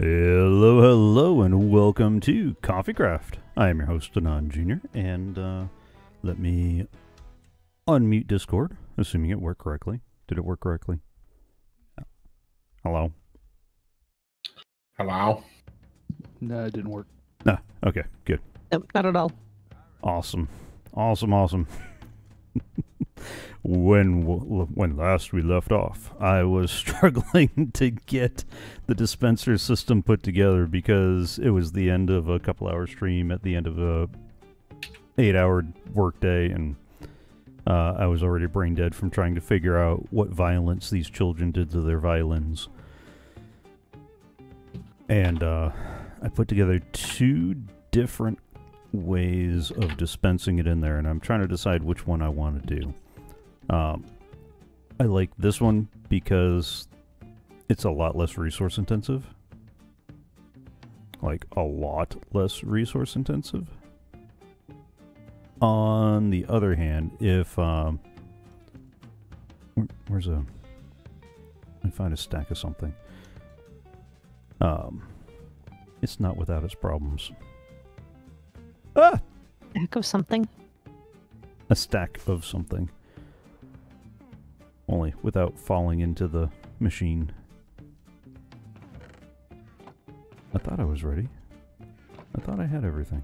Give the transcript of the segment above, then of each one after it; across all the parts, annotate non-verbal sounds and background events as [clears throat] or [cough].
Hello, hello, and welcome to Coffee Craft. I am your host, Anon Jr., and uh, let me unmute Discord, assuming it worked correctly. Did it work correctly? Hello? Hello. No, it didn't work. Ah, okay, good. Nope, not at all. Awesome. Awesome, awesome. [laughs] when when last we left off, I was [laughs] struggling to get the dispenser system put together because it was the end of a couple hour stream at the end of a 8-hour workday and uh, I was already brain dead from trying to figure out what violence these children did to their violins. And uh, I put together two different ways of dispensing it in there, and I'm trying to decide which one I want to do. Um, I like this one because it's a lot less resource intensive. Like, a lot less resource intensive. On the other hand, if, um, where, where's a, let me find a stack of something. Um, it's not without its problems. Ah! Stack of something. A stack of something. Only without falling into the machine. I thought I was ready. I thought I had everything.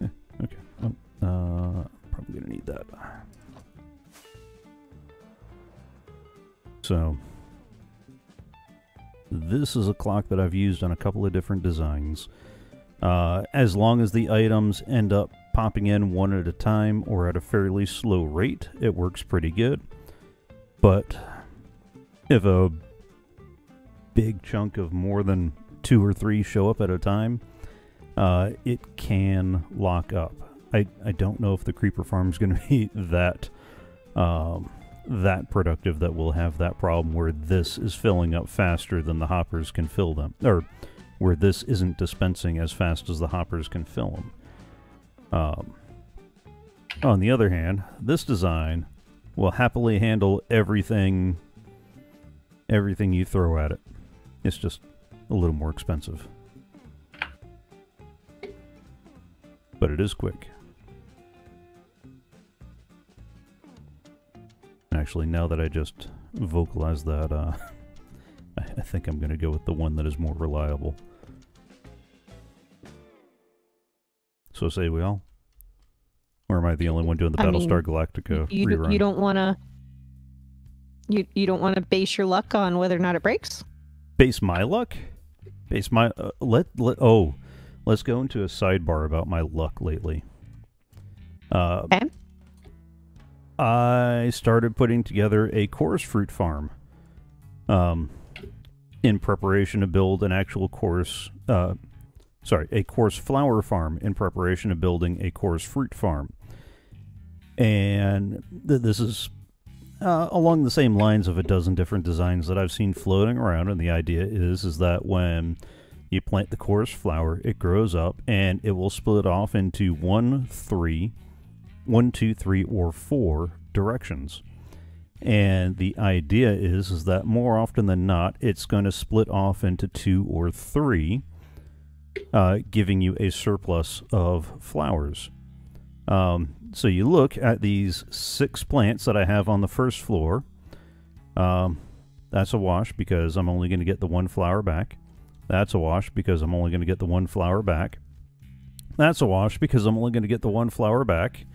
Yeah, okay. Oh, uh, probably gonna need that. So, this is a clock that I've used on a couple of different designs. Uh, as long as the items end up popping in one at a time or at a fairly slow rate, it works pretty good. But if a big chunk of more than two or three show up at a time, uh, it can lock up. I, I don't know if the creeper farm is going [laughs] to be that um, that productive that we'll have that problem where this is filling up faster than the hoppers can fill them, or where this isn't dispensing as fast as the hoppers can fill them. Um, on the other hand, this design will happily handle everything everything you throw at it. It's just a little more expensive. But it is quick. Actually, now that I just vocalized that, uh, [laughs] I, think I'm going to go with the one that is more reliable. So say we all? Or am I the only one doing the I Battlestar mean, Galactica you, rerun? you don't want to. You you don't want to base your luck on whether or not it breaks. base my luck base my uh, let let oh let's go into a sidebar about my luck lately uh Okay. i started putting together a chorus fruit farm um in preparation to build an actual course uh sorry a chorus flower farm in preparation of building a chorus fruit farm and th- this is uh, along the same lines of a dozen different designs that I've seen floating around, and the idea is is that when you plant the chorus flower, it grows up and it will split off into one, three, one, two, three, or four directions. And the idea is is that more often than not, it's going to split off into two or three, uh, giving you a surplus of flowers. Um, so you look at these six plants that I have on the first floor. Um, that's a wash because I'm only going to get the one flower back. That's a wash because I'm only going to get the one flower back. That's a wash because I'm only going to get the one flower back.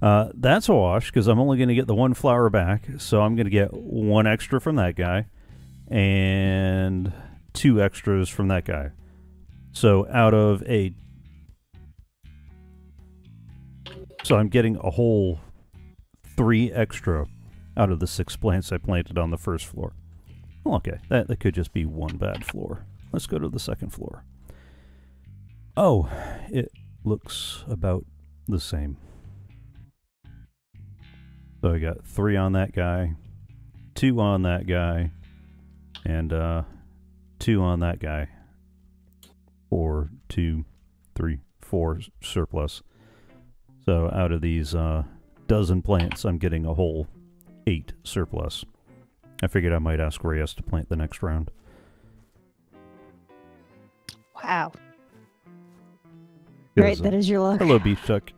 Uh, that's a wash because I'm only going to get the one flower back. So I'm going to get one extra from that guy and two extras from that guy. So out of a So I'm getting a whole three extra out of the six plants I planted on the first floor. Well, okay, that, that could just be one bad floor. Let's go to the second floor. Oh, it looks about the same. So I got three on that guy, two on that guy, and uh, two on that guy. Four, two, three, four surplus. So out of these uh, dozen plants, I'm getting a whole eight surplus. I figured I might ask Reyes to plant the next round. Wow. Great, uh, that is your luck. hello, Beef Chuck.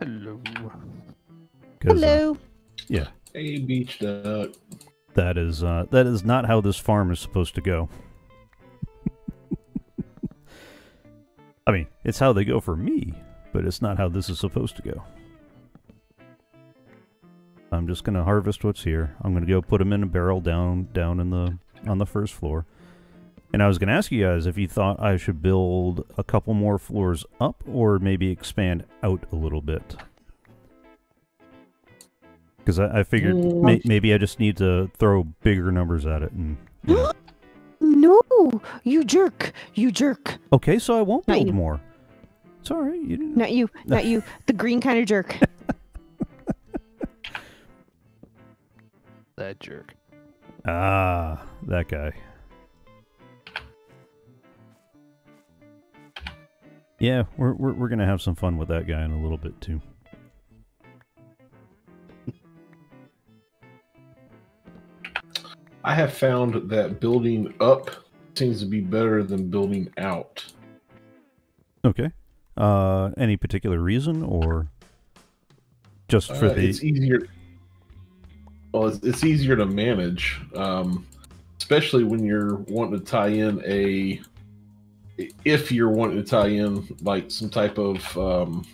Hello. 'Cause, uh, Hello. yeah, Hey, beach duck. that is uh, that is not how this farm is supposed to go. I mean, it's how they go for me, but it's not how this is supposed to go. I'm just gonna harvest what's here. I'm gonna go put them in a barrel down down in the on the first floor. And I was gonna ask you guys if you thought I should build a couple more floors up or maybe expand out a little bit. Because I, I figured mm, may, maybe I just need to throw bigger numbers at it and. you know. [gasps] [laughs] No, you jerk. You jerk. Okay, so I won't Not build you. more. It's all right. You didn't. Not you. Not you. [laughs] The green kind of jerk. [laughs] That jerk. Ah, that guy. Yeah, we're, we're we're gonna have some fun with that guy in a little bit too. I have found that building up seems to be better than building out. Okay. Uh, any particular reason or just for Uh, the? it's easier. Well, it's, it's easier to manage, um, especially when you're wanting to tie in a. If you're wanting to tie in like some type of um,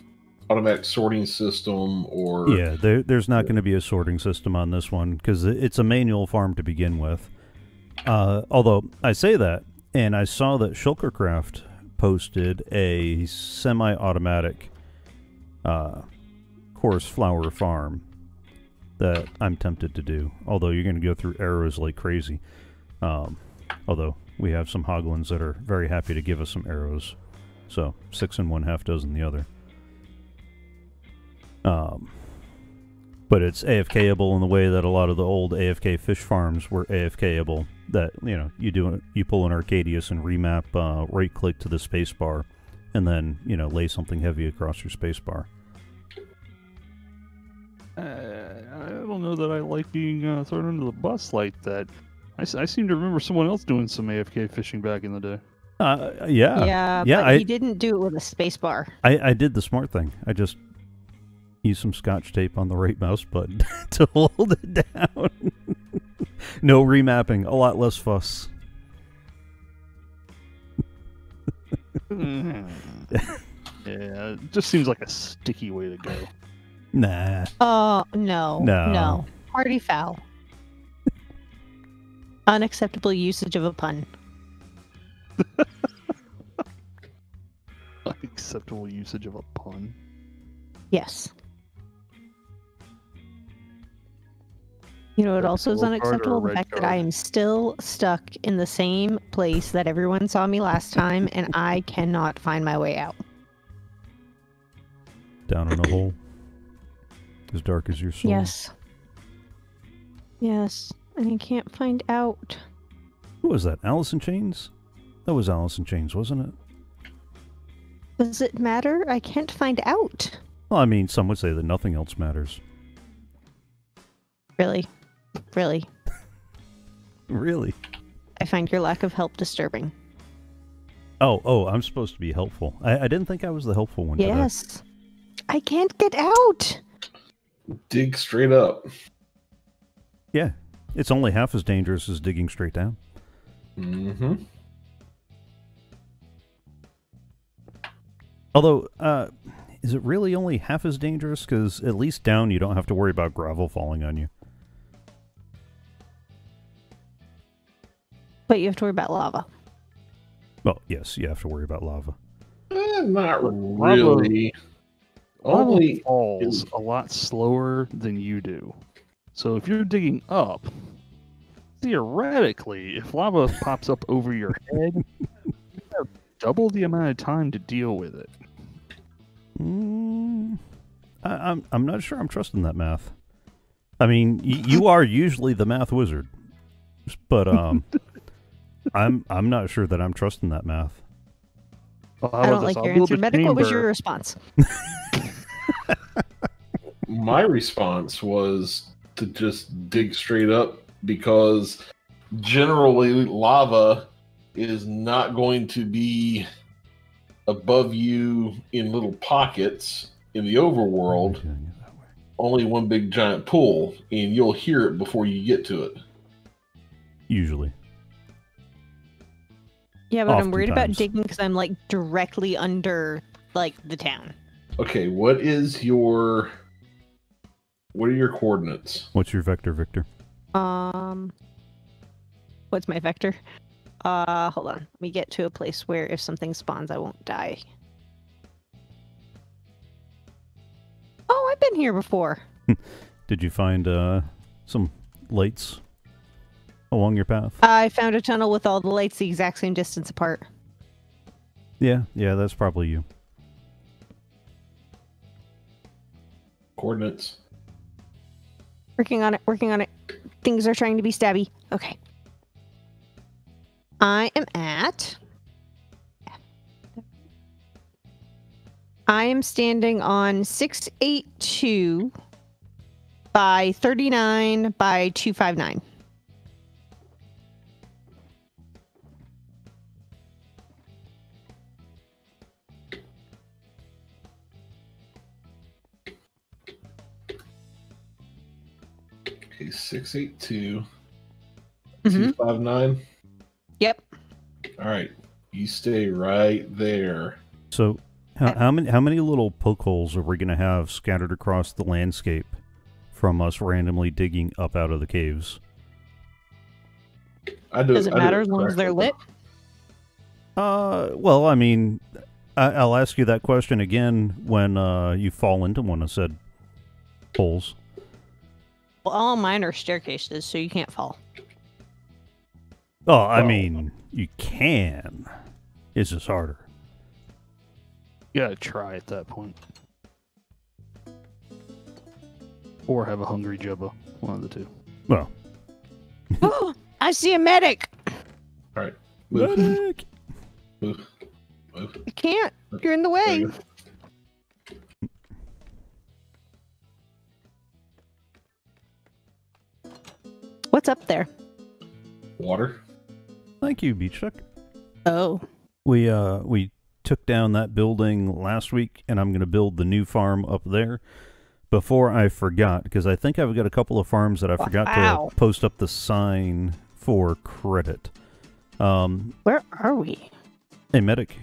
automatic sorting system or Yeah, there, there's not going to be a sorting system on this one because it's a manual farm to begin with. Uh, although I say that, and I saw that Shulkercraft posted a semi-automatic uh, chorus flower farm that I'm tempted to do. Although you're going to go through arrows like crazy. Um, although we have some hoglins that are very happy to give us some arrows, so six and one half dozen the other. Um, but it's AFKable in the way that a lot of the old AFK fish farms were AFKable. That you know, you do you pull an Arcadius and remap, uh, right click to the spacebar, and then you know lay something heavy across your spacebar. Uh, I don't know that I like being uh, thrown under the bus like that. I, I seem to remember someone else doing some AFK fishing back in the day. Uh, yeah, yeah, yeah, but I- he didn't do it with a space bar. I, I did the smart thing. I just used some scotch tape on the right mouse button [laughs] to hold it down. [laughs] no remapping, a lot less fuss. Mm-hmm. [laughs] yeah, it just seems like a sticky way to go. Nah. Oh no, No. no, party foul. Unacceptable usage of a pun. Unacceptable usage of a pun. Yes. You know it also is yellow card or a unacceptable? The red fact that? I am still stuck in the same place that everyone saw me last time, and I cannot find my way out. Down in a hole. As dark as your soul. Yes. Yes, and I can't find out. Who was that? Alice in Chains? That was Alice in Chains, wasn't it? Does it matter? I can't find out. Well, I mean, some would say that nothing else matters. Really, really, Really? I find your lack of help disturbing. Oh, oh, I'm supposed to be helpful. I, I didn't think I was the helpful one. today. Yes, I can't get out. dig straight up. Yeah. It's only half as dangerous as digging straight down. Mm-hmm. Although, uh, is it really only half as dangerous? Because at least down, you don't have to worry about gravel falling on you. But you have to worry about lava. Well, yes, you have to worry about lava. Eh, not really. Lava Only falls a lot slower than you do. So if you're digging up, theoretically, if lava pops up over your [laughs] head, you have double the amount of time to deal with it. Mm, I, I'm I'm not sure I'm trusting that math. I mean, y- you are usually the math wizard, but um, [laughs] I'm I'm not sure that I'm trusting that math. Well, I don't like your answer. a Medic, what was your response? [laughs] my response was to just dig straight up because generally lava is not going to be above you in little pockets in the overworld Doing it that way. only one big giant pool and you'll hear it before you get to it Usually. Yeah, but I'm worried about Oftentimes. digging because I'm like directly under like the town. okay what is your what are your coordinates What's your vector, Victor? Um, what's my vector? Uh, hold on. Let me get to a place where if something spawns, I won't die. Oh, I've been here before. [laughs] Did you find uh, some lights along your path? I found a tunnel with all the lights the exact same distance apart. yeah, yeah, that's probably you. coordinates Working on it. Working on it. Things are trying to be stabby. Okay. I am at. I am standing on 682 by 39 by 259. Okay 682 Mhm. 259 Yep. all right you stay right there So, how, how many how many little poke holes are we going to have scattered across the landscape from us randomly digging up out of the caves? I do Does it I do matter as long as they're lit? Uh, well, I mean, I, I'll ask you that question again when uh, you fall into one of said holes. Well, all mine are staircases, so you can't fall. Oh, I Well- mean, you can. It's just harder. You gotta try at that point. Or have a hungry Jubba. One of the two. Well, [laughs] oh, I see a medic. all right move medic! move move I can't. You're in the There way. What's up there? water Thank you, Beach Duck. Oh. We uh we took down that building last week, and I'm going to build the new farm up there. Before I forgot, because I think I've got a couple of farms that I forgot Wow. to post up the sign for credit. Um, Where are we? hey, medic,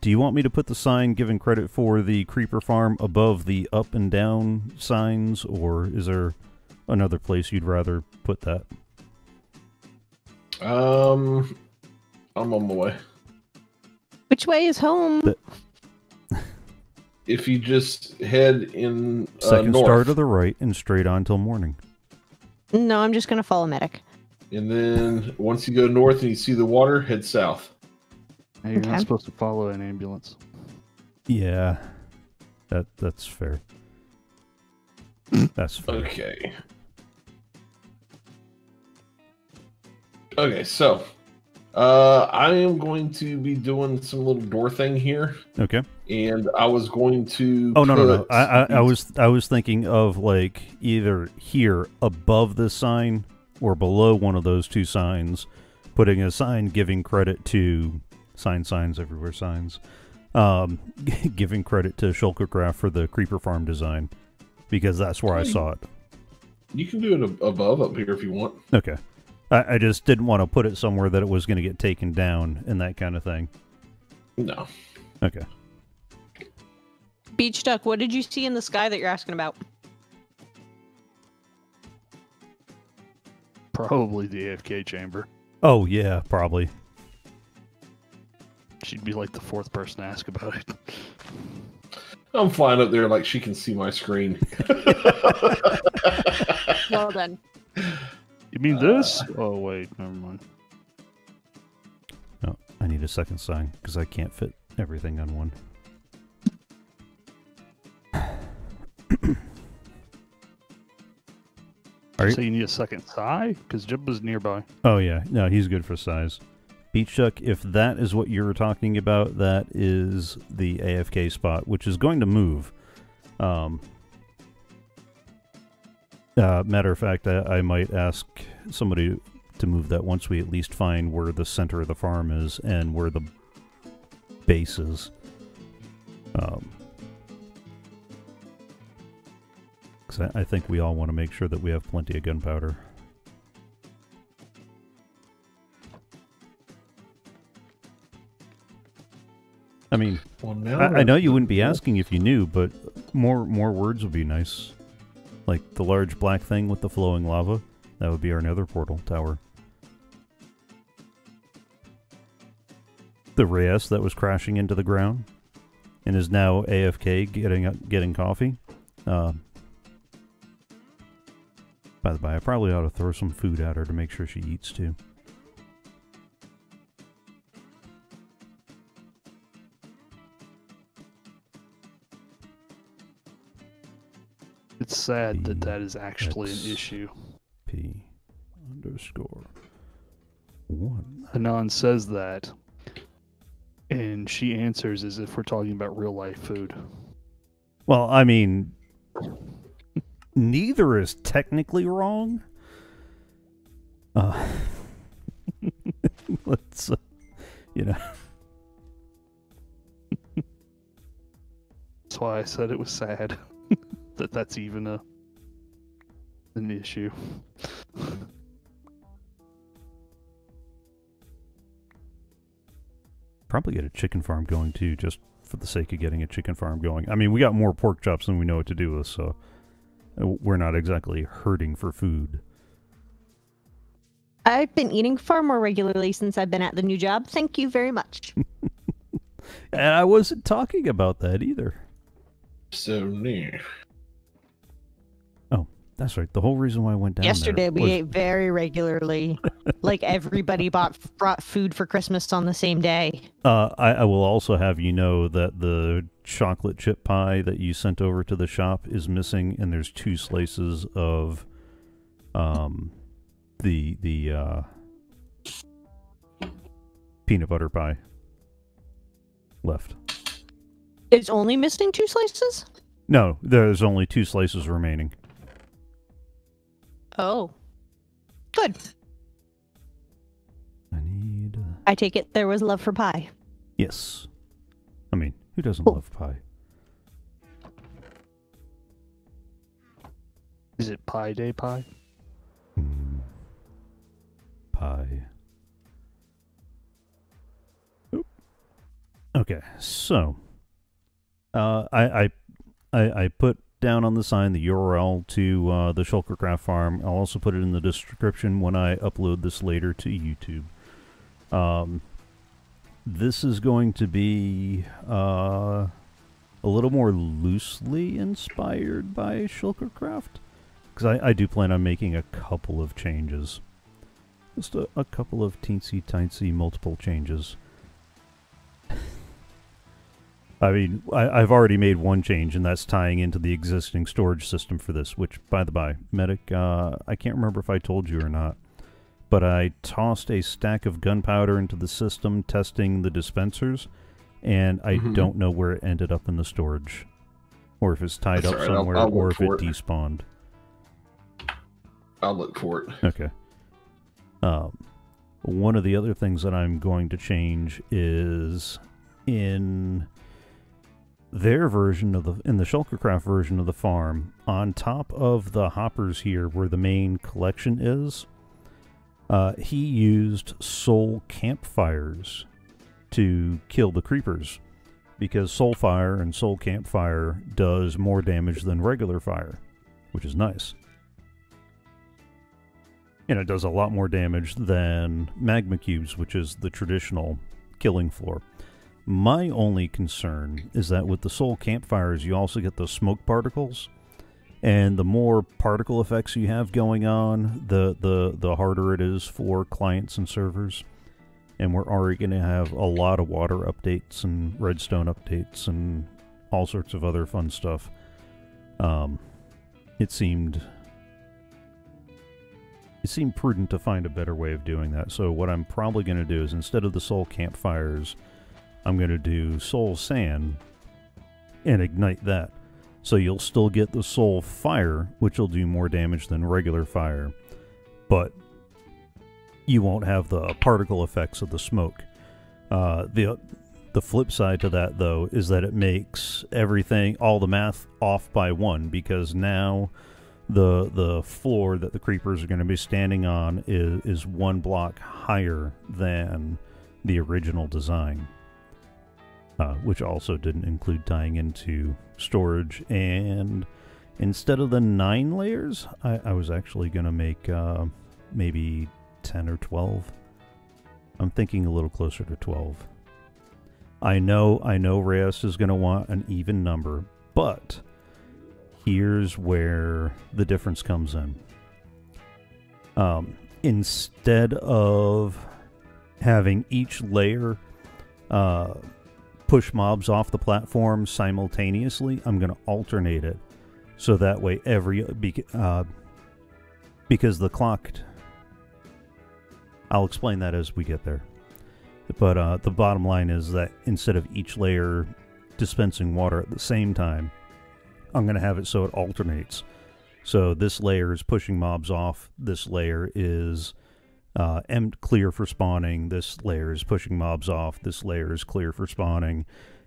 do you want me to put the sign giving credit for the creeper farm above the up and down signs, or is there another place you'd rather put that? um i'm on my way Which way is home? The- [laughs] if you just head in uh, Second north, star to the right and straight on till morning. No, I'm just gonna follow medic. and then once you go north and you see the water head south Hey, you're Okay. not supposed to follow an ambulance. Yeah, that that's fair. [clears throat] That's fair. okay okay so uh i am going to be doing some little door thing here Okay. and i was going to Oh no no no! I, I I was I was thinking of like either here above this sign or below one of those two signs, putting a sign giving credit to sign signs everywhere signs, um, [laughs] giving credit to Shulkercraft for the creeper farm design because that's where I saw it. you can do it above up here if you want Okay. I, I just didn't want to put it somewhere that it was going to get taken down and that kind of thing. no Okay. Beach duck. What did you see in the sky that you're asking about? Probably the AFK chamber. Oh yeah, probably. She'd be like the fourth person to ask about it. i'm flying up there like she can see my screen [laughs] Well done. [laughs] You mean this? Oh wait, never mind. Oh, I need a second sign because I can't fit everything on one. [clears throat] Are you- So you need a second sigh? Because Jubba's nearby. Oh yeah, no, he's good for size. Beach Duck, if that is what you're talking about, that is the AFK spot, which is going to move. Um, Uh, matter of fact, I, I might ask somebody to move that once we at least find where the center of the farm is and where the base is. Um, 'cause I, I think we all want to make sure that we have plenty of gunpowder. I mean, Well, I, I know you wouldn't be asking if you knew, but more more words would be nice. Like the large black thing with the flowing lava. That would be our nether portal tower. The Reyes that was crashing into the ground and is now AFK getting getting coffee. Uh, by the by, I probably ought to throw some food at her to make sure she eats too. It's sad that that is actually an issue. P underscore one. Hanan says that, and she answers as if we're talking about real life food. Well, I mean, neither is technically wrong. Uh, [laughs] let's, uh, you know, That's why I said it was sad that that's even a an issue. probably get a chicken farm going too, just for the sake of getting a chicken farm going. I mean, we got more pork chops than we know what to do with, so uh, we're not exactly hurting for food. I've been eating far more regularly since I've been at the new job. Thank you very much. [laughs] And I wasn't talking about that either. So near. That's right. The whole reason why I went down Yesterday we was ate very regularly. [laughs] like everybody bought brought food for Christmas on the same day. Uh, I, I will also have you know that the chocolate chip pie that you sent over to the shop is missing, and there's two slices of um, the the uh, peanut butter pie left. It's only missing two slices. No, there's only two slices remaining. Oh, good. I need uh, I take it there was love for pie. yes. I mean, who doesn't Cool. love pie? Is it Pie Day Pie? Mm. Pie. Oop. Okay, so uh, I, I I I put down on the sign the URL to uh, the Shulkercraft farm. I'll also put it in the description when I upload this later to YouTube. Um, this is going to be uh, a little more loosely inspired by Shulkercraft because I, I do plan on making a couple of changes. Just a, a couple of teensy tiny multiple changes. I mean, I, I've already made one change, and that's tying into the existing storage system for this. Which, by the by, medic, uh, I can't remember if I told you or not, but I tossed a stack of gunpowder into the system, testing the dispensers, and I Mhm. don't know where it ended up in the storage, or if it's tied That's up right, I'll- somewhere, I'll or if it it. despawned. I'll look for it. Okay. Um, one of the other things that I'm going to change is in their version of the in the Shulkercraft version of the farm, on top of the hoppers here where the main collection is, uh, he used soul campfires to kill the creepers because soul fire and soul campfire does more damage than regular fire, which is nice and it does a lot more damage than magma cubes, which is the traditional killing floor. My only concern is that with the soul campfires, you also get those smoke particles, and the more particle effects you have going on, the the the harder it is for clients and servers. And we're already going to have a lot of water updates and redstone updates and all sorts of other fun stuff. Um, it seemed it seemed prudent to find a better way of doing that. So what I'm probably going to do is instead of the soul campfires, I'm going to do soul sand and ignite that. So you'll still get the soul fire, which will do more damage than regular fire, but you won't have the particle effects of the smoke. Uh, the the flip side to that, though, is that it makes everything, all the math, off by one because now the the floor that the creepers are going to be standing on is is one block higher than the original design, uh, which also didn't include tying into storage. And instead of the nine layers, I, I was actually going to make uh, maybe ten or twelve. I'm thinking a little closer to twelve. I know, I know Reyes is going to want an even number, but here's where the difference comes in. Um, instead of having each layer uh, push mobs off the platform simultaneously, I'm going to alternate it so that way every uh, because the clock. I'll explain that as we get there. But uh, the bottom line is that instead of each layer dispensing water at the same time, I'm going to have it so it alternates. So this layer is pushing mobs off. This layer is uh, em- clear for spawning. This layer is pushing mobs off. This layer is clear for spawning.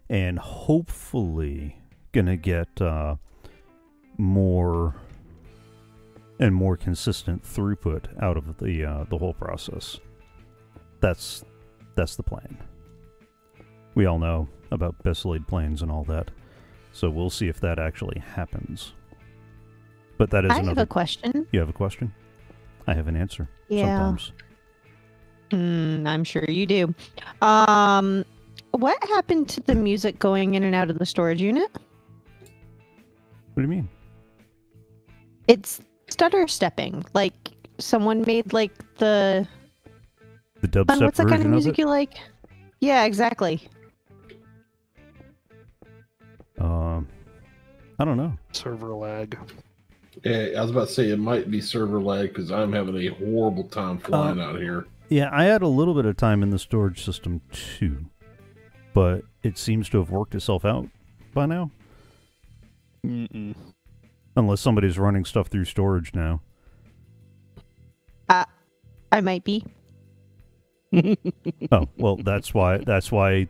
And hopefully going to get uh, more and more consistent throughput out of the uh, the whole process. That's that's the plan. We all know about best laid plans and all that, so we'll see if that actually happens. But that is I another. have a question. You have a question? I have an answer. Yeah. Sometimes. Mm, I'm sure you do. Um, what happened to the music going in and out of the storage unit? What do you mean? It's stutter stepping. Like someone made like the The Fun, dubstep what's that version kind of of music it? you like? Yeah, exactly. Um, I don't know. Server lag. Yeah, I was about to say it might be server lag because I'm having a horrible time flying out here. Yeah, I had a little bit of time in the storage system too, but it seems to have worked itself out by now. Mm-mm. Unless somebody's running stuff through storage now. I might be. Oh, well, that's why. That's why.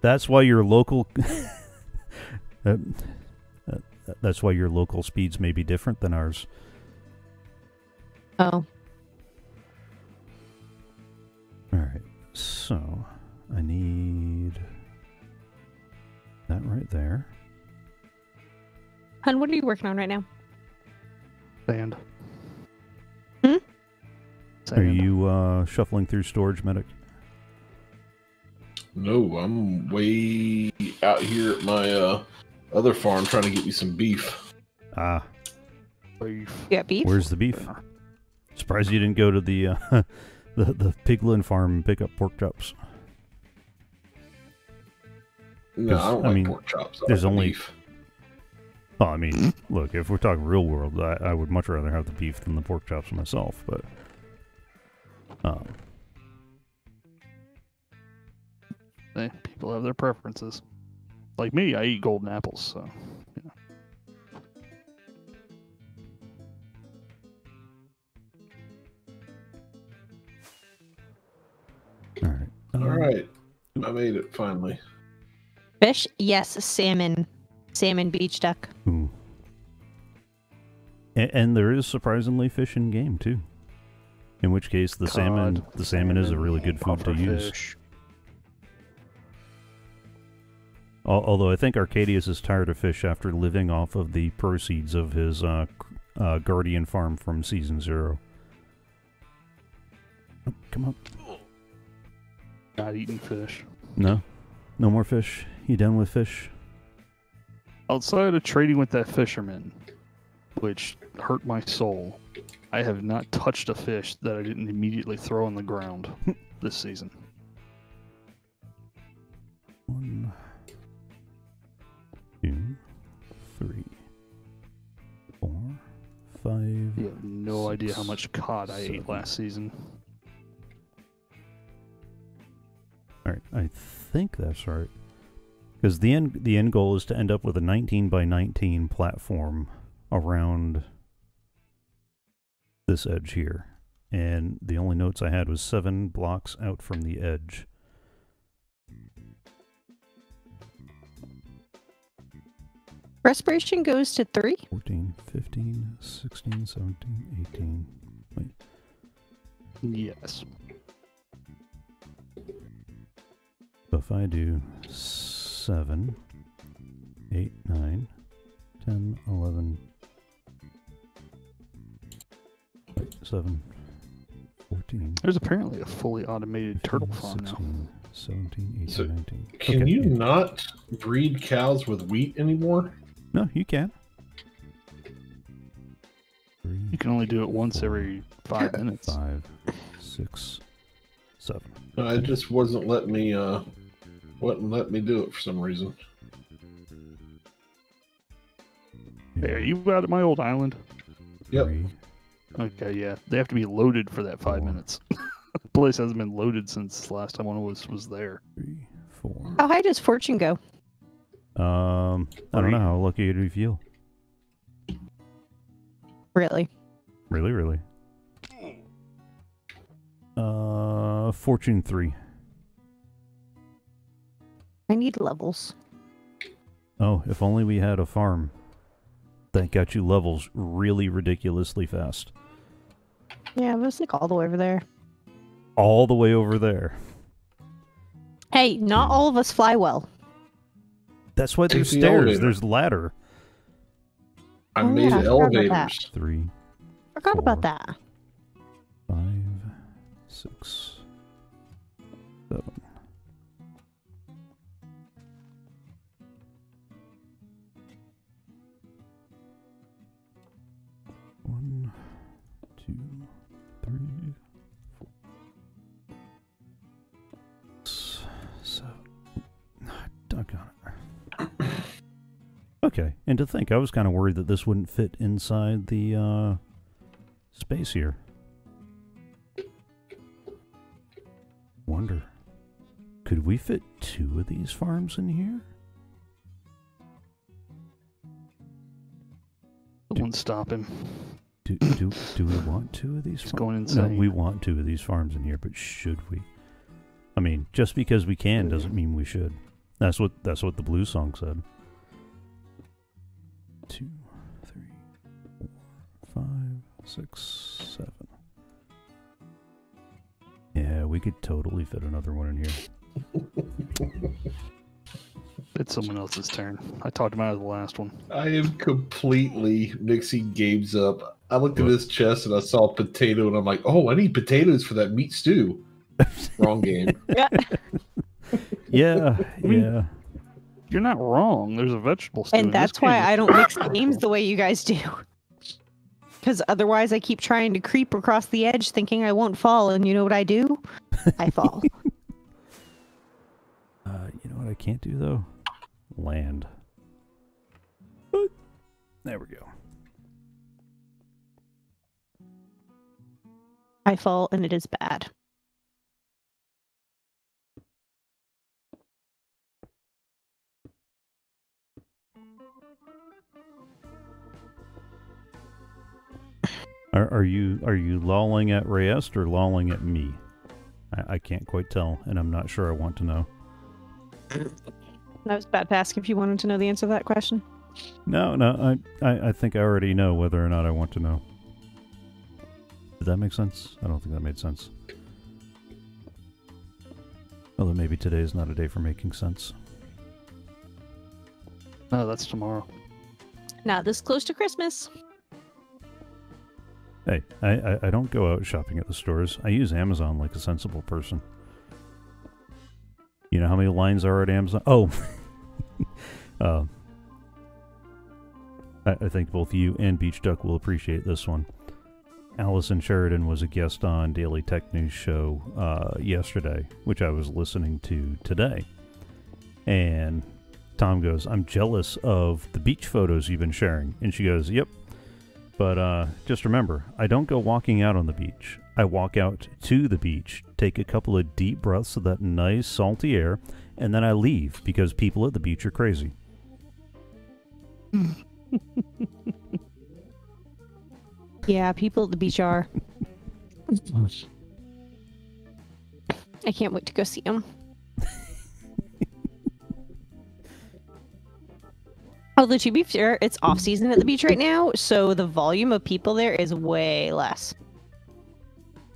That's why your local. [laughs] uh, uh, that's why your local speeds may be different than ours. Oh, All right. So I need that right there. hun, what are you working on right now? Sand. Hmm? Are you uh, shuffling through storage, medic? No, I'm way out here at my uh, other farm trying to get me some beef. Ah, Beef. You got beef? where's the beef? Surprised you didn't go to the uh, [laughs] the the piglin farm and pick up pork chops. No, I 'Cause, don't I like mean, pork chops. I there's like only- beef. Well, I mean, look, if we're talking real world, I, I would much rather have the beef than the pork chops myself. But um, Hey, people have their preferences. Like me, I eat golden apples, so all right, All Um, right, I made it finally. Fish? Yes, salmon. Salmon beach duck. Ooh. And, and there is surprisingly fish in game too. In which case, the salmon, the salmon is a really good food to use. Although I think Arcadius is tired of fish after living off of the proceeds of his uh, uh, guardian farm from season zero. Oh, come on, Not eating fish. no, no more fish. You done with fish? Outside of trading with that fisherman, which hurt my soul, I have not touched a fish that I didn't immediately throw on the ground [laughs] this season. Five. You have no idea how much cod I ate last season. All right, I think that's right. Because the end the end goal is to end up with a 19 by 19 platform around this edge here, and the only notes I had was seven blocks out from the edge. Respiration goes to three. 14, 15, 16, 17, 18. Wait, Yes. so if I do 7, 8, 9, 10, 11, wait, 7, 14, There's apparently a fully automated turtle 15, farm now. 16, 17, 18, So, 19. Can Okay, you yeah. not breed cows with wheat anymore? No, you can. Three, You can only do it once every five minutes. five, six, seven. No, it just wasn't letting me. Uh, wouldn't let me do it for some reason. Hey, are you out at my old island? Yep. Three, Okay, yeah. They have to be loaded for that five Four. minutes. [laughs] the place hasn't been loaded since last time one was was there. three, four. How high does fortune go? Um, I don't know how lucky do you feel. Really? Really, really. Uh, fortune three. I need levels. Oh, if only we had a farm that got you levels really ridiculously fast. Yeah, but it's like all the way over there. All the way over there. Hey, not Hmm. all of us fly well. That's why there's the stairs. elevator. There's ladder. I Oh, made yeah, I forgot about that. elevators. Three, Forgot Four. about that. five, six, Okay, and to think, I was kind of worried that this wouldn't fit inside the uh, space here. Wonder, could we fit two of these farms in here? It Do- won't stop him. Do do do we want two of these? He's farms? going No, we want two of these farms in here, but should we? I mean, just because we can doesn't mean we should. That's what that's what the blues song said. Two, three, four, five, six, seven. Yeah, we could totally fit another one in here. [laughs] It's someone else's turn. I talked him out of the last one. I am completely mixing games up. I looked at What? this chest and I saw a potato, and I'm like, "Oh, I need potatoes for that meat stew." [laughs] Wrong game. [laughs] Yeah, mean- yeah. You're not wrong. There's a vegetable stew. in And this that's why game. I don't mix games the way you guys do. [laughs] Because otherwise, I keep trying to creep across the edge thinking I won't fall. And you know what I do? I [laughs] fall. Uh, you know what I can't do though? Land. There we go. I fall, and it is bad. Are, are you are you lolling at Reyes or lolling at me? I, I can't quite tell, and I'm not sure I want to know. That was bad to ask if you wanted to know the answer to that question. No, no, I, I, I think I already know whether or not I want to know. Did that make sense? I don't think that made sense. Although maybe today is not a day for making sense. No, that's tomorrow. Now this close to Christmas. Hey, I, I, I don't go out shopping at the stores. I use Amazon like a sensible person. You know how many lines are at Amazon? Oh, [laughs] uh, I, I think both you and Beach Duck will appreciate this one. Allison Sheridan was a guest on Daily Tech News show uh, yesterday, which I was listening to today. And Tom goes, I'm jealous of the beach photos you've been sharing. And she goes, Yep. But uh, just remember, I don't go walking out on the beach. I walk out to the beach, take a couple of deep breaths of that nice salty air, and then I leave because people at the beach are crazy. [laughs] Yeah, people at the beach are. [laughs] I can't wait to go see them. Although to be fair, it's off season at the beach right now, so the volume of people there is way less.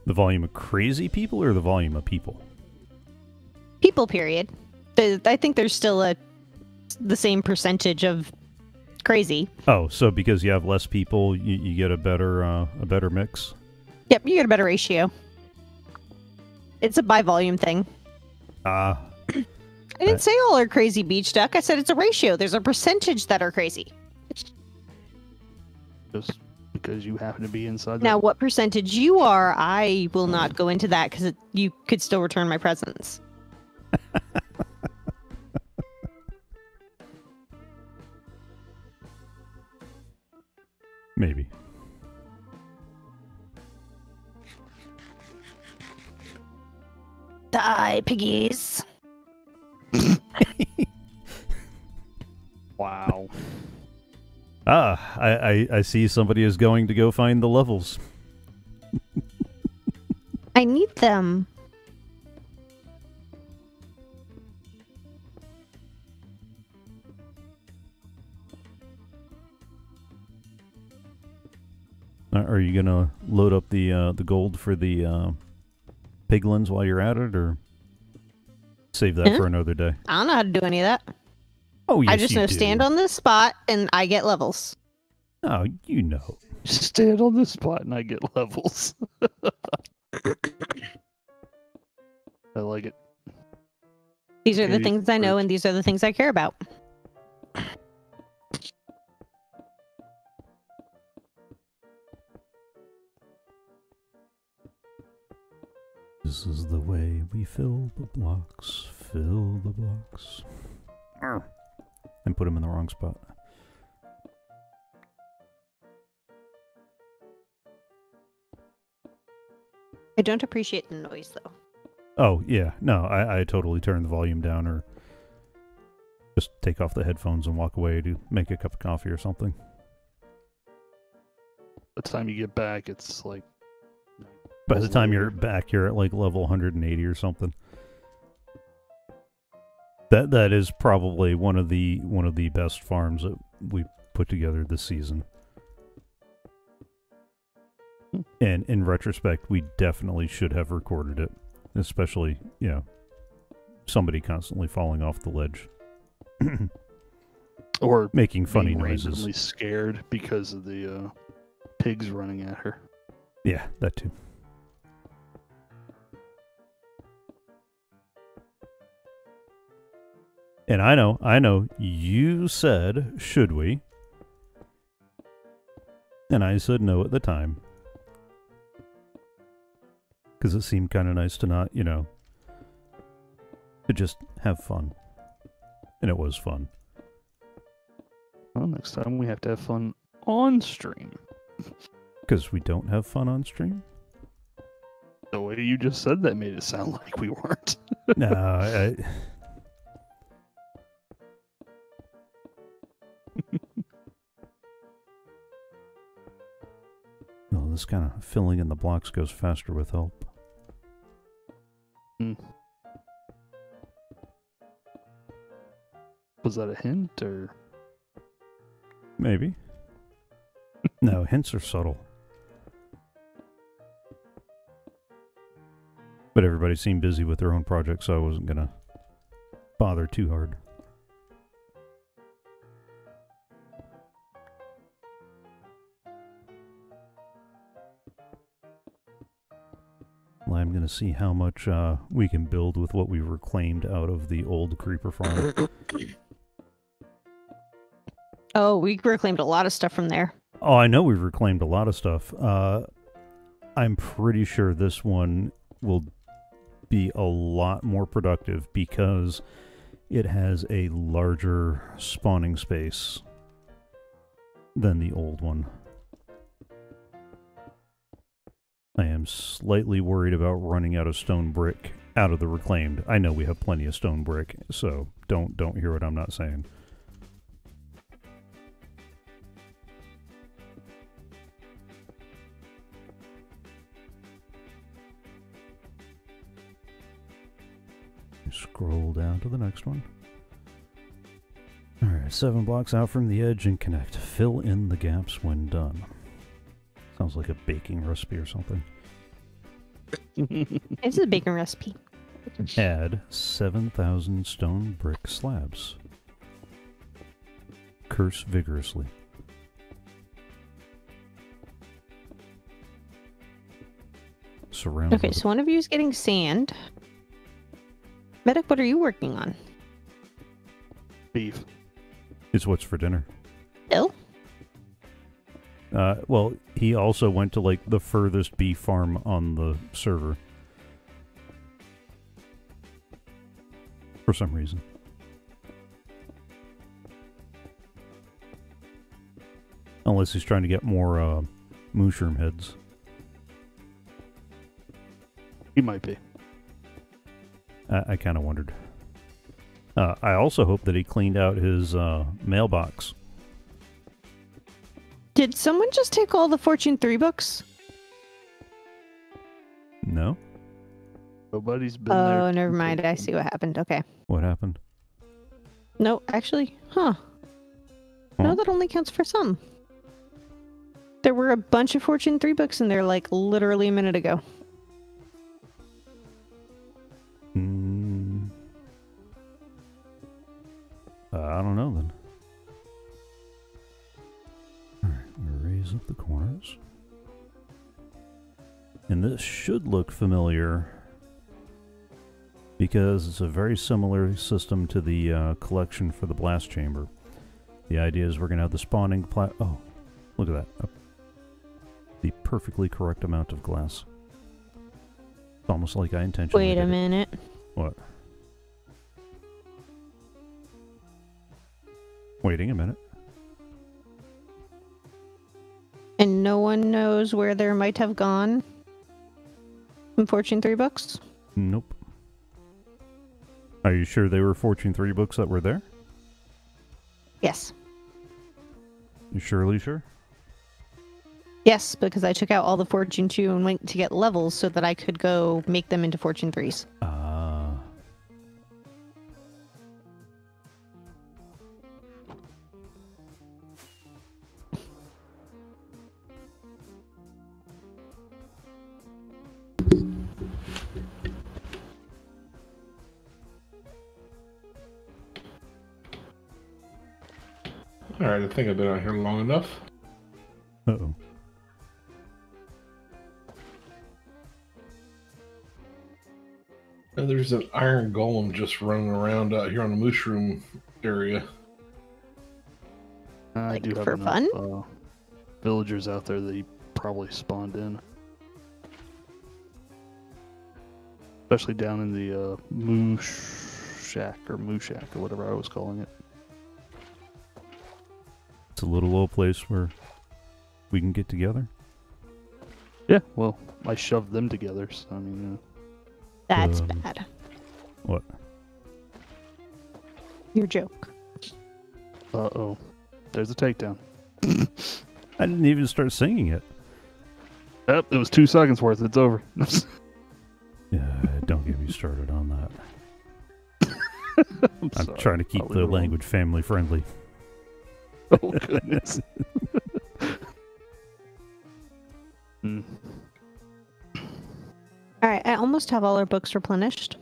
The volume of crazy people or the volume of people? People, period. I think there's still a the same percentage of crazy. Oh, so because you have less people, you, you get a better uh, a better mix. Yep, you get a better ratio. It's a by volume thing. Ah, I didn't say all are crazy Beach Duck. I said it's a ratio. There's a percentage that are crazy. Just because you happen to be inside. Now, what percentage you are, I will not go into that because you could still return my presents. [laughs] maybe. Die, piggies. Wow. Ah, I, I, I see somebody is going to go find the levels. I need them. Uh, Are you gonna load up the uh, the gold for the uh, piglins while you're at it, or save that Huh? for another day? I don't know how to do any of that. Oh, yes, I just you know do. stand on this spot and I get levels. Oh, you know. Stand on this spot and I get levels. [laughs] I like it. These are the things I know and these are the things I care about. This is the way we fill the blocks. Fill the blocks. Arr. And put him in the wrong spot. I don't appreciate the noise though. Oh yeah, no, I, I totally turn the volume down or just take off the headphones and walk away to make a cup of coffee or something. By the time you get back, it's like. By the time you're back, you're at like level 180 or something. That that is probably one of the one of the best farms that we put together this season. Hmm. And in retrospect, we definitely should have recorded it, especially you know somebody constantly falling off the ledge, [clears throat] Or making funny being noises. randomly scared because of the uh, pigs running at her. Yeah, that too. And I know, I know, you said, should we? And I said no at the time. Because it seemed kind of nice to not, you know, to just have fun. And it was fun. Well, next time we have to have fun on stream. [laughs] Because we don't have fun on stream? The way you just said that made it sound [laughs] like we weren't. no, I, this kind of filling in the blocks goes faster with help. Hmm. Was that a hint or? Maybe. [laughs] no, hints are subtle. But everybody seemed busy with their own projects, so I wasn't gonna bother too hard. Well, I'm gonna see how much uh, we can build with what we reclaimed out of the old creeper farm. [coughs] Oh, we reclaimed a lot of stuff from there. Oh, I know we've reclaimed a lot of stuff. Uh, I'm pretty sure this one will be a lot more productive because it has a larger spawning space than the old one. I am slightly worried about running out of stone brick out of the reclaimed. I know we have plenty of stone brick, so don't don't hear what I'm not saying. Scroll down to the next one. Alright, seven blocks out from the edge and connect. Fill in the gaps when done. Sounds like a baking recipe or something. [laughs] It's a baking recipe. Add 7,000 stone brick slabs. Curse vigorously. Surround Okay, so one of you is getting sand. Medic, what are you working on? Beef. is what's for dinner. Bill? Uh, well, he also went to like the furthest bee farm on the server. For some reason. Unless he's trying to get more uh, mushroom heads. He might be. I, I kind of wondered. Uh, I also hope that he cleaned out his uh, mailbox. Did someone just take all the Fortune 3 books? No? Nobody's been Oh, there. never mind. I see what happened. Okay. What happened? No, actually, huh. Huh? No, that only counts for some. There were a bunch of Fortune 3 books in there like literally a minute ago. Mm. Uh, I don't know then. Raise up the corners. And this should look familiar because it's a very similar system to the uh, collection for the blast chamber. The idea is we're going to have the spawning plat. Oh, look at that. Uh, the perfectly correct amount of glass. It's almost like I intentionally. Wait a it. minute. What? Waiting a minute. And no one knows where there might have gone some Fortune 3 books? Nope. Are you sure they were Fortune 3 books that were there? Yes. You surely sure? Yes, because I took out all the Fortune 2 and went to get levels so that I could go make them into Fortune 3s. Ah. All right, I think I've been out here long enough. Uh oh. And there's an iron golem just running around out here on the mushroom area. I Like, do have for enough, fun? Uh, villagers out there that he probably spawned in. Especially down in the uh, Moosh Shack or Mooshak or whatever I was calling it. It's a little old place where we can get together. Yeah, well, I shoved them together. So, I mean, That's Um, bad. What? Your joke. uh oh. There's a takedown. [laughs] I didn't even start singing it. Yep, it was two seconds worth. It's over. [laughs] Yeah, don't get me started on that. [laughs] I'm, I'm sorry. trying to keep I'll leave the it alone. language family friendly. [laughs] Oh, goodness. Hmm. All right, I almost have all our books replenished.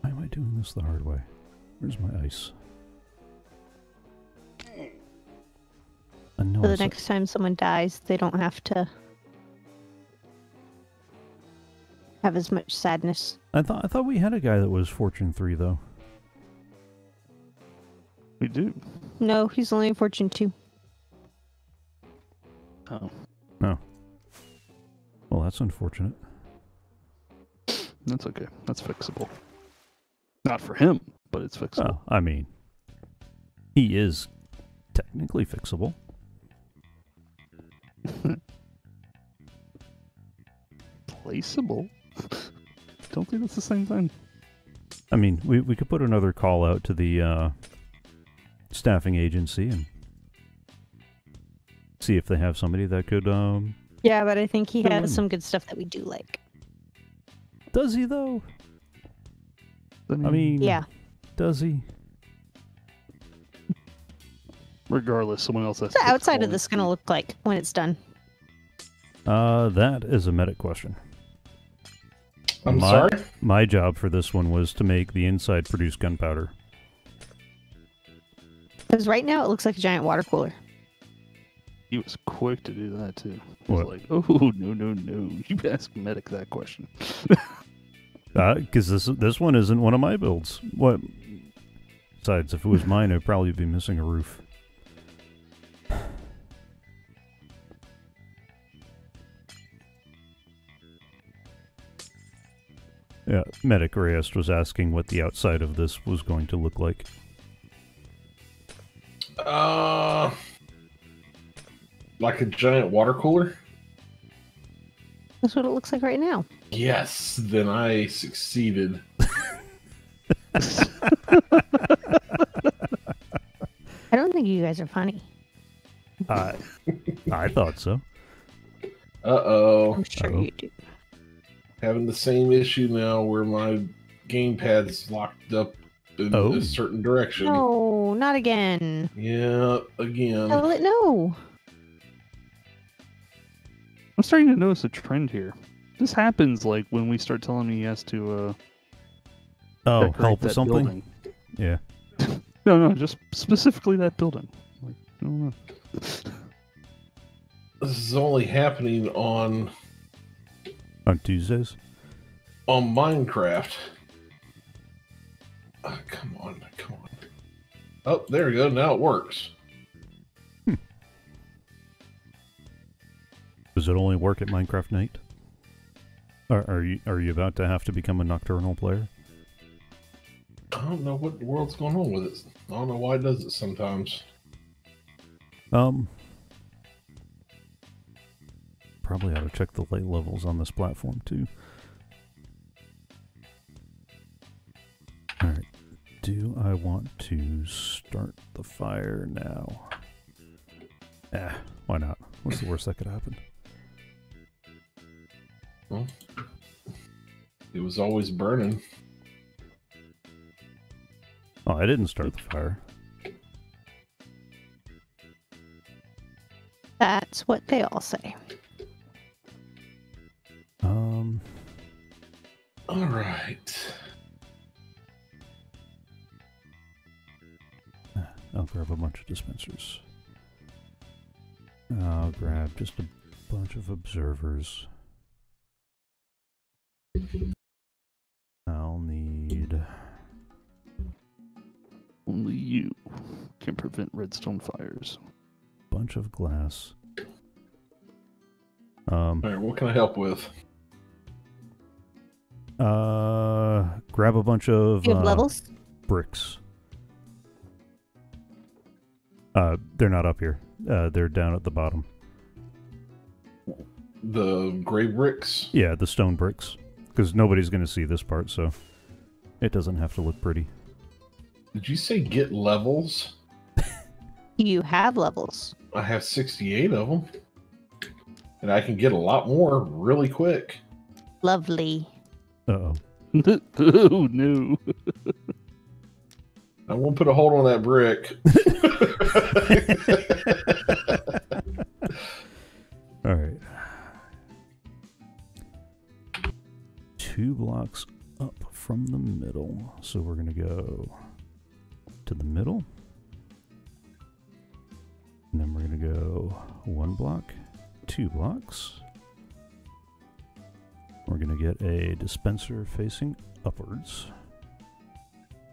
Why am I doing this the hard way? Where's my ice? I know So the next time someone dies, they don't have to have as much sadness. I thought I thought we had a guy that was Fortune three though. We do. No, he's only a Fortune 2. Oh. No. Well, that's unfortunate. That's okay. That's fixable. not for him, but it's fixable. Oh, I mean, he is technically fixable. [laughs] Placeable. Don't think that's the same thing. I mean, we we could put another call out to the uh, staffing agency and see if they have somebody that could. Um, Yeah, but I think he has in. some good stuff that we do like. does he though? I mean, Yeah. does he? regardless, someone else has. What's the outside of in. this going to look like when it's done? Uh, that is a medic question. I'm My- sorry. My job for this one was to make the inside produce gunpowder. Because right now it looks like a giant water cooler. He was quick to do that too. He was like, "Oh no, no, no! You ask medic that question." [laughs] Uh, because this this one isn't one of my builds. What? Besides, if it was mine, I'd probably be missing a roof. Yeah, Medic Reyes was asking what the outside of this was going to look like. Uh, like a giant water cooler. That's what it looks like right now. Yes, then I succeeded. I don't think you guys are funny. I I thought so. Uh oh, I'm sure Uh-oh. you do. Having the same issue now where my gamepad's locked up in Oh. a certain direction. No, not again. Yeah, again. Tell it no. I'm starting to notice a trend here. This happens like when we start telling him he has to uh, Oh, help with that something? building. Yeah. [laughs] No, no, just specifically that building. Like, I don't know. This is only happening on On Tuesdays? on Minecraft. Ah, come on, come on. Oh, there we go. Now it works. Does it only work at Minecraft Night? Are, are you are you about to have to become a nocturnal player? I don't know what the world's going on with it. I don't know why it does it sometimes. Um, probably ought to check the light levels on this platform too. All right. Do I want to start the fire now? Ah, why not? What's the worst that could happen? Well, it was always burning. Oh, I didn't start the fire. That's what they all say. Um, All right. I'll grab a bunch of dispensers. I'll grab just a bunch of observers. I'll need Only you can prevent redstone fires. bunch of glass. Um, All right. What can I help with? Uh, grab a bunch of you have uh, levels? bricks. Uh, they're not up here. Uh, they're down at the bottom. The gray bricks. Yeah, the stone bricks. Because nobody's going to see this part, so it doesn't have to look pretty. Did you say get levels? [laughs] You have levels. I have 68 of them. And I can get a lot more really quick. Lovely. Uh oh. oh [laughs] no! I won't put a hold on that brick. [laughs] [laughs] All right. Two blocks up from the middle. So we're going to go to the middle. And then we're going to go one block, two blocks. We're going to get a dispenser facing upwards.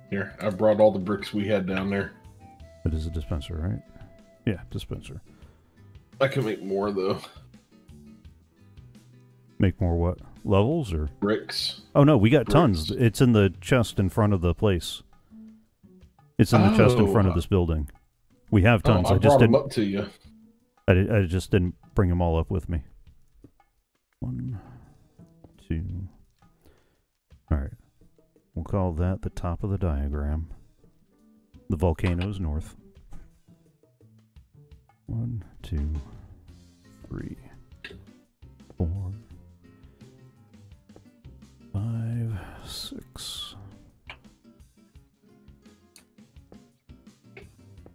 Here, I brought all the bricks we had down there. It is a dispenser, right? Yeah, dispenser. I can make more though. Make more what? Levels or? Bricks. Oh no, we got tons. It's in the chest in front of the place. It's in the chest in oh. front of Oh. this building. We have Oh, tons. I I just brought them didn't. up to you. I, I just didn't bring them all up with me. One, two. All right. We'll call that the top of the diagram. The volcano's north. One, two, three, four, five, six.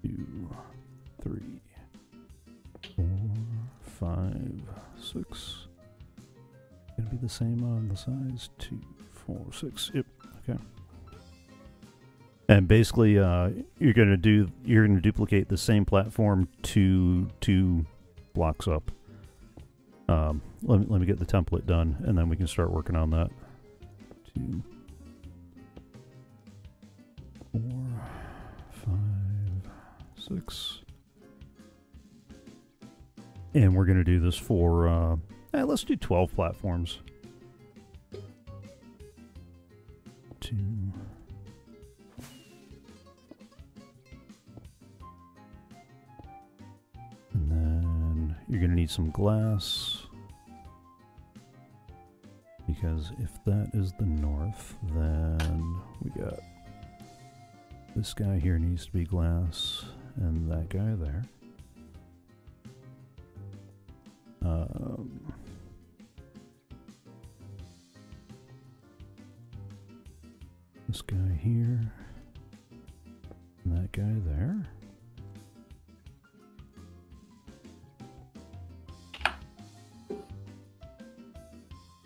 Two, three, four, five, six. Gonna be the same on the sides. Two, four, six. Yep. Okay. And basically, uh, you're gonna do you're gonna duplicate the same platform two two blocks up. Um, let me let me get the template done, and then we can start working on that. Two, four, five, six. And we're to do this for, uh, let's do 12 platforms. Two. And then you're going to need some glass. Because if that is the north, then we got this guy here needs to be glass, and that guy there. Um, this guy here, and that guy there.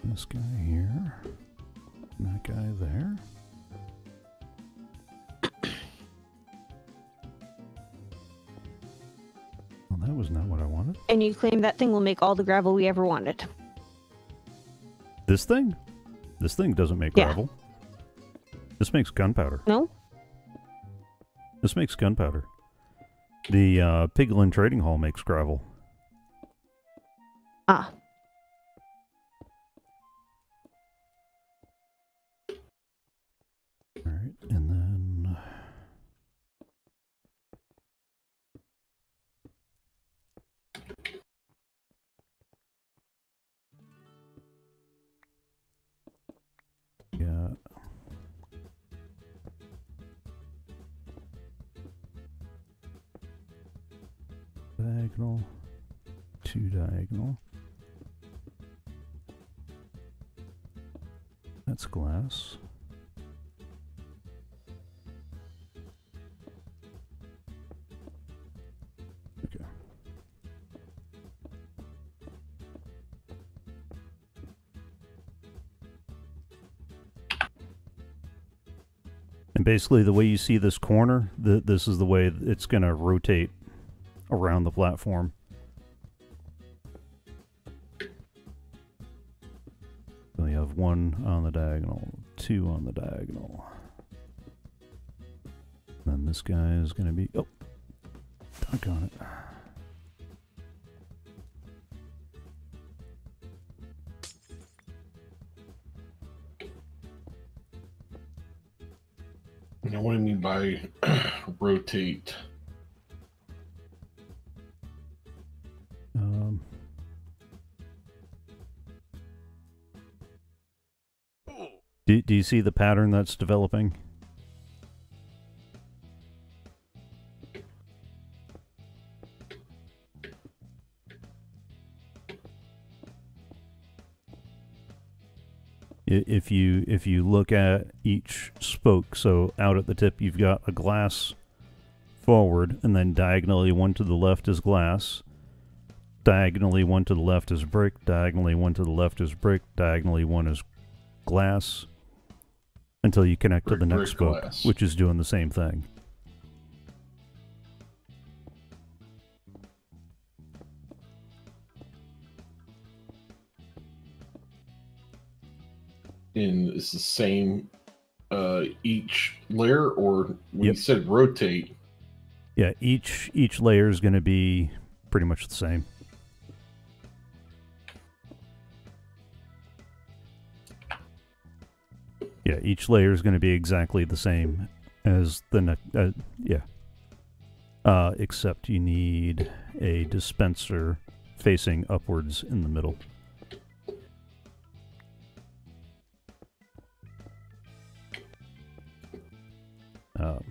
This guy here, and that guy there. [coughs] Well, that was not what I wanted. And you claim that thing will make all the gravel we ever wanted. This thing? This thing doesn't make Yeah. gravel. This makes gunpowder. No? This makes gunpowder. The uh, Piglin Trading Hall makes gravel. Ah. Diagonal, two diagonal. That's glass. Okay. And basically, the way you see this corner, th- this is the way it's going to rotate around the platform. So you have one on the diagonal, two on the diagonal. Then this guy is going to be. Oh, doggone it. Now, what do you mean by [clears throat] rotate? See the pattern that's developing? If you if you look at each spoke, so out at the tip you've got a glass forward, and then diagonally one to the left is glass, diagonally one to the left is brick, diagonally one to the left is brick, diagonally one is glass, until you connect Brick, to the next book, glass. which is doing the same thing. And it's the same uh, each layer, or when Yep. you said rotate, Yeah, each each layer is going to be pretty much the same. Yeah, each layer is going to be exactly the same as the next. Uh, yeah. Uh, except you need a dispenser facing upwards in the middle. Um,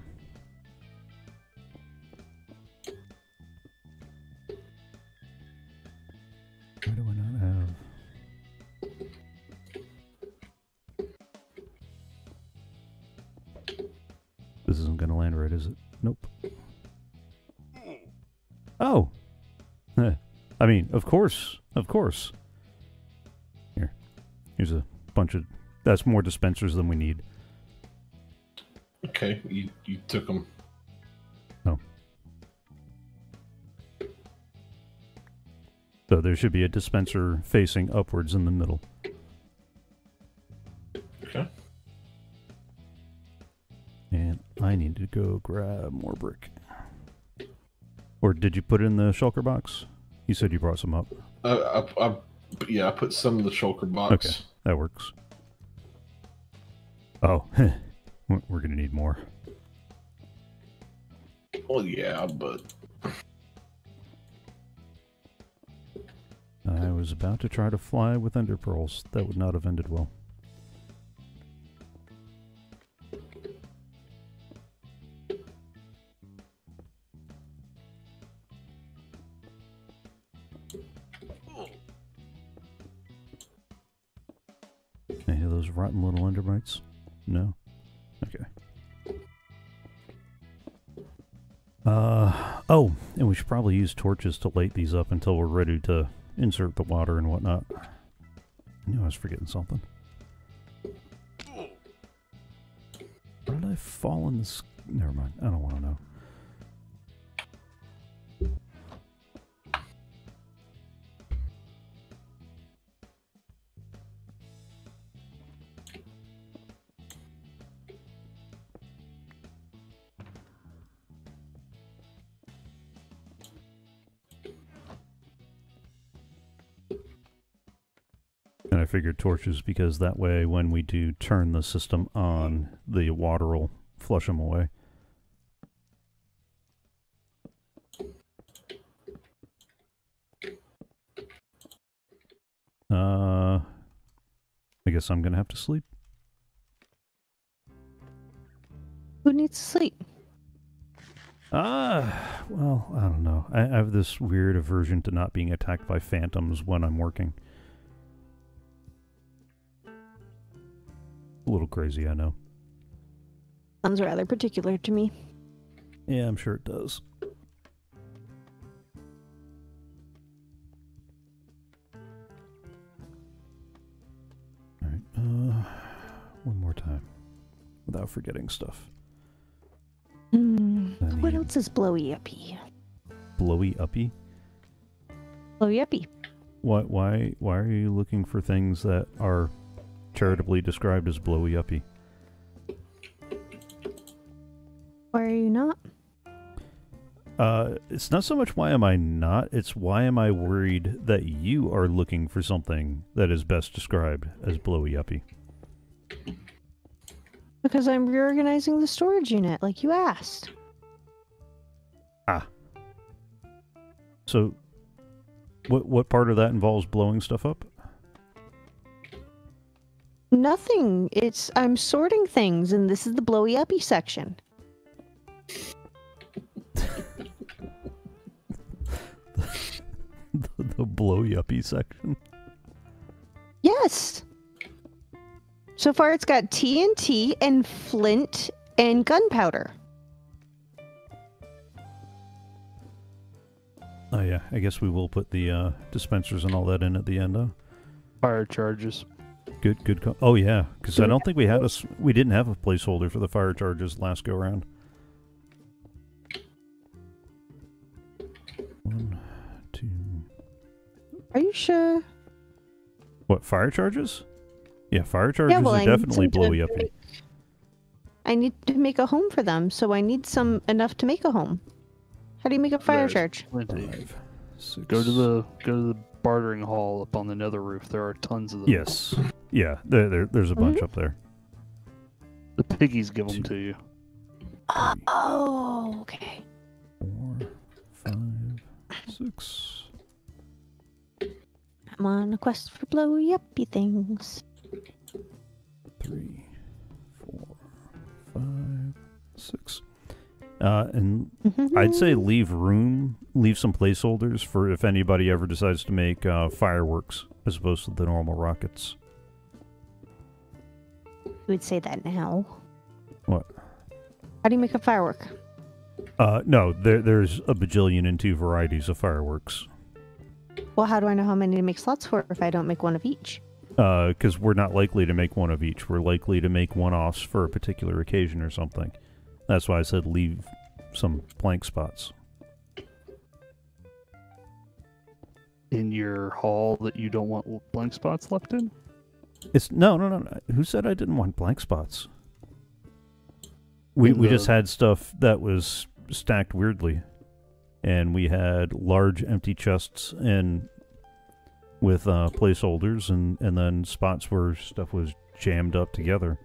why do I isn't going to land right, is it? Nope. Hmm. Oh. [laughs] I mean, of course. Of course. Here. Here's a bunch of. That's more dispensers than we need. Okay, you you took them. No. Oh. So there should be a dispenser facing upwards in the middle. Okay. And I need to go grab more brick. Or did you put it in the shulker box? You said you brought some up. Uh, I, I, yeah, I put some in the shulker box. Okay. That works. Oh, [laughs] we're we're gonna need more. Well, yeah, but I was about to try to fly with ender pearls. That would not have ended well. Rotten little underbites? No. Okay. Uh oh, and we should probably use torches to light these up until we're ready to insert the water and whatnot. I knew I was forgetting something. Where did I fall in this? Never mind. I don't want to know. And I figured torches because that way when we do turn the system on, the water will flush them away. Uh, I guess I'm gonna have to sleep. Who needs to sleep? Ah, well, I don't know. I, I have this weird aversion to not being attacked by phantoms when I'm working. A little crazy, I know. Sounds rather particular to me. Yeah, I'm sure it does. Alright, uh, one more time. Without forgetting stuff. I What else is blowy uppy? Blowy uppy? Blowy uppy. Why, why, why are you looking for things that are charitably described as blowy uppy? Why are you not? Uh, it's not so much why am I not, it's why am I worried that you are looking for something that is best described as blowy uppy. Because I'm reorganizing the storage unit, like you asked. Ah. So, what what part of that involves blowing stuff up? Nothing. It's I'm sorting things, and this is the blowy uppy section. [laughs] the, the blowy uppy section. Yes. So far, it's got TNT and flint and gunpowder. Oh yeah, I guess we will put the uh, dispensers and all that in at the end. Huh? Fire charges. Good, good. Co- oh yeah, because I don't think we had a s- we didn't have a placeholder for the fire charges last go round. One, two. Are you sure? What fire charges? Yeah, fire charges well, are I definitely some to blowy uppy. make- I need to make a home for them, so I need some enough to make a home. How do you make a fire There's charge? Plenty. Five, six. Go to the go to the bartering hall up on the nether roof. There are tons of them. Yes. Yeah, there, there, there's a hmm? bunch up there. The piggies give them to you. Oh, okay. four, five, six. I'm on a quest for blowy uppy things. three, four, five, six. Uh, and I'd say leave room, leave some placeholders for if anybody ever decides to make uh, fireworks as opposed to the normal rockets. You would say that now. What? How do you make a firework? Uh, no, there, there's a bajillion and two varieties of fireworks. Well, how do I know how many to make slots for if I don't make one of each? Because we're not likely to make one of each. We're likely to make one-offs for a particular occasion or something. That's why I said leave some blank spots. In your hall that you don't want blank spots left in? It's no, no, no, no. Who said I didn't want blank spots? We In we just had stuff that was stacked weirdly, and we had large empty chests and with uh, placeholders, and and then spots where stuff was jammed up together.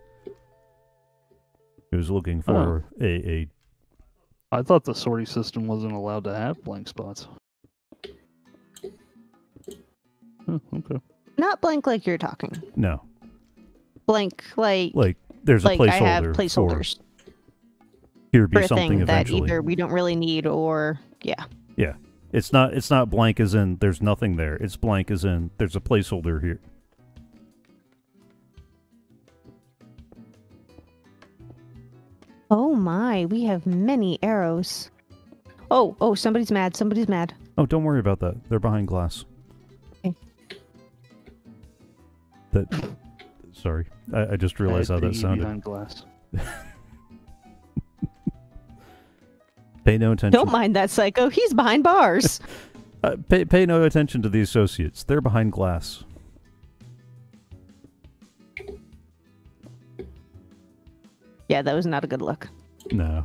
It was looking for a, a I thought the sorting system wasn't allowed to have blank spots. Huh, okay. Not blank like you're talking. no Blank like like there's like a placeholder. I have for placeholders here be for, a something thing that either we don't really need or yeah. yeah. It's not it's not blank as in there's nothing there. It's blank as in there's a placeholder here. Oh my, we have many arrows. Oh, oh, somebody's mad. Somebody's mad. Oh, don't worry about that. They're behind glass. Okay. That sorry. I, I just realized I how that sounded. Behind glass. [laughs] Pay no attention. Don't mind that psycho. He's behind bars. [laughs] Uh, pay pay no attention to the associates. They're behind glass. Yeah, that was not a good look. No.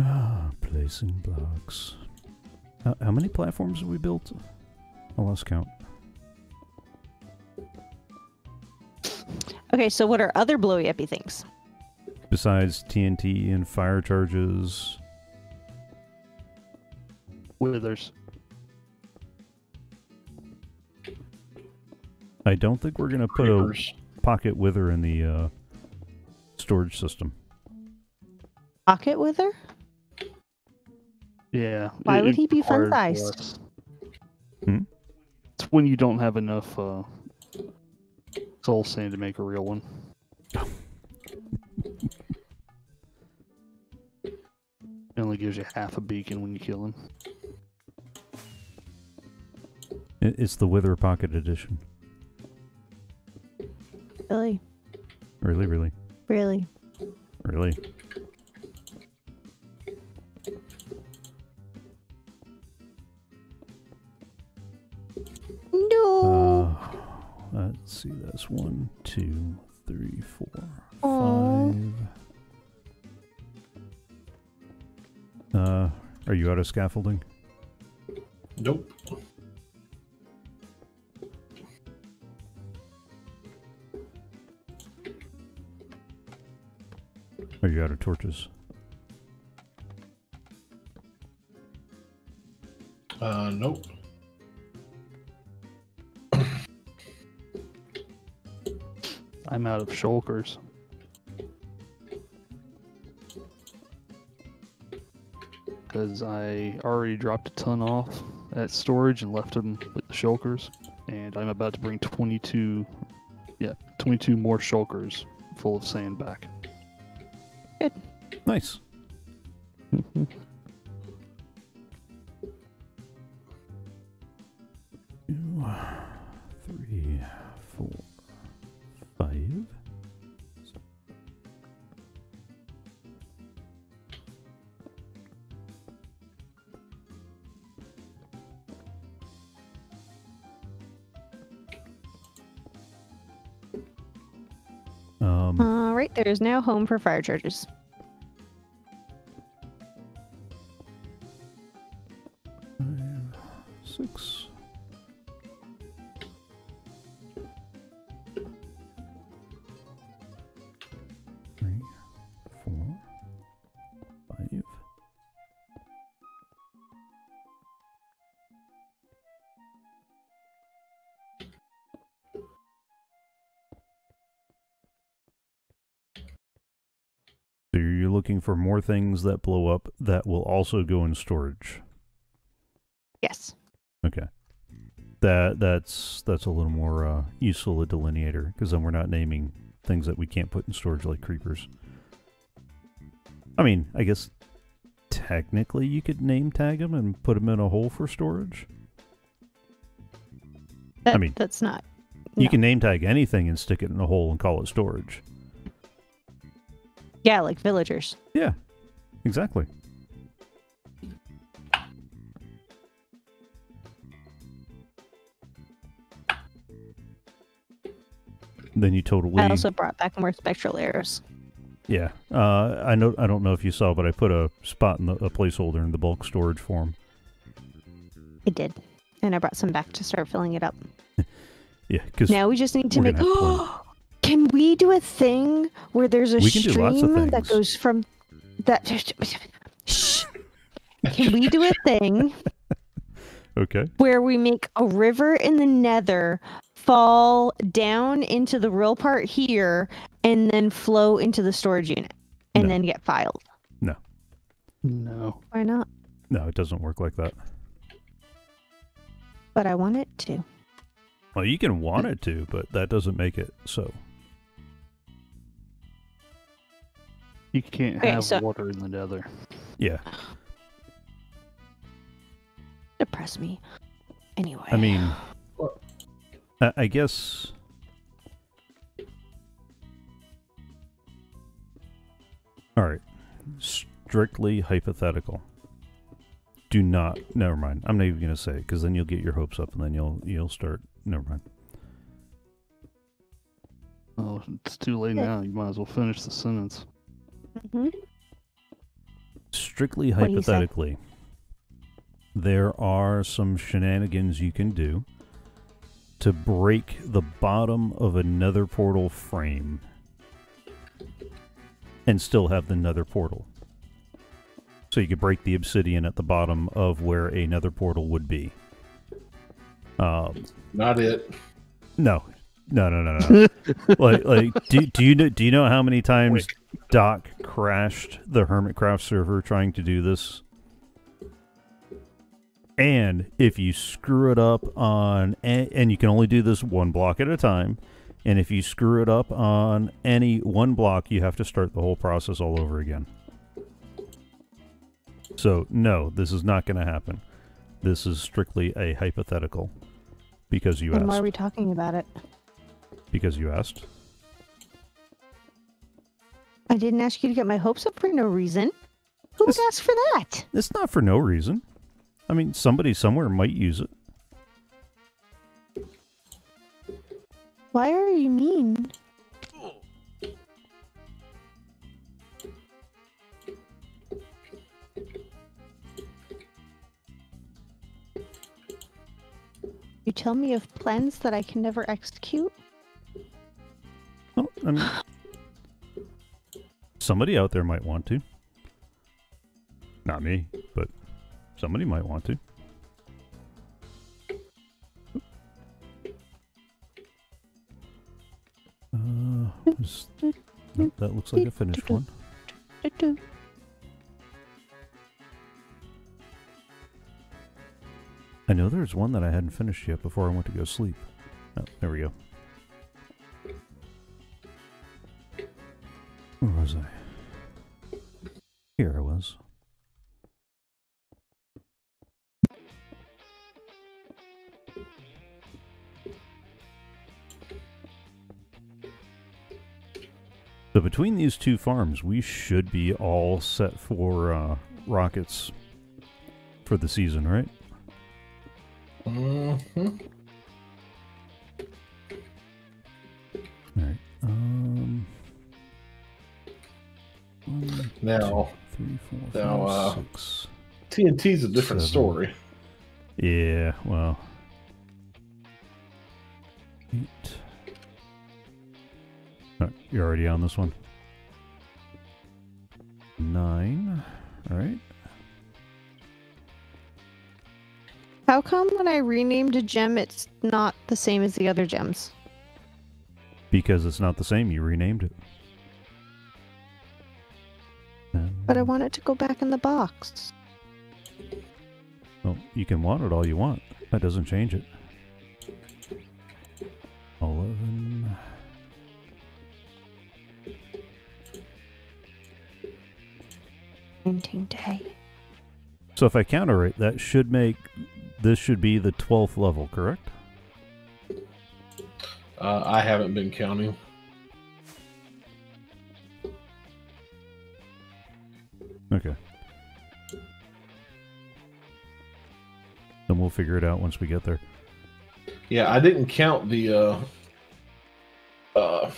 Ah, placing blocks. How, how many platforms have we built? I lost count. Okay, so what are other blowy uppy things? Besides TNT and fire charges, Withers. I don't think we're gonna put a pocket wither in the uh, storage system. Pocket wither? Yeah. Why it- would he be fun sized? Hmm? It's when you don't have enough uh, soul sand to make a real one. It only gives you half a beacon when you kill him. It's the wither pocket edition. Really? Really, really, Really? really. No. Uh, let's see. That's one, two, three, four, Aw. five. Uh, are you out of scaffolding? Nope. Are you out of torches? Uh, nope. I'm out of shulkers. Because I already dropped a ton off at storage and left them with the shulkers. And I'm about to bring 22, yeah, 22 more shulkers full of sand back. Nice. [laughs] Two, three, four, there is now home for fire charges. Looking for more things that blow up that will also go in storage. Yes. Okay. That that's that's a little more uh, useful a delineator because then we're not naming things that we can't put in storage like creepers. I mean, I guess technically you could name tag them and put them in a hole for storage. That, mean, that's not. You can name tag anything and stick it in a hole and call it storage. Yeah, like villagers. Yeah, exactly. Then you totally I also brought back more spectral arrows. Yeah, uh, I know. I don't know if you saw, but I put a spot in the a placeholder in the bulk storage form. I did. And I brought some back to start filling it up. [laughs] Yeah, because Now we just need to make. [gasps] gonna have plenty. Can we do a thing where there's a We can do lots of stream that goes from that? Shh. [laughs] Can we do a thing [laughs] okay, where we make a river in the Nether fall down into the real part here and then flow into the storage unit and No. then get filed? No. No. Why not? no, it doesn't work like that. But I want it to. Well, you can want it to, but that doesn't make it so. You can't Okay, have so- water in the nether. Yeah, [sighs] Depress me. Anyway. I mean, [sighs] I, I guess. All right, strictly hypothetical. Do not. Never mind. I'm not even gonna say it because then you'll get your hopes up, and then you'll you'll start. Never mind. Oh, it's too late now. You might as well finish the sentence. Mhm. strictly What do you say? hypothetically, there are some shenanigans you can do to break the bottom of a nether portal frame and still have the nether portal. So you could break the obsidian at the bottom of where a nether portal would be. Um, Not it. no, no, no, no, no. [laughs] like, like, do, do you know? Do you know how many times Doc crashed the Hermitcraft server trying to do this? And if you screw it up on, a- and you can only do this one block at a time, and if you screw it up on any one block, you have to start the whole process all over again. So, no, this is not going to happen. This is strictly a hypothetical because you Then why are we talking about it? Because you asked. I didn't ask you to get my hopes up for no reason. Who would ask for that? It's not for no reason. I mean, somebody somewhere might use it. Why are you mean? You tell me of plans that I can never execute? Well, I mean, somebody out there might want to. Not me, but somebody might want to. Uh, is- no, that looks like a finished one. I know there's one that I hadn't finished yet before I went to go sleep. Oh, there we go. Where was I? Here I was. So between these two farms, we should be all set for uh, rockets for the season, right? Mm hmm All right. Um. One, Now, two, three, four, now, five, uh, six. TNT's a different Seven. story. Yeah, well. Eight. Oh, you're already on this one. Nine. All right. How come when I renamed a gem, it's not the same as the other gems? Because it's not the same, you renamed it. But I want it to go back in the box. Well, you can want it all you want. That doesn't change it. Eleven. Painting day. So if I counter it, that should make this should be the twelfth level, correct? Uh, I haven't been counting. Figure it out once we get there. Yeah, I didn't count the uh uh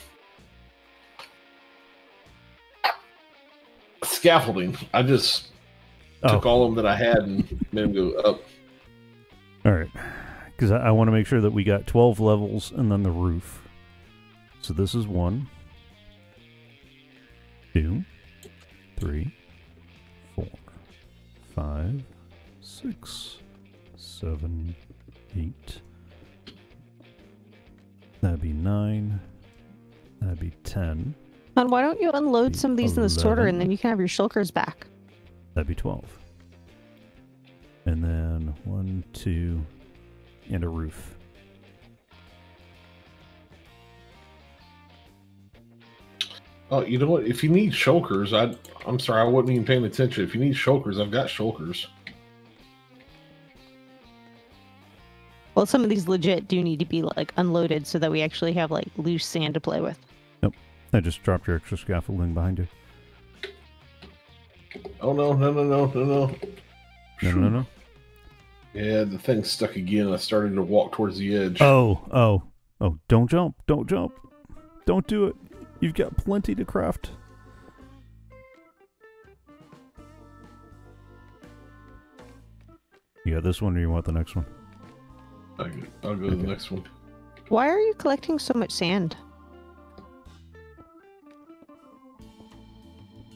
scaffolding. I just took Oh, all of them that I had and made them go up. all right. Because I, I want to make sure that we got twelve levels and then the roof. So this is one, two, three, four, five, six, seven, eight. That'd be nine. That'd be ten. And why don't you unload some of these in the sorter and then you can have your shulkers back? That'd be 12. And then one, two, and a roof. Oh, you know what? If you need shulkers, I I'm sorry, I wasn't even paying attention. If you need shulkers, I've got shulkers. Well, some of these legit do need to be like unloaded so that we actually have like loose sand to play with. Nope. I just dropped your extra scaffolding behind you. Oh no, no, no, no, no, no. No, no, no. Yeah, the thing stuck again. I started to walk towards the edge. Oh, oh, oh, don't jump. Don't jump. Don't do it. You've got plenty to craft. You got this one or you want the next one? I- I'll go to the next one. Why are you collecting so much sand?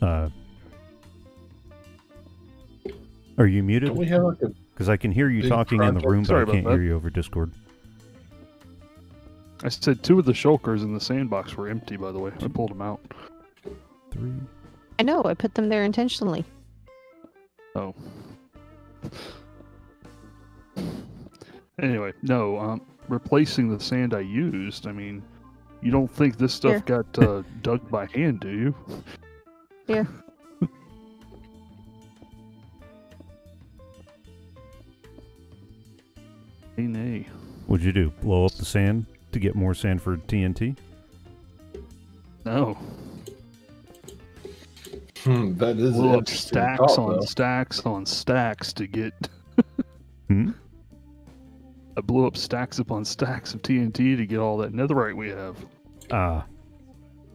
Uh, are you muted? Don't we have like a Because I can hear you big talking in the project? room, but I can't that. hear you over Discord. I said two of the shulkers in the sandbox were empty, by the way. I pulled them out. Three. I know, I put them there intentionally. Oh. Anyway, no, um, replacing the sand I used, I mean, you don't think this stuff got uh, [laughs] dug by hand, do you? Yeah. [laughs] Hey, nay. What'd you do? Blow up the sand to get more sand for TNT? No. Hmm, that is Blew up stacks thought, on though. stacks on stacks to get. [laughs] Hmm? I blew up stacks upon stacks of TNT to get all that netherite we have. Ah.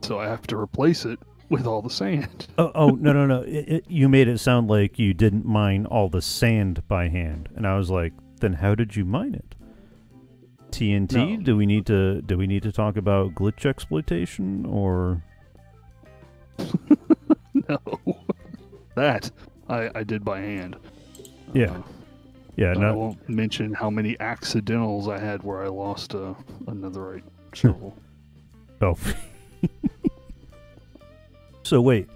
So I have to replace it with all the sand. [laughs] Oh, oh no, no, no. It, it, you made it sound like you didn't mine all the sand by hand. And I was like, then how did you mine it? TNT? No. Do we need to do we need to talk about glitch exploitation or [laughs] no. [laughs] That I, I did by hand. Yeah. Uh, Yeah, I won't mention how many accidentals I had where I lost uh, a, a netherite shovel. Hmm. Oh. [laughs] so wait,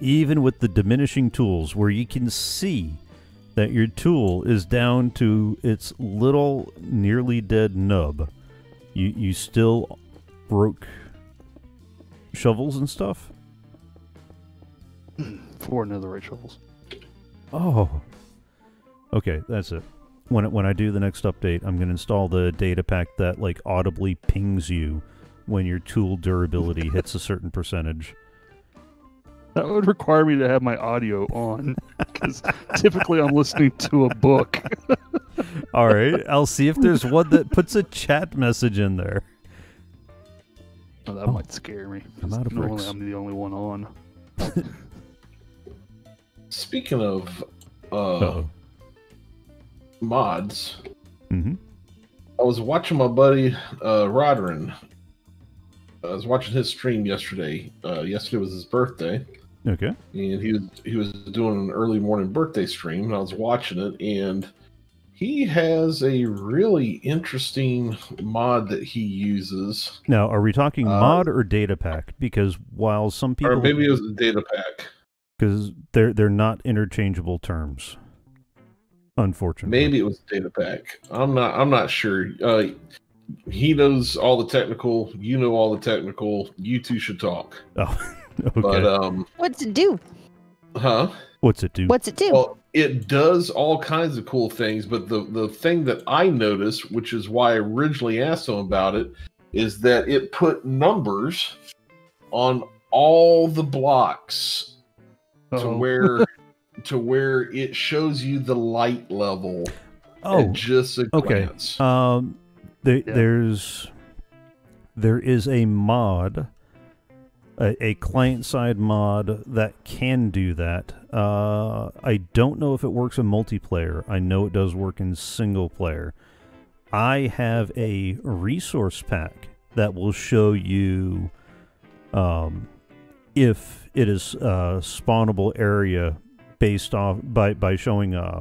even with the diminishing tools, where you can see that your tool is down to its little, nearly dead nub, you you still broke shovels and stuff. Hmm, four netherite shovels. Oh. Okay, that's it. When it, when I do the next update, I'm going to install the data pack that like audibly pings you when your tool durability hits a certain percentage. That would require me to have my audio on because typically I'm listening to a book. [laughs] All right, I'll see if there's one that puts a chat message in there. Oh, that Oh. might scare me. I'm out of normally bricks. I'm the only one on. Speaking of uh, Uh-oh. Mods. hmm I was watching my buddy uh, Rodrin. I was watching his stream yesterday. Uh, yesterday was his birthday, Okay. and he was he was doing an early morning birthday stream. And I was watching it, and he has a really interesting mod that he uses, Now, are we talking Uh, mod or data pack? Because while some people, or maybe it was a data pack. because they're they're not interchangeable terms, unfortunately. Maybe it was data pack. I'm not. I'm not sure. Uh, he knows all the technical. You know all the technical. You two should talk. [laughs] Oh, okay. But um, What's it do? huh? What's it do? What's it do? Well, it does all kinds of cool things, but the the thing that I noticed, which is why I originally asked him about it, is that it put numbers on all the blocks to Uh-oh. where [laughs] to where it shows you the light level oh, just a okay. glance. Um, there, Yeah. there's there is a mod, a, a client side mod that can do that. Uh, I don't know if it works in multiplayer. I know it does work in single player. I have a resource pack that will show you um, if it is a spawnable area based off by by showing uh,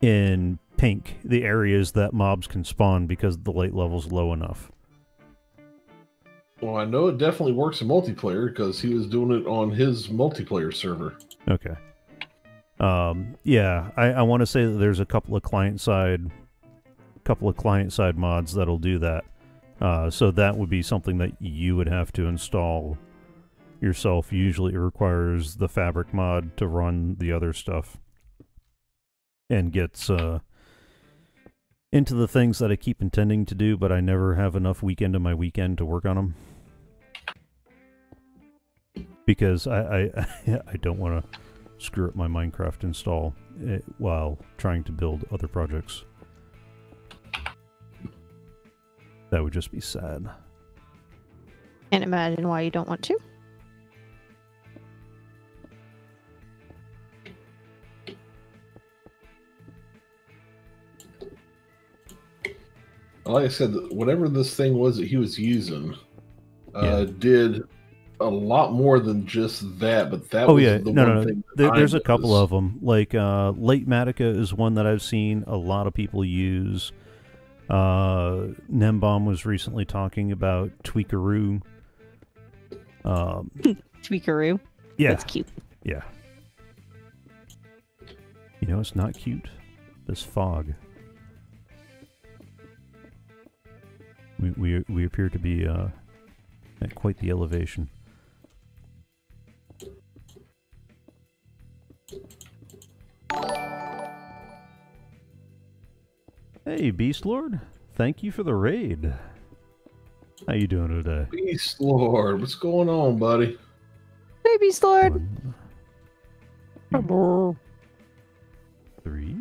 in pink the areas that mobs can spawn because the light level's low enough. Well, I know it definitely works in multiplayer because he was doing it on his multiplayer server. Okay. Um, yeah, I, I want to say that there's a couple of client side, couple of client side mods that'll do that. Uh, so that would be something that you would have to install yourself. Usually, requires the Fabric mod to run the other stuff, and gets uh, into the things that I keep intending to do, but I never have enough weekend in my weekend to work on them because I I, [laughs] I don't want to screw up my Minecraft install eh, while trying to build other projects. That would just be sad. Can't imagine why you don't want to. Like I said, whatever this thing was that he was using, uh, did a lot more than just that. But that Oh was yeah, the no, one no, no. thing. There, I there's a couple of them. Like uh, Litematica is one that I've seen a lot of people use. Uh, Nembomb was recently talking about Tweakeroo. Um, [laughs] Tweakeroo. yeah, That's cute. yeah. You know, it's not cute. This fog. We we we appear to be uh, at quite the elevation. Hey, Beast Lord. Thank you for the raid. How you doing today? Beast Lord, what's going on, buddy? Baby Lord. One, Hello. three.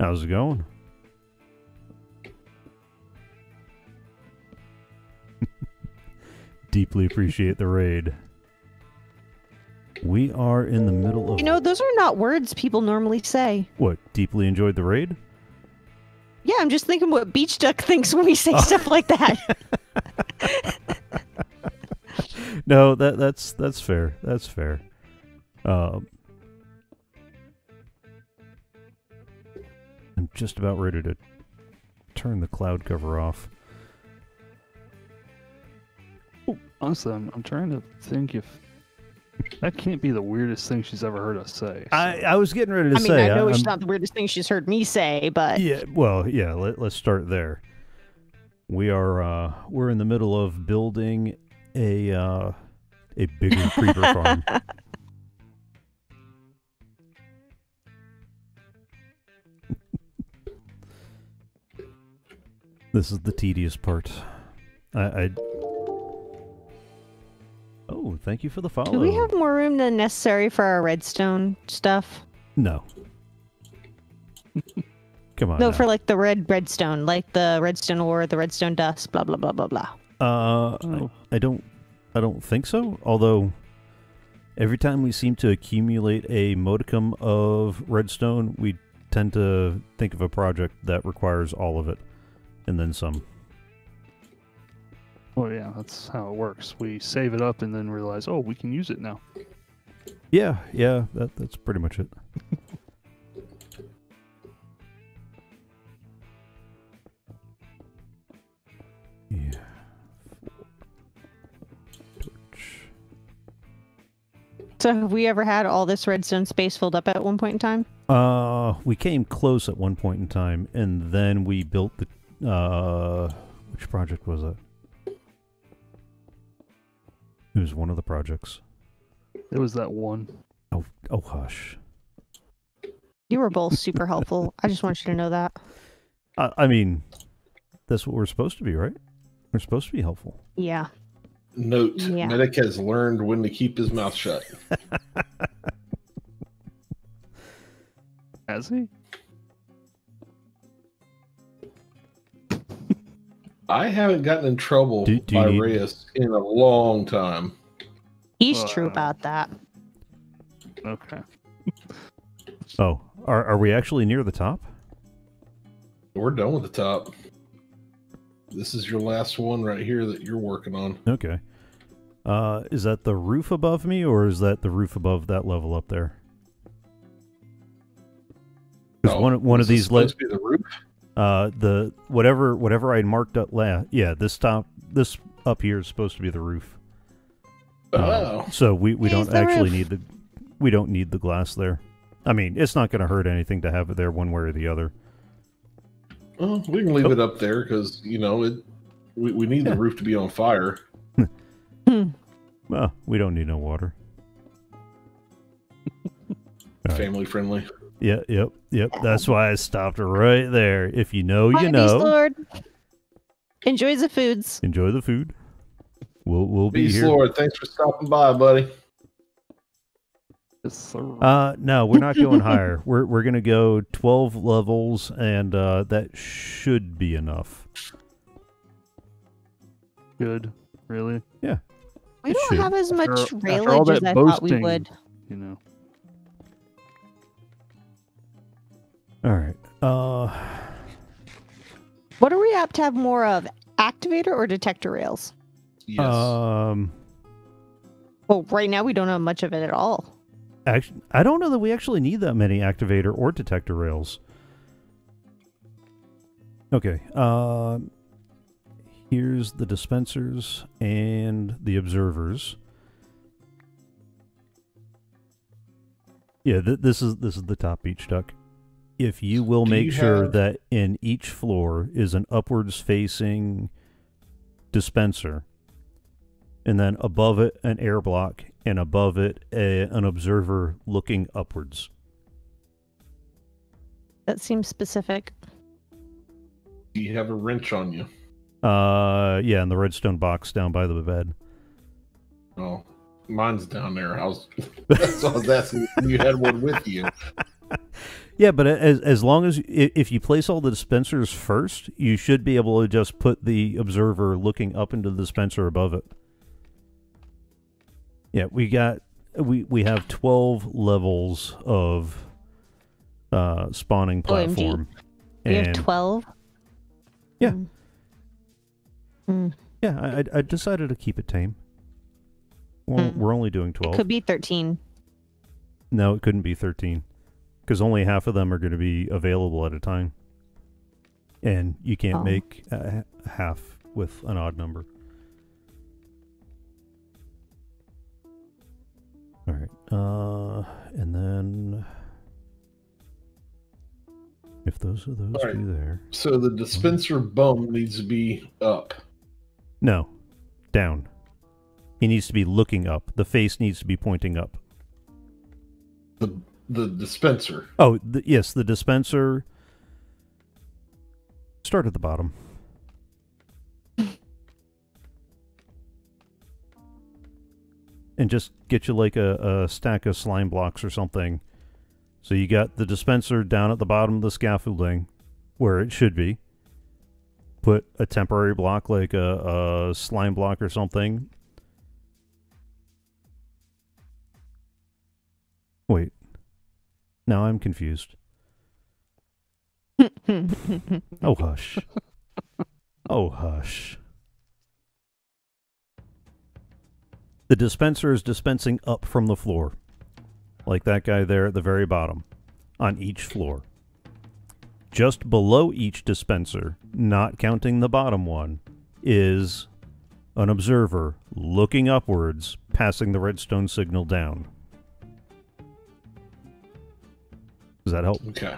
How's it going? Deeply appreciate the raid. We are in the middle of You know, those are not words people normally say. what? Deeply enjoyed the raid? Yeah, I'm just thinking what Beach Duck thinks when we say Oh. stuff like that. [laughs] No, that that's that's fair. That's fair. Um, I'm just about ready to turn the cloud cover off. Honestly, I'm, I'm trying to think if that can't be the weirdest thing she's ever heard us say. so- I, I was getting ready to say. I mean, I know it's I'm- not the weirdest thing she's heard me say, but Yeah, well, yeah. Let, let's start there. We are uh, we're in the middle of building a uh, a bigger [laughs] creeper farm. [laughs] This is the tedious part. I, I oh, thank you for the follow. do we have more room than necessary for our redstone stuff? no? Come on. No, now. for like the red redstone, like the redstone ore, the redstone dust, blah blah blah blah blah. Uh, Oh. I, I don't, I don't think so. Although, every time we seem to accumulate a modicum of redstone, we tend to think of a project that requires all of it, and then some. Well, yeah, that's how it works. We save it up and then realize, oh, we can use it now. Yeah, yeah, that that's pretty much it. [laughs] yeah. Torch. So have we ever had all this redstone space filled up at one point in time? Uh, we came close at one point in time, and then we built the. Uh, which project was it? It was one of the projects. It was that one. Oh, oh, hush. You were both super helpful. I just want you to know that. I, I mean, that's what we're supposed to be, right? We're supposed to be helpful. Yeah. Note: Yeah. Medic has learned when to keep his mouth shut. [laughs] Has he? I haven't gotten in trouble Do- do by need- Reyes in a long time. He's true Uh, about that. Okay. [laughs] Oh, are are we actually near the top? We're done with the top. This is your last one right here that you're working on. Okay. Uh, is that the roof above me, or is that the roof above that level up there? Because Oh, one one of is this these le- supposed to be the roof. Uh the whatever whatever I marked up la yeah this top this up here is supposed to be the roof. Uh, Oh, so we we Here's don't actually roof. need the we don't need the glass there. I mean, it's not going to hurt anything to have it there one way or the other. well, we can leave Oh. it up there because you know it. We, we need Yeah. the roof to be on fire. Hmm. [laughs] Well, we don't need no water. Right. [laughs] Family friendly. Yep, yep, yep. That's why I stopped right there. If you know, Bye, you Beast know. Lord. Enjoy the foods. Enjoy the food. We'll we'll be Beast here. Lord, thanks for stopping by, buddy. Yes. Uh no, we're not going [laughs] higher. We're we're gonna go twelve levels, and uh, that should be enough. Good. Really? Yeah. We It don't should. have as much After- after all railage as that I thought we would. You know. All right. Uh, What are we apt to have more of? Activator or detector rails? Yes. um, Well, right now we don't have much of it at all. actually, I don't know that we actually need that many activator or detector rails. Okay. Um, here's the dispensers and the observers. Yeah, th- this is this is the top beach duck. If you will Do make you sure have- that in each floor is an upwards facing dispenser, and then above it an air block, and above it a, an observer looking upwards. That seems specific. Do you have a wrench on you? Uh, yeah, in the redstone box down by the bed. Oh, mine's down there. I was. [laughs] That's what I was asking. You had one with you. [laughs] Yeah, but as as long as if you place all the dispensers first, you should be able to just put the observer looking up into the dispenser above it. Yeah, we got we we have twelve levels of uh spawning OMG. platform, We have 12. Yeah. Mm. Mm. yeah, I I- decided to keep it tame. We're, Hmm. we're only doing It twelve. could be 13. No, it couldn't be 13. Because only half of them are going to be available at a time. And you can't Oh. make uh, half with an odd number. All right. Uh, and then. If those are those All right. two there. So the dispenser bum needs to be up. No, down. He needs to be looking up. The face needs to be pointing up. The the dispenser. Oh, the, yes, the dispenser. Start at the bottom. [laughs] and just get you like a, a stack of slime blocks or something. So you got the dispenser down at the bottom of the scaffolding, where it should be. Put a temporary block like a, a slime block or something. Wait. Now I'm confused. [laughs] Oh, hush. oh, hush. The dispenser is dispensing up from the floor, like that guy there at the very bottom, on each floor. Just below each dispenser, not counting the bottom one, is an observer looking upwards, passing the redstone signal down. Does that help? Okay.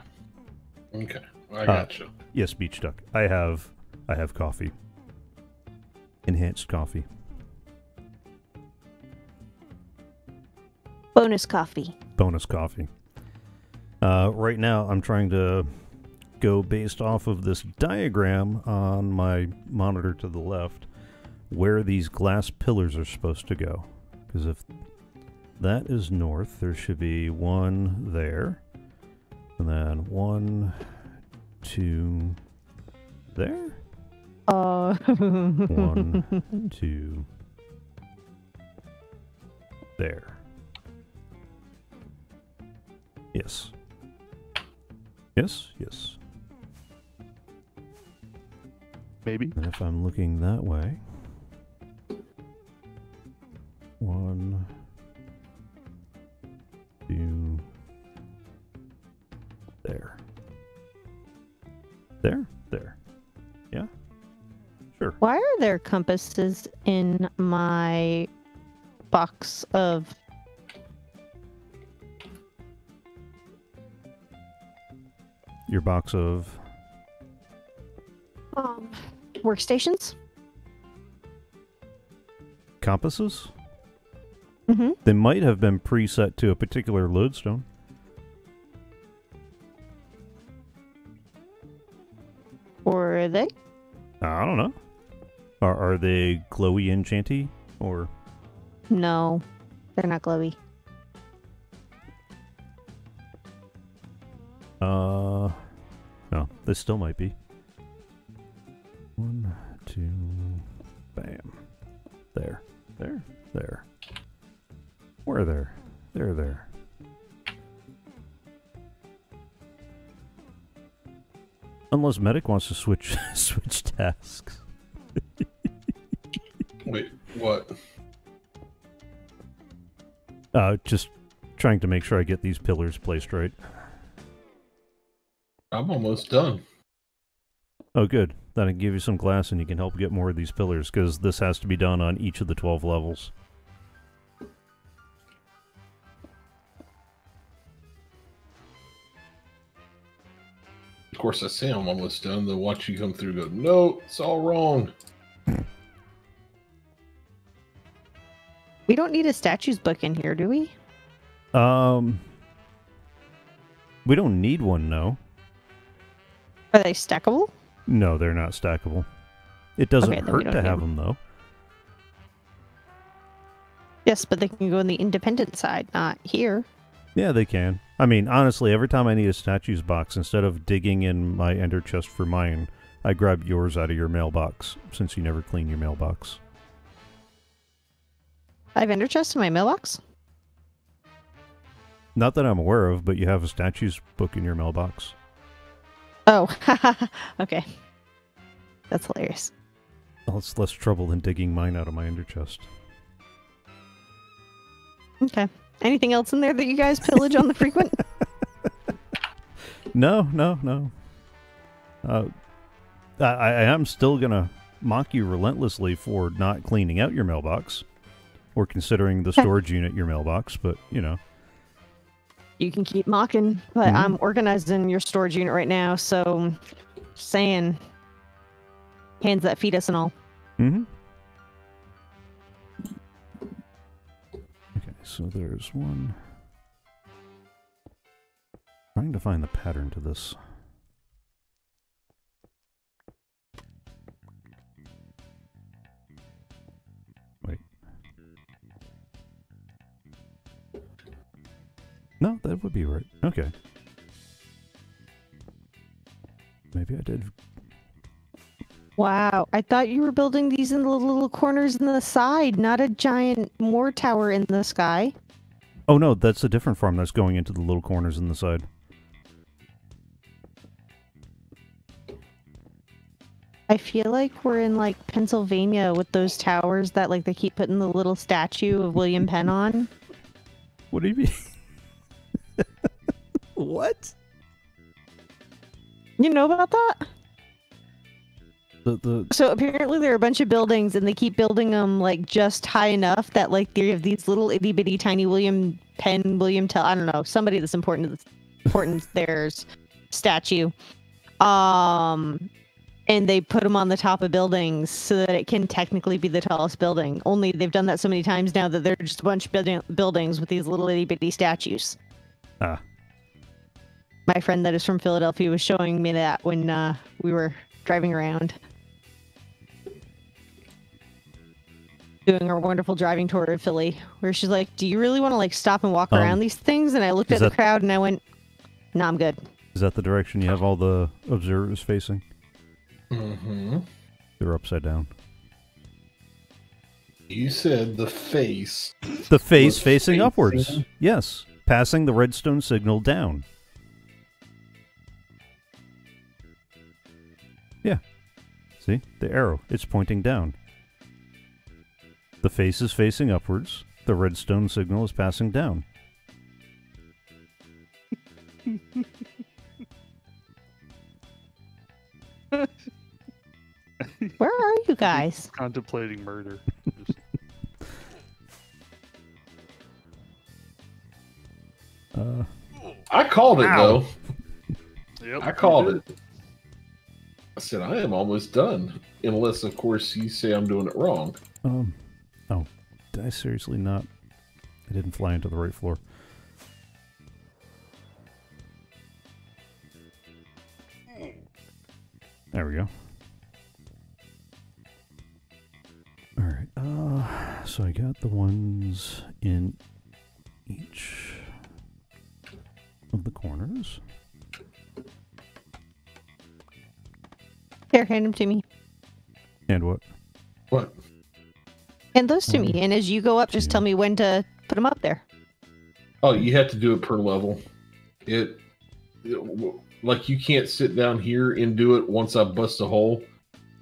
Okay. I Uh, gotcha. Yes, beach duck. I have I have coffee. Enhanced coffee. Bonus coffee. Bonus coffee. Uh, right now I'm trying to go based off of this diagram on my monitor to the left where these glass pillars are supposed to go. Because if that is north, there should be one there. And then one, two, there. Uh, One. [laughs] two, there. Yes. Yes, yes. Maybe. And if I'm looking that way, one, two, there. There? There. Yeah? Sure. Why are there compasses in my box of Your box of. um, workstations? compasses? Mm-hmm. They might have been preset to a particular lodestone. Or are they? I don't know. Are, are they glowy enchanty? Or. No, they're not glowy. Uh. No, they still might be. One, two. Bam. There. There. There. Where there? There, there. Unless medic wants to switch [laughs] switch tasks. Wait, what? Uh, just trying to make sure I get these pillars placed right. I'm almost done. Oh, good. Then I can give you some glass and you can help get more of these pillars because this has to be done on each of the 12 levels. Course, I say I'm almost done. They'll watch you come through. and Go, no, it's all wrong. We don't need a statues book in here, do we? Um, we don't need one, no. Are they stackable? No, they're not stackable. It doesn't Okay, hurt to have them. them, though. Yes, but they can go on the independent side, not here. Yeah, they can. I mean, honestly, every time I need a statues box, instead of digging in my ender chest for mine, I grab yours out of your mailbox since you never clean your mailbox. I have ender chest in my mailbox. Not that I'm aware of, but you have a statues book in your mailbox. Oh, [laughs] okay. That's hilarious. Well, it's less trouble than digging mine out of my ender chest. Okay. Anything else in there that you guys pillage on the frequent? [laughs] No, no, no. Uh, I, I am still gonna mock you relentlessly for not cleaning out your mailbox, or considering the [laughs] storage unit your mailbox. But you know, You can keep mocking, but Mhm. I'm organizing your storage unit right now, so saying hands that feed us and all. hmm so there's one. Trying to find the pattern to this. Wait. No, that would be right. Okay. Maybe I did. Wow, I thought you were building these in the little corners in the side, not a giant more tower in the sky. Oh no, that's a different farm that's going into the little corners in the side. I feel like we're in like Pennsylvania with those towers that like they keep putting the little statue of William Penn on. What do you mean? [laughs] what? You know about that? The the So apparently there are a bunch of buildings and they keep building them like just high enough that like they have these little itty bitty tiny William Penn, William Tell, I don't know, somebody that's important to the, important to theirs statue. Um and they put them on the top of buildings so that it can technically be the tallest building. Only they've done that so many times now that they're just a bunch of building, buildings with these little itty bitty statues. ah My friend that is from Philadelphia was showing me that when uh, we were driving around. Doing our wonderful driving tour of Philly, where she's like, "Do you really want to like stop and walk Um, around these things?" And I looked is at the crowd and I went, "No, I'm good." is that the direction you have all the observers facing? Mm-hmm. They're upside down. You said the face. The face facing facing- upwards. Yes, passing the redstone signal down. Yeah. See? The arrow. It's pointing down. The face is facing upwards. The redstone signal is passing down. Where are you guys? [laughs] Contemplating murder. Uh, I called it Ow. though. Yep, I called it. I said I am almost done, unless of course you say I'm doing it wrong. um. Oh, did I seriously not? I didn't fly into the right floor. There we go. All right. Uh, so I got the ones in each of the corners. Here, hand them to me. And what? What? Hand those to hmm. me, and as you go up, just tell me when to put them up there. Oh, you have to do it per level. It, it like you can't sit down here and do it once I bust a hole.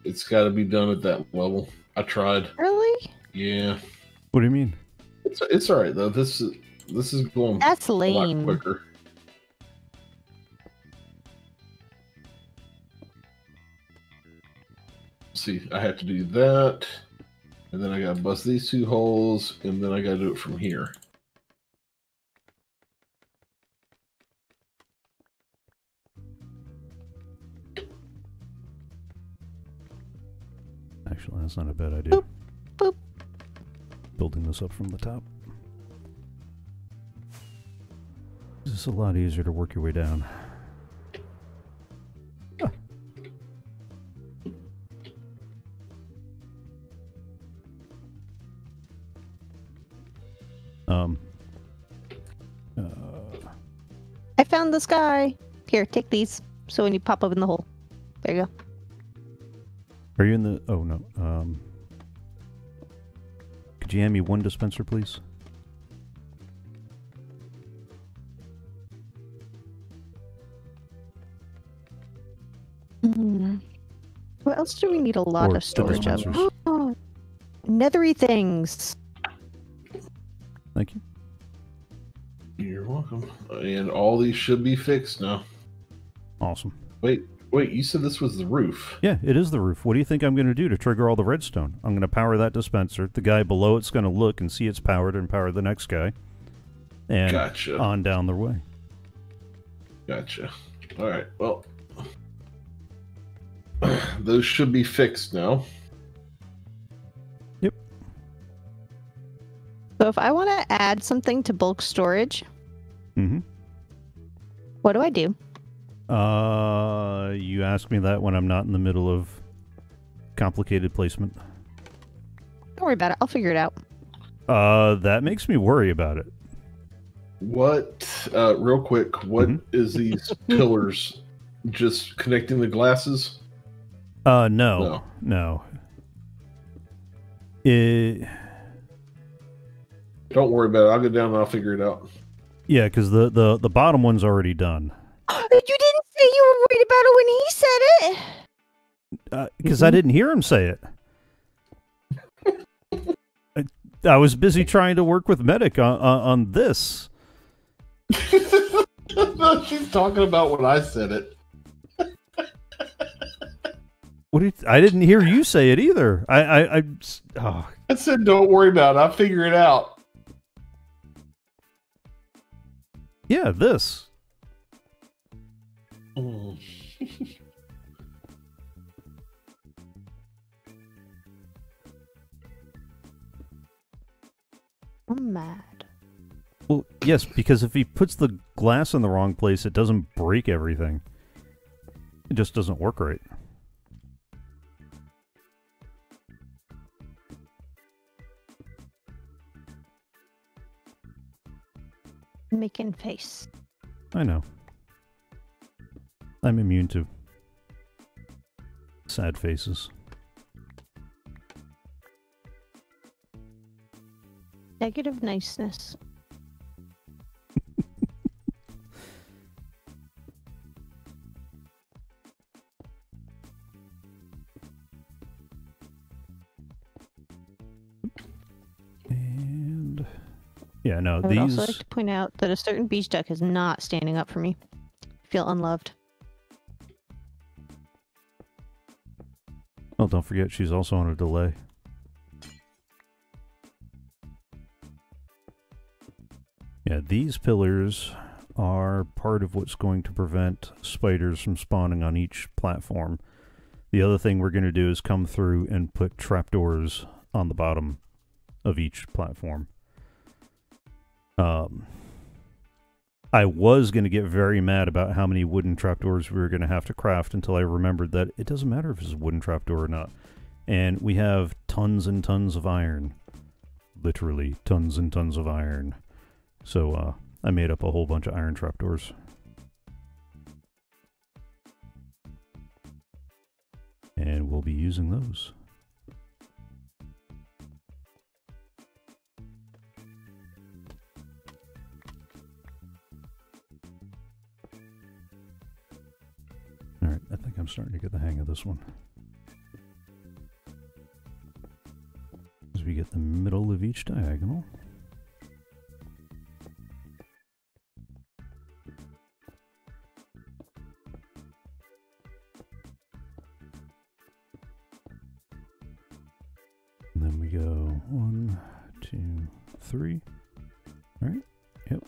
It's got to be done at that level. I tried. Really? Yeah, What do you mean? it's it's all right though. This is this is going That's a lot lame. quicker. See, I have to do that, and then I gotta bust these two holes, and then I gotta do it from here. Actually, that's not a bad idea. Boop, boop. Building this up from the top. This is a lot easier to work your way down. Found this guy. Here, take these. So when you pop up in the hole, there you go. are you in the? Oh no. Um. Could you hand me one dispenser, please? Hmm. What else do we need a lot Or of storage of? Oh, [gasps] nethery things. Thank you. You're welcome. And all these should be fixed now. Awesome. Wait, wait. You said this was the roof. Yeah, it is the roof. What do you think I'm going to do to trigger all the redstone? I'm going to power that dispenser. The guy below it's going to look and see it's powered and power the next guy. And Gotcha. on down the way. Gotcha. All right. Well, [clears throat] those should be fixed now. So if I want to add something to bulk storage, Mm-hmm. what do I do? Uh, you ask me that when I'm not in the middle of complicated placement. Don't worry about it. I'll figure it out. Uh, that makes me worry about it. What? Uh, real quick. What is Mm-hmm. these [laughs] pillars? Just connecting the glasses? Uh, no, no. It, Don't worry about it. I'll go down and I'll figure it out. yeah, because the, the the bottom one's already done. [gasps] you didn't say you were worried about it when he said it. Uh, because I didn't hear him say it. I, I was busy trying to work with Medic on, on, on this. no, [laughs] she's talking about when I said it. [laughs] What did, I didn't hear you say it either. I, I, I oh, I said, "Don't worry about it. I'll figure it out." Yeah, this. Mm. [laughs] I'm mad. Well, yes, because if he puts the glass in the wrong place, it doesn't break everything. It just doesn't work right. Making face. I know. I'm immune to sad faces. Negative niceness. Yeah, no, I would these. also like to point out that a certain beach duck is not standing up for me. I feel unloved. Oh, don't forget, she's also on a delay. Yeah, these pillars are part of what's going to prevent spiders from spawning on each platform. The other thing we're going to do is come through and put trapdoors on the bottom of each platform. Um, I was going to get very mad about how many wooden trapdoors we were going to have to craft until I remembered that it doesn't matter if it's a wooden trapdoor or not. And we have tons and tons of iron. Literally, tons and tons of iron. So uh, I made up a whole bunch of iron trapdoors. And we'll be using those. I'm starting to get the hang of this one. As we get the middle of each diagonal. And then we go one, two, three. All right. Yep.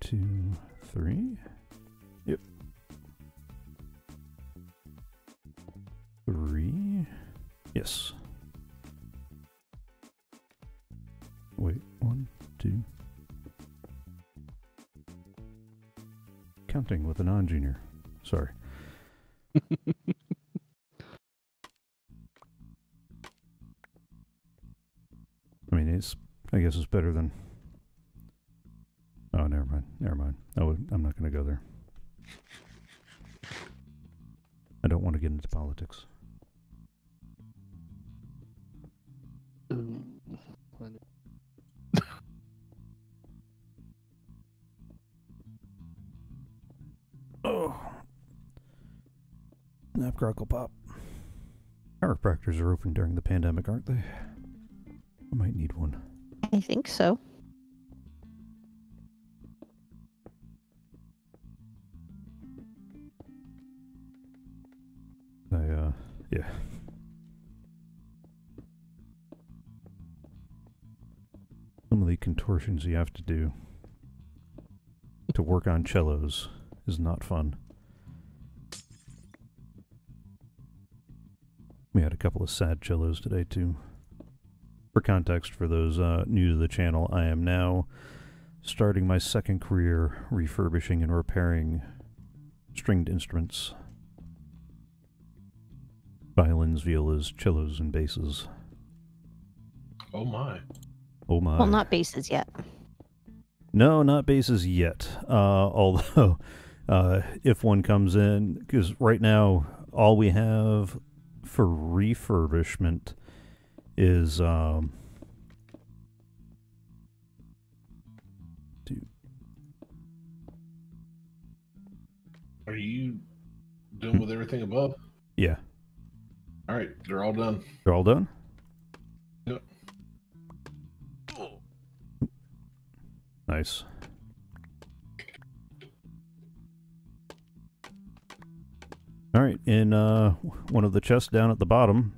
Two, three. Yep. Three. Yes. Wait. One, two. Counting with AnonJr. Sorry. [laughs] I mean, it's. I guess it's better than. Oh, never mind. Never mind. Oh, I'm not going to go there. I don't want to get into politics. [coughs] Oh. Snap, crackle, pop. Chiropractors are open during the pandemic, aren't they? I might need one. I think so. Yeah. Some of the contortions you have to do to work on cellos is not fun. We had a couple of sad cellos today, too. For context, for those uh, new to the channel, I am now starting my second career refurbishing and repairing stringed instruments violins, violas, cellos, and basses. Oh my! Oh my. Well, not basses yet. No, not basses yet. Uh, [laughs] although, uh, if one comes in, because right now all we have for refurbishment is um, Are you done with everything above? Yeah, All right, they're all done. they're all done. Yep. Nice. All right, in uh, one of the chests down at the bottom,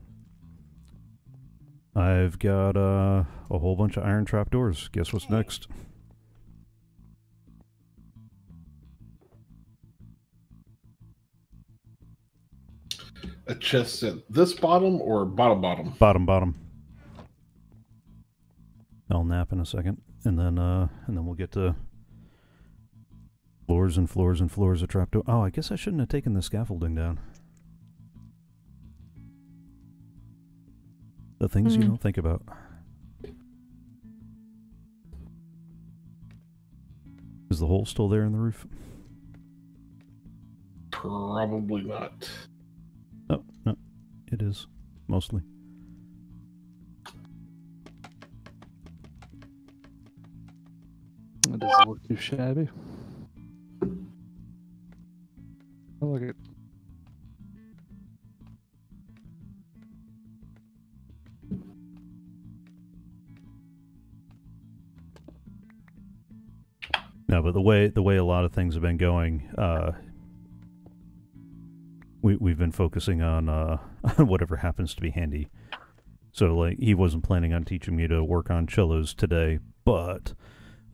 I've got uh, a whole bunch of iron trapdoors. Guess what's next? A chest at this bottom or bottom bottom? Bottom, bottom. I'll nap in a second, and then uh, and then we'll get to floors and floors and floors of trapdoor. Oh, I guess I shouldn't have taken the scaffolding down. The things you Hmm. don't think about. Is the hole still there in the roof? Probably not. It is mostly. It doesn't look too shabby. I like it. No, but the way the way a lot of things have been going, uh, we we've been focusing on uh, [laughs] whatever happens to be handy. So like he wasn't planning on teaching me to work on cellos today, but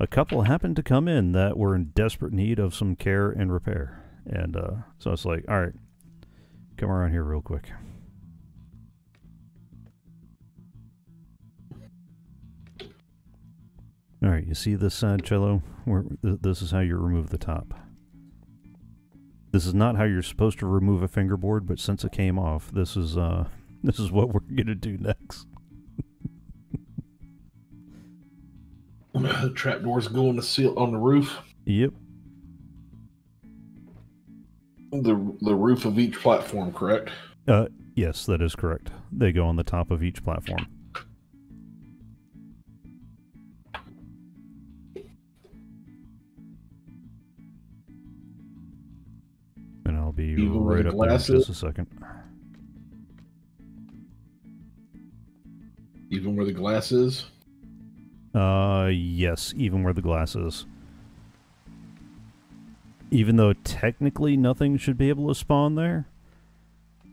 a couple happened to come in that were in desperate need of some care and repair, and uh, so it's like, all right, come around here real quick. All right, you see this side cello? Where th- this is how you remove the top. This is not how you're supposed to remove a fingerboard, but since it came off, this is uh [laughs] this is what we're gonna do next. [laughs] Trapdoors go on the seal on the roof. Yep. The the roof of each platform, correct? Uh yes, that is correct. They go on the top of each platform. Be Even where right the up there in just a second. Even where the glass is. Uh, yes, even where the glass is. Even though technically nothing should be able to spawn there,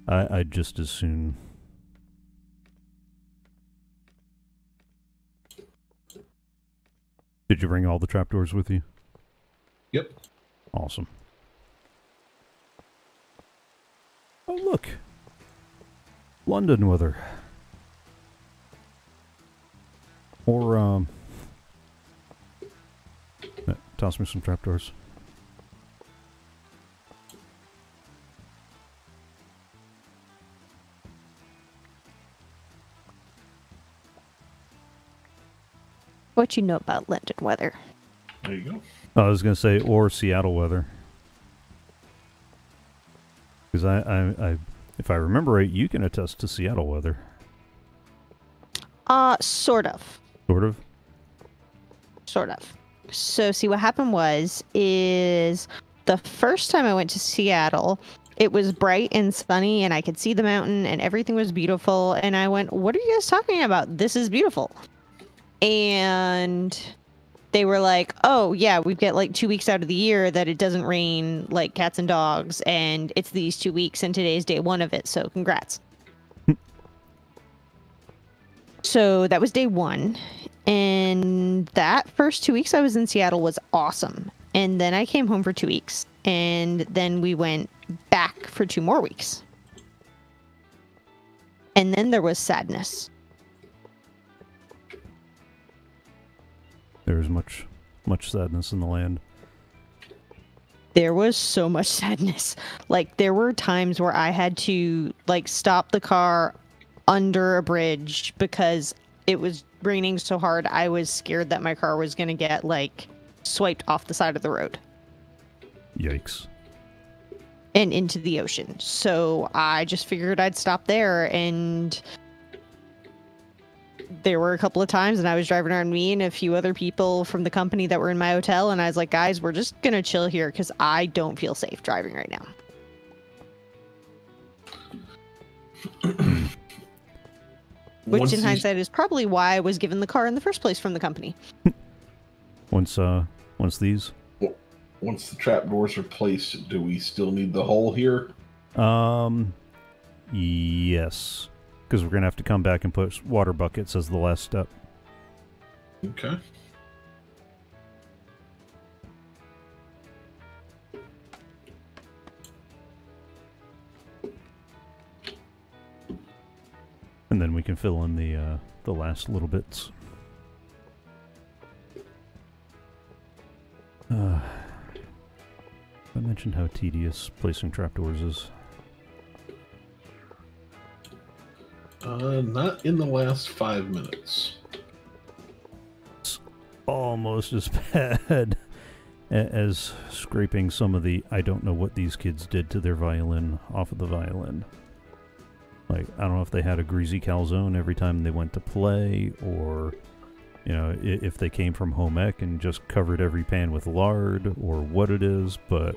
I I'd just as soon. Did you bring all the trapdoors with you? Yep. Awesome. Oh look, London weather. Or, um. Toss me some trapdoors. What you know about London weather? There you go. I was gonna say, or Seattle weather. Because I, I, I, if I remember right, you can attest to Seattle weather, Uh, sort of. sort of. Sort of. So see what happened was is the first time I went to Seattle, it was bright and sunny and I could see the mountain and everything was beautiful and I went, "What are you guys talking about? This is beautiful." And they were like, "Oh, yeah, we've got like 2 weeks out of the year that it doesn't rain like cats and dogs and it's these 2 weeks and today's day 1 of it. So, congrats." [laughs] so, that was day 1 and that first two weeks I was in Seattle was awesome. And then I came home for two weeks. And then we went back for two more weeks. And then there was sadness. There is much, much sadness in the land. There was so much [laughs] sadness. Like there were times where I had to like stop the car under a bridge because it was raining so hard I was scared that my car was going to get like swiped off the side of the road. Yikes! and into the ocean. So I just figured I'd stop there and there were a couple of times, and I was driving around me and a few other people from the company that were in my hotel, and I was like, guys, we're just gonna chill here because I don't feel safe driving right now. [clears throat] Which, Once in hindsight, is probably why I was given the car in the first place from the company. [laughs] Once uh once these once the trapdoors are placed, do we still need the hole here? um yes because we're gonna have to come back and put water buckets as the last step. Okay. and then we can fill in the uh, the last little bits. Uh, [sighs] I mentioned how tedious placing trapdoors is. Uh, not in the last five minutes. It's almost as [laughs] bad as scraping some of the I don't know what these kids did to their violin off of the violin. Like I don't know if they had a greasy calzone every time they went to play, or you know if they came from home ec and just covered every pan with lard, or what it is. But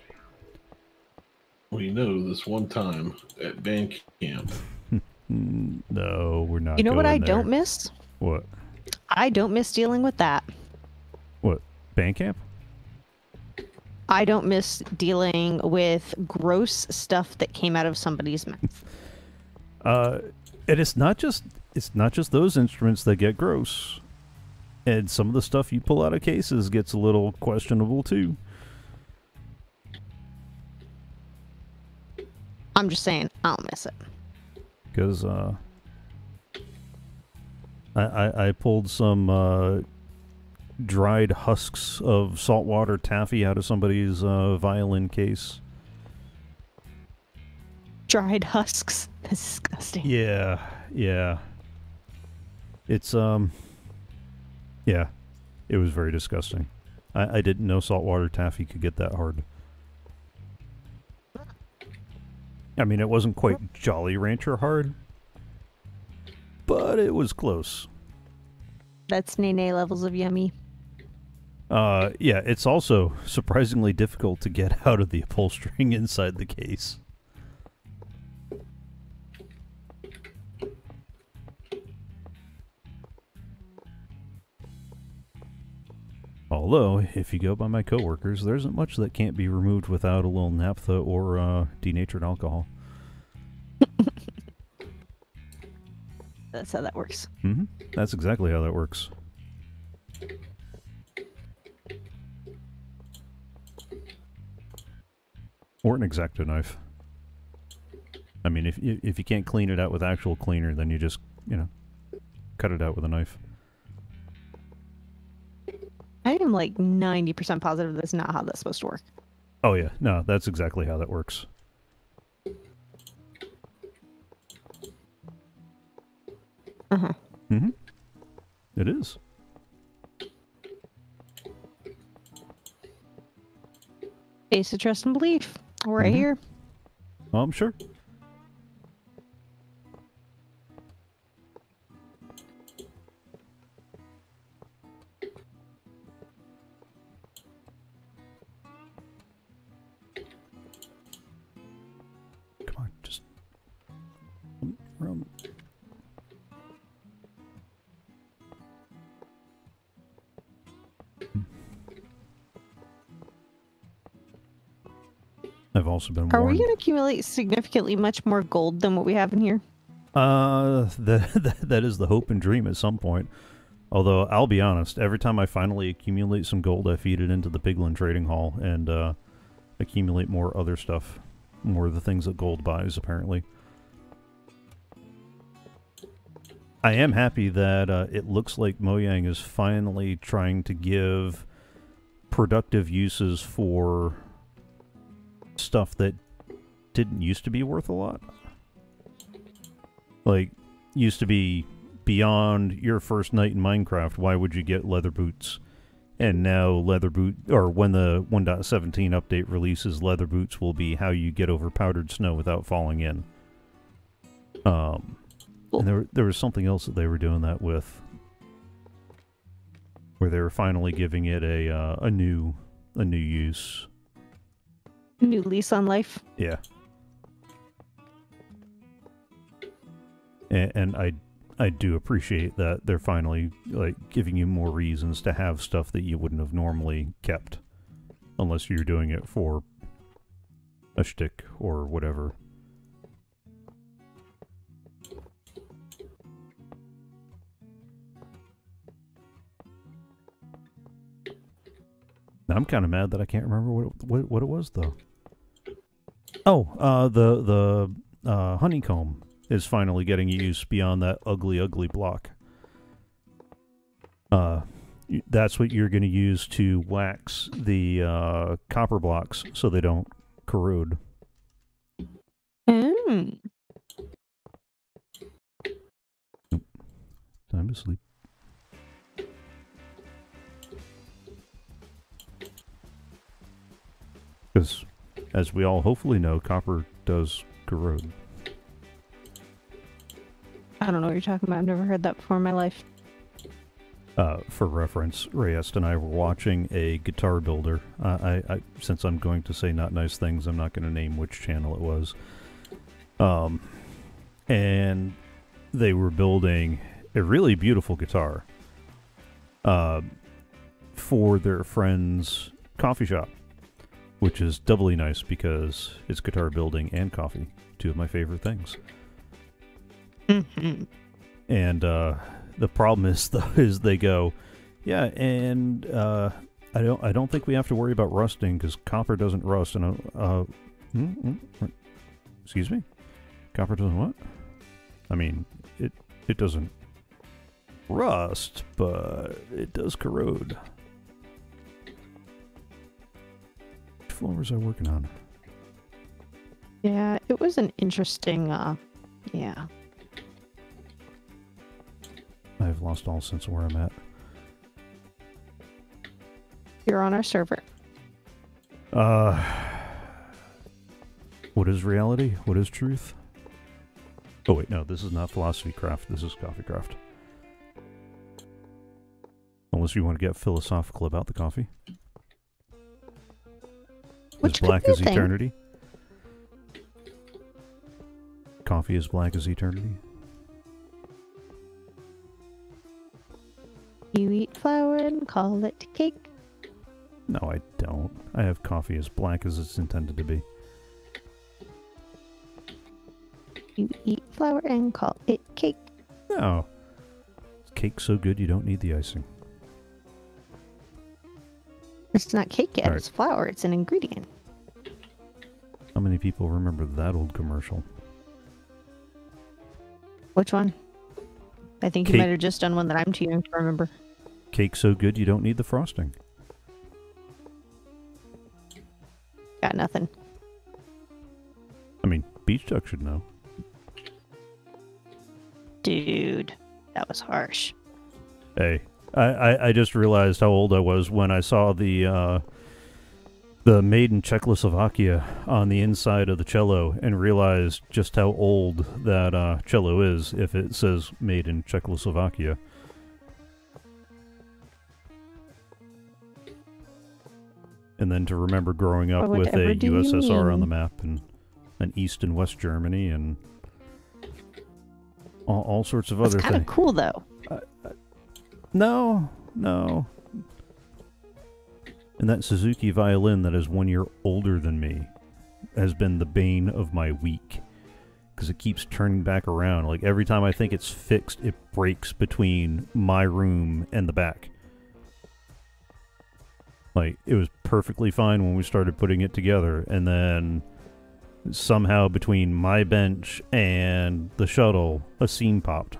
We know this one time at band camp. No, we're not. You know what I there. don't miss? What I don't miss dealing with that. What? Bandcamp? I don't miss dealing with gross stuff that came out of somebody's mouth. Uh, and it's not just it's not just those instruments that get gross. And some of the stuff you pull out of cases gets a little questionable too. I'm just saying, I don't miss it. Because uh, I, I I pulled some uh, dried husks of saltwater taffy out of somebody's uh, violin case. Dried husks. [laughs] That's disgusting. Yeah, yeah. It's um, yeah, it was very disgusting. I, I didn't know saltwater taffy could get that hard. I mean, it wasn't quite Jolly Rancher hard, but it was close. That's nene levels of yummy. Uh, yeah, it's also surprisingly difficult to get [laughs] out of the upholstering inside the case. Although, if you go by my coworkers, there isn't much that can't be removed without a little naphtha or uh, denatured alcohol. [laughs] That's how that works. hmm That's exactly how that works. Or an exacto knife. I mean, if if you can't clean it out with actual cleaner, then you just you know cut it out with a knife. I am like 90% positive that's not how that's supposed to work. Oh yeah, no, that's exactly how that works. Uh huh. Mm-hmm. It is. Base of trust and belief. Right Mhm. here. Oh, I'm sure. Also been Are warned. we going to accumulate significantly much more gold than what we have in here? Uh, [laughs] that that is the hope and dream at some point. Although I'll be honest, every time I finally accumulate some gold, I feed it into the Piglin Trading Hall and uh, accumulate more other stuff, more of the things that gold buys. Apparently, I am happy that uh, it looks like Mojang is finally trying to give productive uses for stuff that didn't used to be worth a lot like used to be beyond your first night in Minecraft, why would you get leather boots? And now leather boot or when the 1.17 update releases, leather boots will be how you get over powdered snow without falling in. Um and there there was something else that they were doing that with. where they were finally giving it a uh, a new a new use. New lease on life. Yeah. And, and I I do appreciate that they're finally like giving you more reasons to have stuff that you wouldn't have normally kept unless you're doing it for a shtick or whatever. I'm kind of mad that I can't remember what it, what, what it was though. Oh, uh, the the uh, honeycomb is finally getting used beyond that ugly, ugly block. Uh, that's what you're going to use to wax the uh, copper blocks so they don't corrode. Mm. Time to sleep. Because, as we all hopefully know, copper does corrode. I don't know what you're talking about. I've never heard that before in my life. Uh, for reference, Reyes and I were watching a guitar builder. Uh, I, I, since I'm going to say not nice things, I'm not going to name which channel it was. Um, and they were building a really beautiful guitar. Uh, for their friend's coffee shop, which is doubly nice because it's guitar building and coffee, two of my favorite things. Mhm. And uh, the problem is, [laughs] though, is they go, yeah, and uh, I don't, I don't think we have to worry about rusting because copper doesn't rust. And uh, uh, mm, mm, mm. excuse me, copper doesn't what? I mean, it, it doesn't rust, but it does corrode. Floors are working on? Yeah, it was an interesting. uh Yeah. I've lost all sense of where I'm at. You're on our server. Uh, what is reality? What is truth? Oh wait, no, this is not philosophy craft. This is coffee craft. Unless you want to get philosophical about the coffee. Which as black as thing. eternity. Coffee as black as eternity. You eat flour and call it cake. No, I don't. I have coffee as black as it's intended to be. You eat flour and call it cake. No. Cake's so good you don't need the icing. It's not cake yet. Right. It's flour. It's an ingredient. How many people remember that old commercial? Which one? I think you might have just done one that I'm too young to remember. Cake so good you don't need the frosting. Got nothing. I mean, Beach Duck should know. Dude, that was harsh. Hey, I, I, I just realized how old I was when I saw the uh, the made in Czechoslovakia on the inside of the cello and realized just how old that uh, cello is if it says made in Czechoslovakia. And then to remember growing up with a USSR on the map and an East and West Germany and all, all sorts of That's other kind of cool, though. No, no. And that Suzuki violin that is one year older than me has been the bane of my week. Because it keeps turning back around. Like every time I think it's fixed, it breaks between my room and the back. Like it was perfectly fine when we started putting it together. And then somehow between my bench and the shuttle, a seam popped.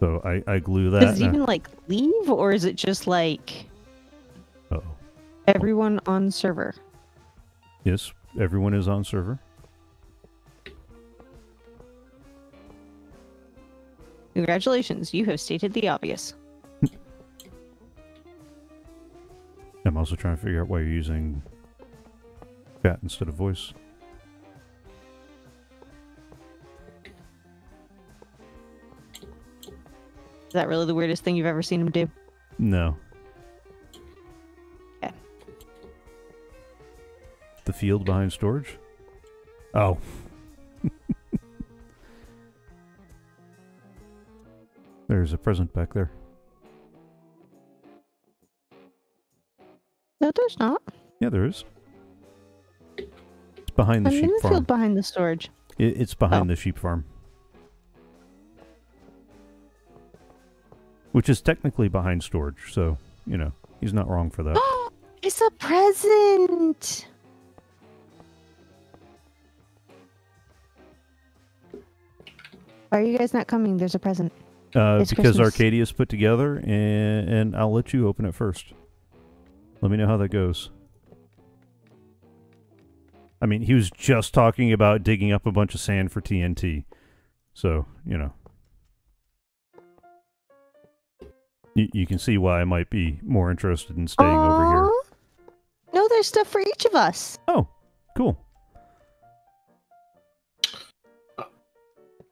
So I, I glue that. Does it even like leave, or is it just like Uh-oh. everyone on server? Yes, everyone is on server. Congratulations, you have stated the obvious. [laughs] I'm also trying to figure out why you're using chat instead of voice. That really the weirdest thing you've ever seen him do? No. Okay. The field behind storage? Oh. [laughs] There's a present back there. No, there's not. Yeah, there is. It's behind the I'm sheep in the farm. field behind the storage. It, it's behind Oh. the sheep farm. Which is technically behind storage, so, you know, he's not wrong for that. [gasps] it's a present. Why are you guys not coming? There's a present. Uh, because Christmas. Arcadia's put together, and, and I'll let you open it first. Let me know how that goes. I mean, he was just talking about digging up a bunch of sand for TNT. So, you know. You, you can see why I might be more interested in staying over here. No, there's stuff for each of us. Oh, cool.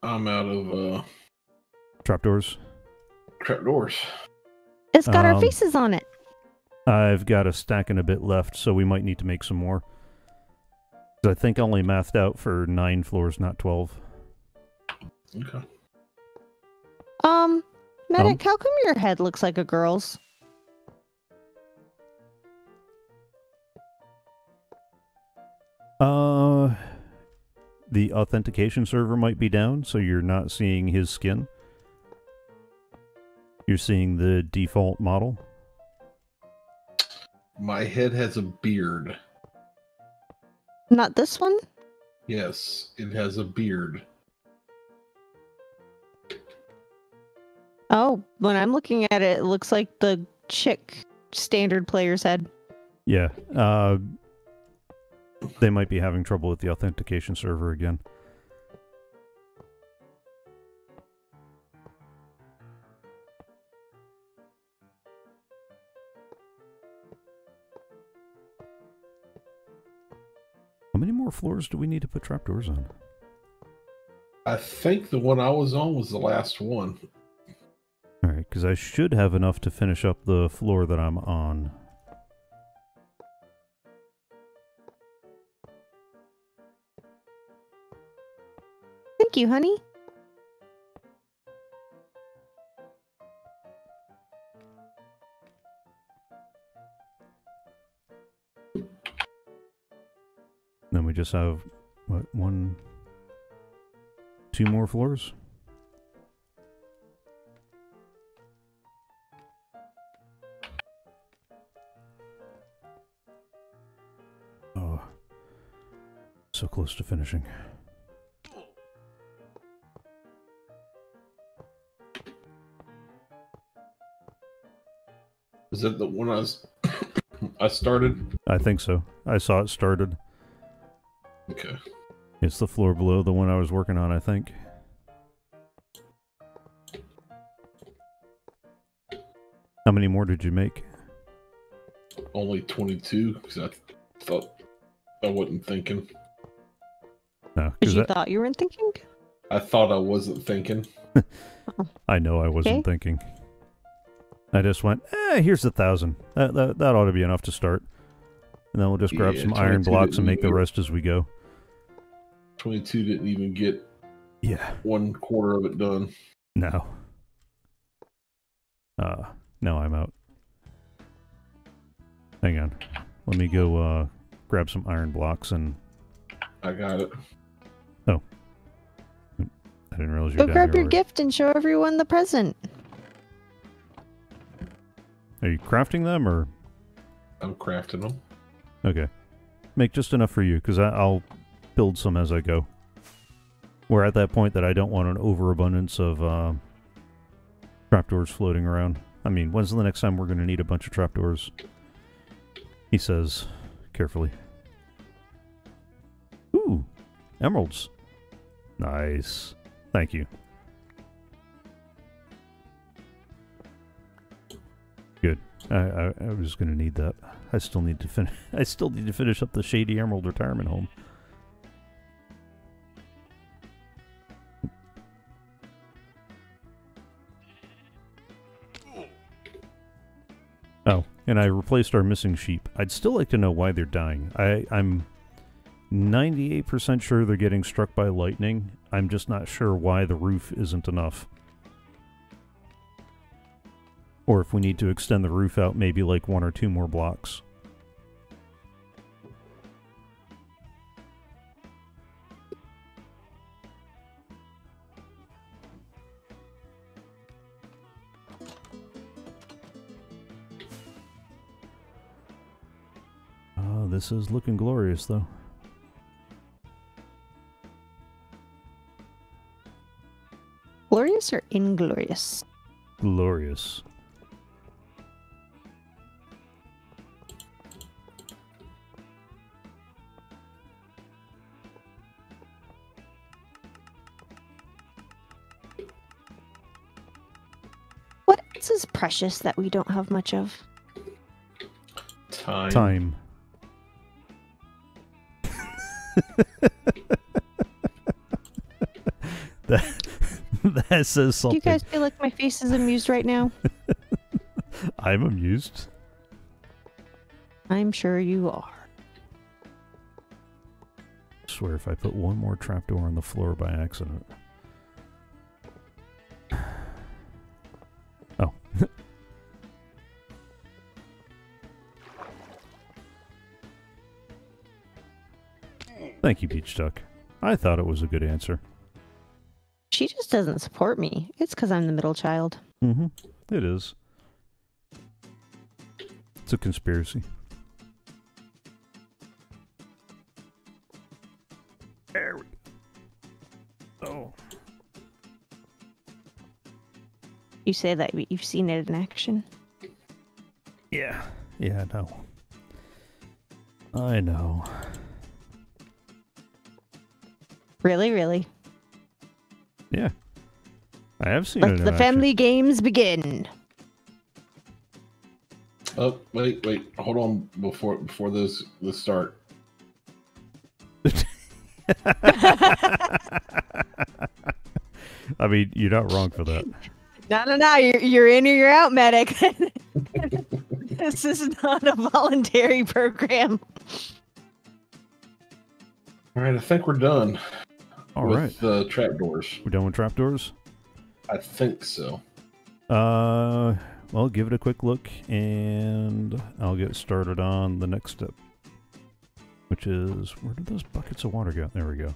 I'm out of uh, Trapdoors. trapdoors. It's got our Um, faces on it. I've got a stack and a bit left, so we might need to make some more. 'Cause I think I only mathed out for nine floors, not 12. Okay. Um, Medic, how come your head looks like a girl's? Uh, the authentication server might be down, so you're not seeing his skin. You're seeing the default model. My head has a beard. Not this one? Yes, it has a beard. Oh, when I'm looking at it, it looks like the chick standard player's head. Yeah. Uh, they might be having trouble with the authentication server again. How many more floors do we need to put trapdoors on? I think the one I was on was the last one. All right, because I should have enough to finish up the floor that I'm on. Thank you, honey. Then we just have what one, two more floors. So close to finishing. Is that the one I was [coughs] I started? I think so. I saw it started. Okay. It's the floor below the one I was working on, I think. How many more did you make? Only 22 because I thought I wasn't thinking. No, Because because you thought you weren't thinking? I thought I wasn't thinking. [laughs] I know I wasn't Okay. thinking. I just went, eh, here's a thousand. That, that, that ought to be enough to start. And then we'll just grab Yeah, some iron blocks and didn't make the rest as we go. 22 didn't even get Yeah. one quarter of it done. No. Uh, no, I'm out. Hang on. Let me go uh, grab some iron blocks and I got it. I didn't realize you Go were down grab here your gift and show everyone the present. Are you crafting them or I'm crafting them. okay? Make just enough for you because I'll build some as I go. We're at that point that I don't want an overabundance of uh, trapdoors floating around. I mean, when's the next time we're going to need a bunch of trapdoors? He says carefully. Ooh, emeralds. Nice. Thank you. Good. I, I, I was going to need that. I still need to finish. [laughs] I still need to finish up the Shady Emerald retirement home. Oh, and I replaced our missing sheep. I'd still like to know why they're dying. I, I'm 98% sure they're getting struck by lightning. I'm just not sure why the roof isn't enough. Or if we need to extend the roof out maybe like one or two more blocks. Oh, this is looking glorious though. Glorious or inglorious? Glorious. What else is precious that we don't have much of? Time. Time. that, [laughs] [laughs] that says Do you guys feel like my face is amused right now? [laughs] I'm amused. I'm sure you are. swear if I put one more trapdoor on the floor by accident. [sighs] Oh. [laughs] Thank you, Beach Duck. I thought it was a good answer. She just doesn't support me. It's because I'm the middle child. Mm-hmm. It is. It's a conspiracy. There we go. Oh. You say that you've seen it in action. Yeah. Yeah, I know. I know. Really, really. Yeah. I have seen Let it in the action. family games begin. Oh, wait, wait. Hold on before before this this start. [laughs] I mean, you're not wrong for that. No, no, no. You're, you're in or you're out, medic. [laughs] this is not a voluntary program. All right, I think we're done All with right. the trapdoors. We're done with trapdoors? I think so. Uh, well, give it a quick look, and I'll get started on the next step, which is where did those buckets of water go? There we go.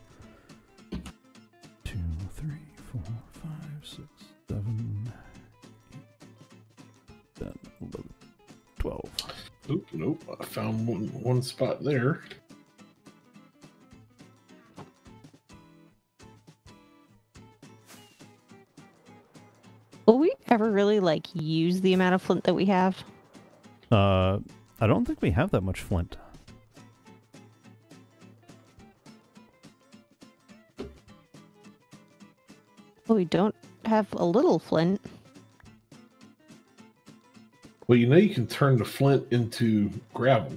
Two, three, four, five, six, seven, eight, ten, eleven, twelve. Oop, nope. I found one, one spot there. Will we ever really like use the amount of flint that we have? Uh, I don't think we have that much flint. Well, we don't have a little flint. Well, you know you can turn the flint into gravel.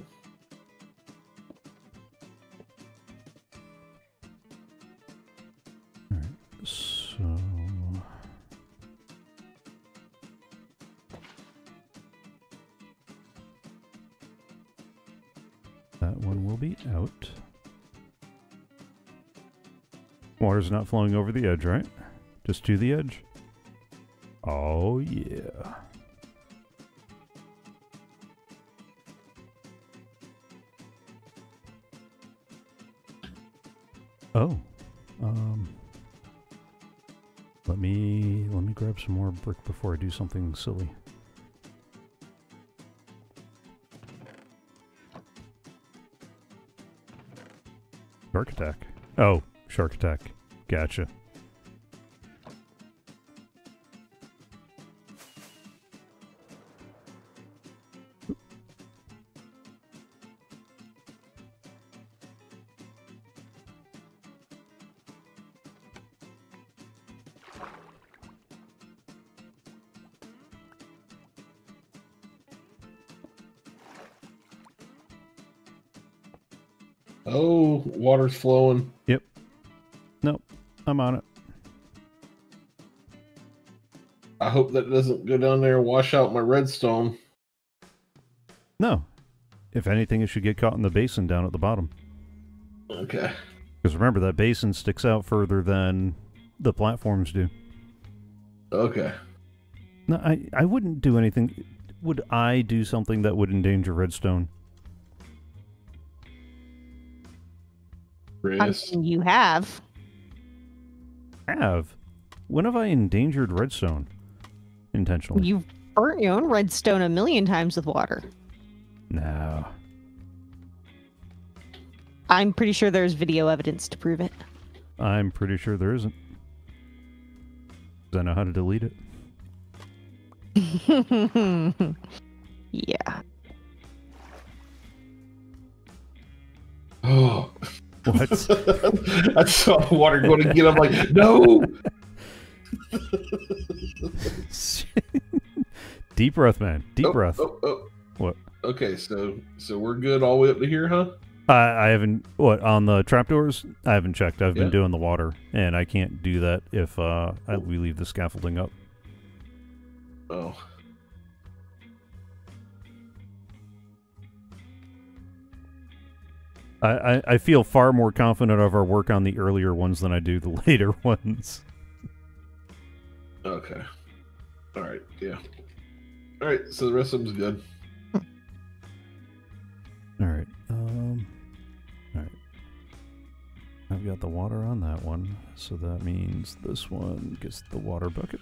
Out. Water's not flowing over the edge, right? Just to the edge? Oh, yeah. Oh. Um. Let me let me grab some more brick before I do something silly. Shark attack. Oh, shark attack. Gotcha. Flowing. Nope. I'm on it. I hope that doesn't go down there and wash out my redstone. No. If anything, it should get caught in the basin down at the bottom. Okay. Because remember, that basin sticks out further than the platforms do. Okay. No, I, I wouldn't do anything. Would I do something that would endanger redstone? I Chris. mean, you have. Have. When have I endangered redstone? Intentionally. You've burnt your own redstone a million times with water. no. I'm pretty sure there's video evidence to prove it. I'm pretty sure there isn't. 'Cause I know how to delete it. [laughs] yeah. Oh. [gasps] [laughs] What? [laughs] I saw water going to get. I'm like, no. [laughs] Deep breath, man. Deep Oh, breath. Oh, oh. What? Okay, so so we're good all the way up to here, huh? I, I haven't what on the trapdoors. I haven't checked. I've Yeah. been doing the water, and I can't do that if uh I, we leave the scaffolding up. Oh. I, I, I feel far more confident of our work on the earlier ones than I do the [laughs] later ones. Okay. All right. Yeah. All right. So the rest of them's good. All right. Um. All right. I've got the water on that one, so that means this one gets the water bucket.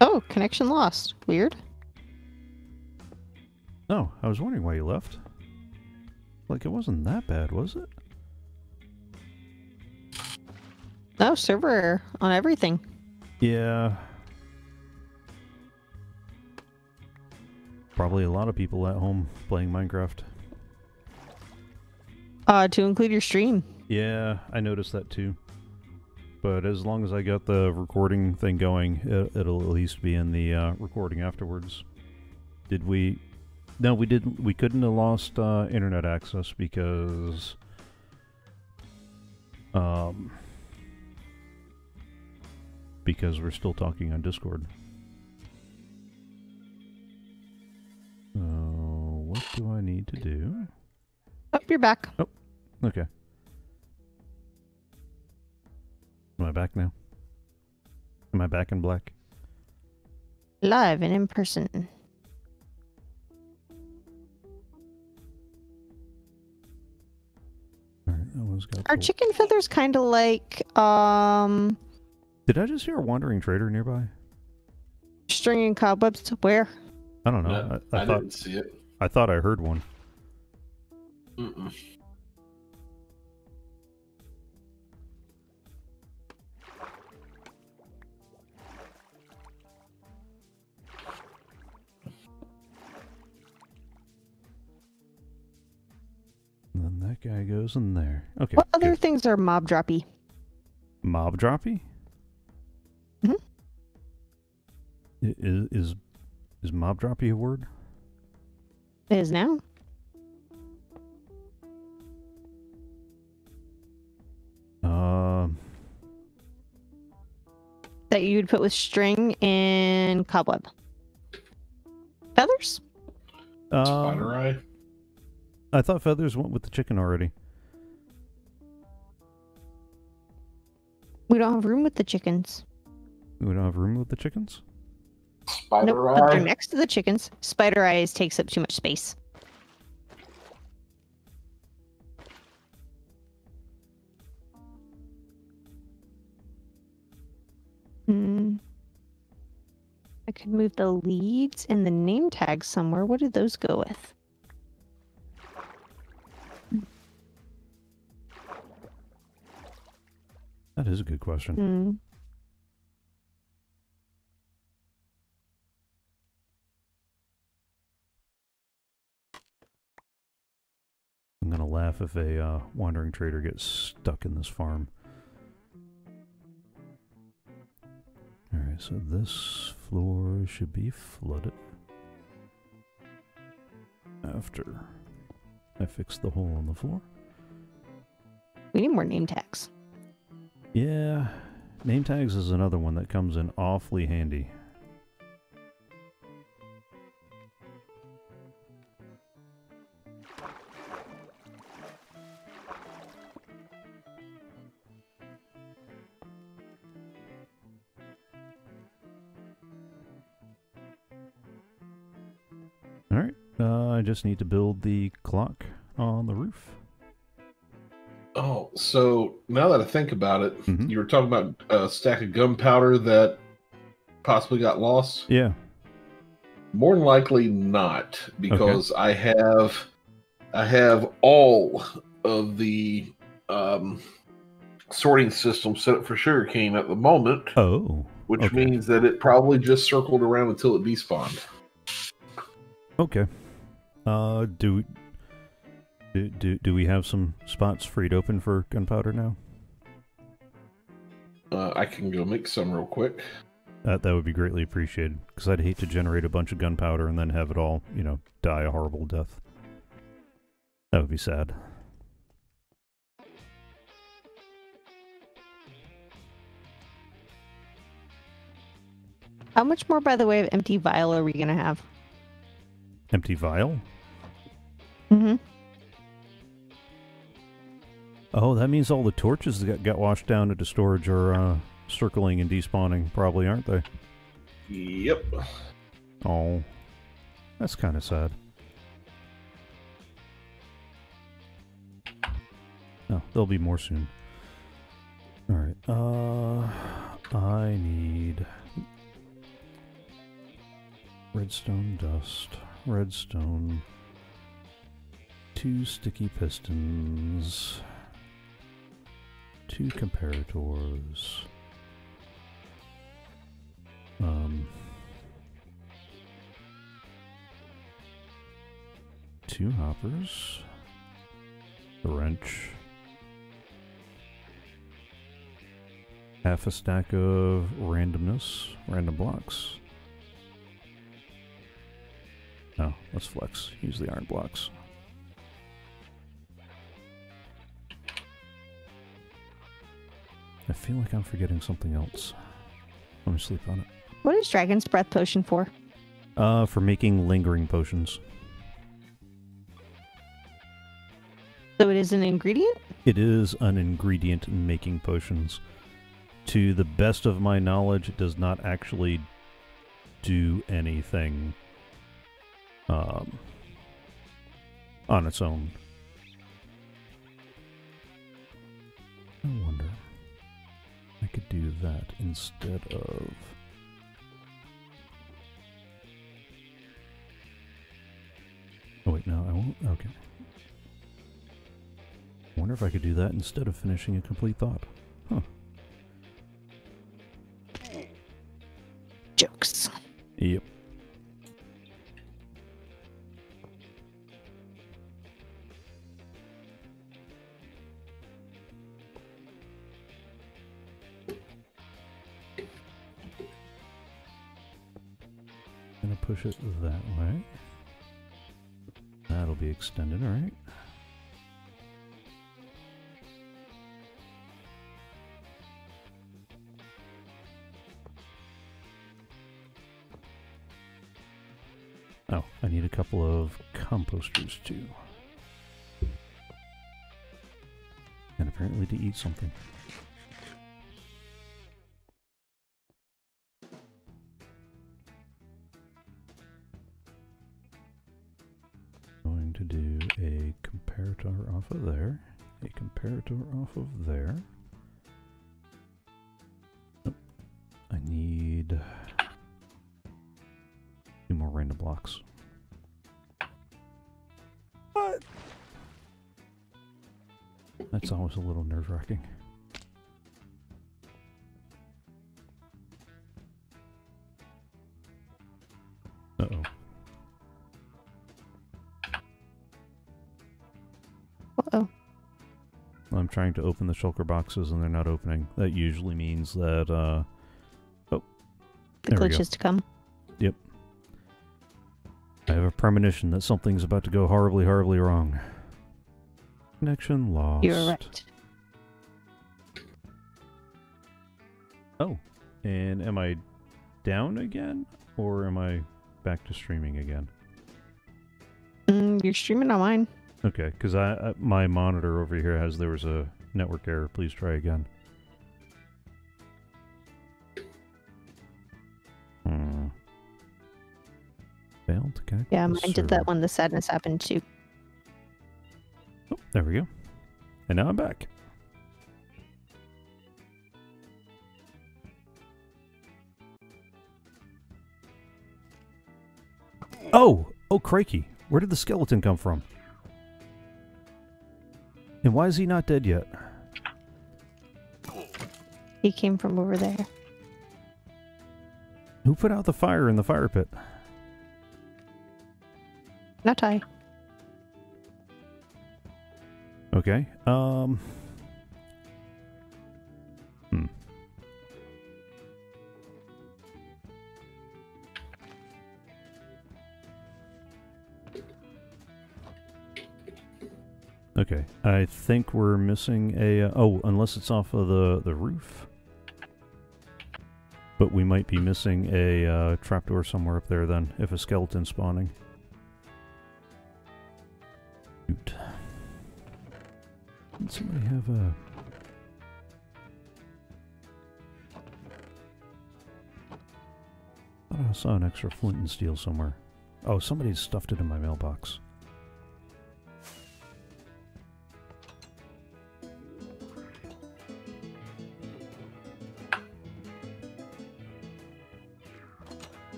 Oh, connection lost. Weird. Oh, I was wondering why you left. Like it wasn't that bad, was it? No, server error on everything. Yeah. Probably a lot of people at home playing Minecraft. Uh, to include your stream. Yeah, I noticed that too. But as long as I got the recording thing going, it, it'll at least be in the uh, recording afterwards. Did we? No, we didn't. We couldn't have lost uh, internet access because, um, because we're still talking on Discord. So, what do I need to do? Oh, you're back. Okay. Am I back now? Am I back in black? Live and in person. Alright, that one's got Are the- chicken feathers kind of like um Did I just hear a wandering trader nearby? string and cobwebs? To where? I don't know. No, I, I, I, thought didn't see it. I thought I heard one. Mm-mm. And that guy goes in there. Okay. What other good. things are mob droppy? mob droppy? Mhm. Is is is mob droppy a word? Is now. Um. That you would put with string and cobweb. Feathers? um, Spider eye. I thought feathers went with the chicken already. We don't have room with the chickens. We don't have room with the chickens. Spider Nope, but they're next to the chickens. Spider eyes takes up too much space. Hmm. I could move the leads and the name tags somewhere. What did those go with? That is a good question. Hmm. I'm gonna laugh if a uh, wandering trader gets stuck in this farm. Alright, so this floor should be flooded. After I fix the hole in the floor. We need more name tags. Yeah, name tags is another one that comes in awfully handy. Alright, uh, I just need to build the clock on the roof. So now that I think about it, Mhm. you were talking about a stack of gunpowder that possibly got lost. Yeah. More than likely not, because I have I have all of the um, sorting system set up for sugarcane at the moment, Oh. which okay. means that it probably just circled around until it despawned. Okay. Uh, do, do do do we have some spots freed open for gunpowder now? Uh, I can go make some real quick. That that would be greatly appreciated because I'd hate to generate a bunch of gunpowder and then have it all, you know, die a horrible death. That would be sad. How much more, by the way, of empty vial are we gonna have? Empty vial. Mm-hmm. Oh, that means all the torches that got, washed down into storage are uh, circling and despawning, probably, aren't they? Yep. Oh, that's kind of sad. Oh, there'll be more soon. All right. Uh, I need redstone dust, redstone, two sticky pistons, two comparators. Um. two hoppers, a wrench, half a stack of randomness, random blocks. Oh, let's flex. Use the iron blocks. I feel like I'm forgetting something else. Let me sleep on it. What is Dragon's Breath potion for? Uh, for making lingering potions. So it is an ingredient. It is an ingredient in making potions. To the best of my knowledge, it does not actually do anything um, on its own. Could do that instead of. Oh, wait, no, I won't. Okay. Wonder if I could do that instead of finishing a complete thought. Huh. Jokes. Yep. Push it that way. That'll be extended, alright. Oh, I need a couple of composters too. And apparently to eat something. Of there, a comparator off of there. Nope. I need two more random blocks. What? That's always a little nerve trying to open the shulker boxes and they're not opening. That usually means that, uh, oh. The glitch is to come. Yep. I have a premonition that something's about to go horribly, horribly wrong. Connection lost. You're right. Oh, and am I down again, or am I back to streaming again? Mm, you're streaming on mine. Okay, because I, my monitor over here has there was a network error. Please try again. Hmm. Failed to Okay. Yeah, mine did that when the sadness happened too. Oh, there we go. And now I'm back. Oh, oh, crikey! Where did the skeleton come from? And why is he not dead yet? He came from over there. Who put out the fire in the fire pit? Not I. Okay. Um. I think we're missing a. Uh, oh, unless it's off of the the roof. But we might be missing a uh, trapdoor somewhere up there then, if a skeleton's spawning. Shoot. Did somebody have a... I saw an extra flint and steel somewhere. Oh, somebody stuffed it in my mailbox.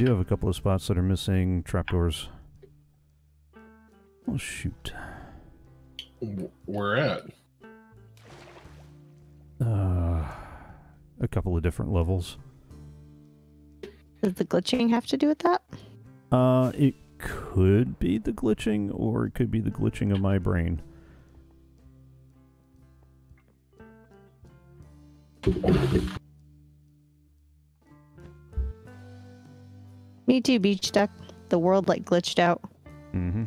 Do have a couple of spots that are missing trapdoors. Oh, shoot. Wh- Where at? Uh, a couple of different levels. Does the glitching have to do with that? Uh, it could be the glitching, or it could be the glitching of my brain. Me too, Beach Duck. The world like glitched out. Mm-hmm.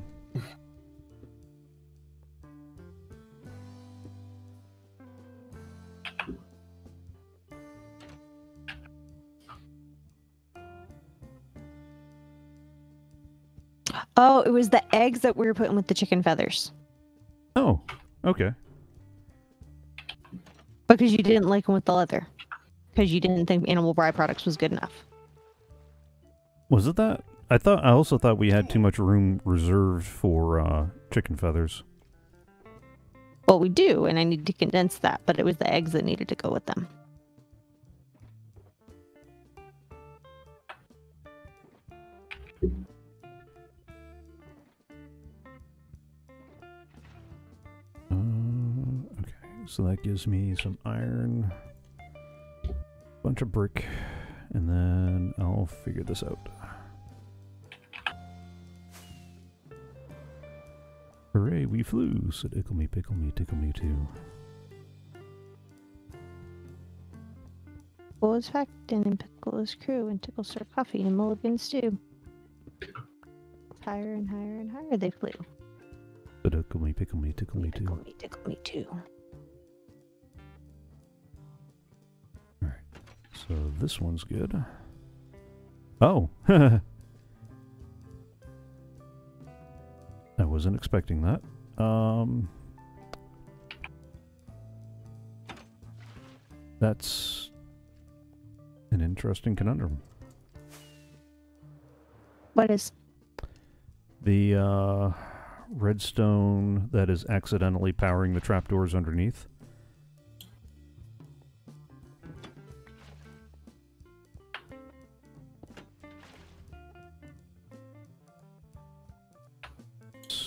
Oh, it was the eggs that we were putting with the chicken feathers. Oh, okay. Because you didn't like them with the leather. Because you didn't think animal byproducts was good enough. Was it that? I thought. I also thought we had too much room reserved for uh, chicken feathers. Well, we do, and I need to condense that, but it was the eggs that needed to go with them. Uh, okay, so that gives me some iron, bunch of brick, and then I'll figure this out. Hooray, we flew, said Ickle Me, Pickle Me, Tickle Me too. What was Factin and Pickle's crew and Tickle Sir Coffee and Mulligan Stew? Higher and higher and higher they flew. But Ickle Me, Pickle Me, Tickle Me Tickle too. me, tickle me too. So this one's good. Oh! [laughs] I wasn't expecting that. Um, that's an interesting conundrum. What is The uh, redstone that is accidentally powering the trapdoors underneath.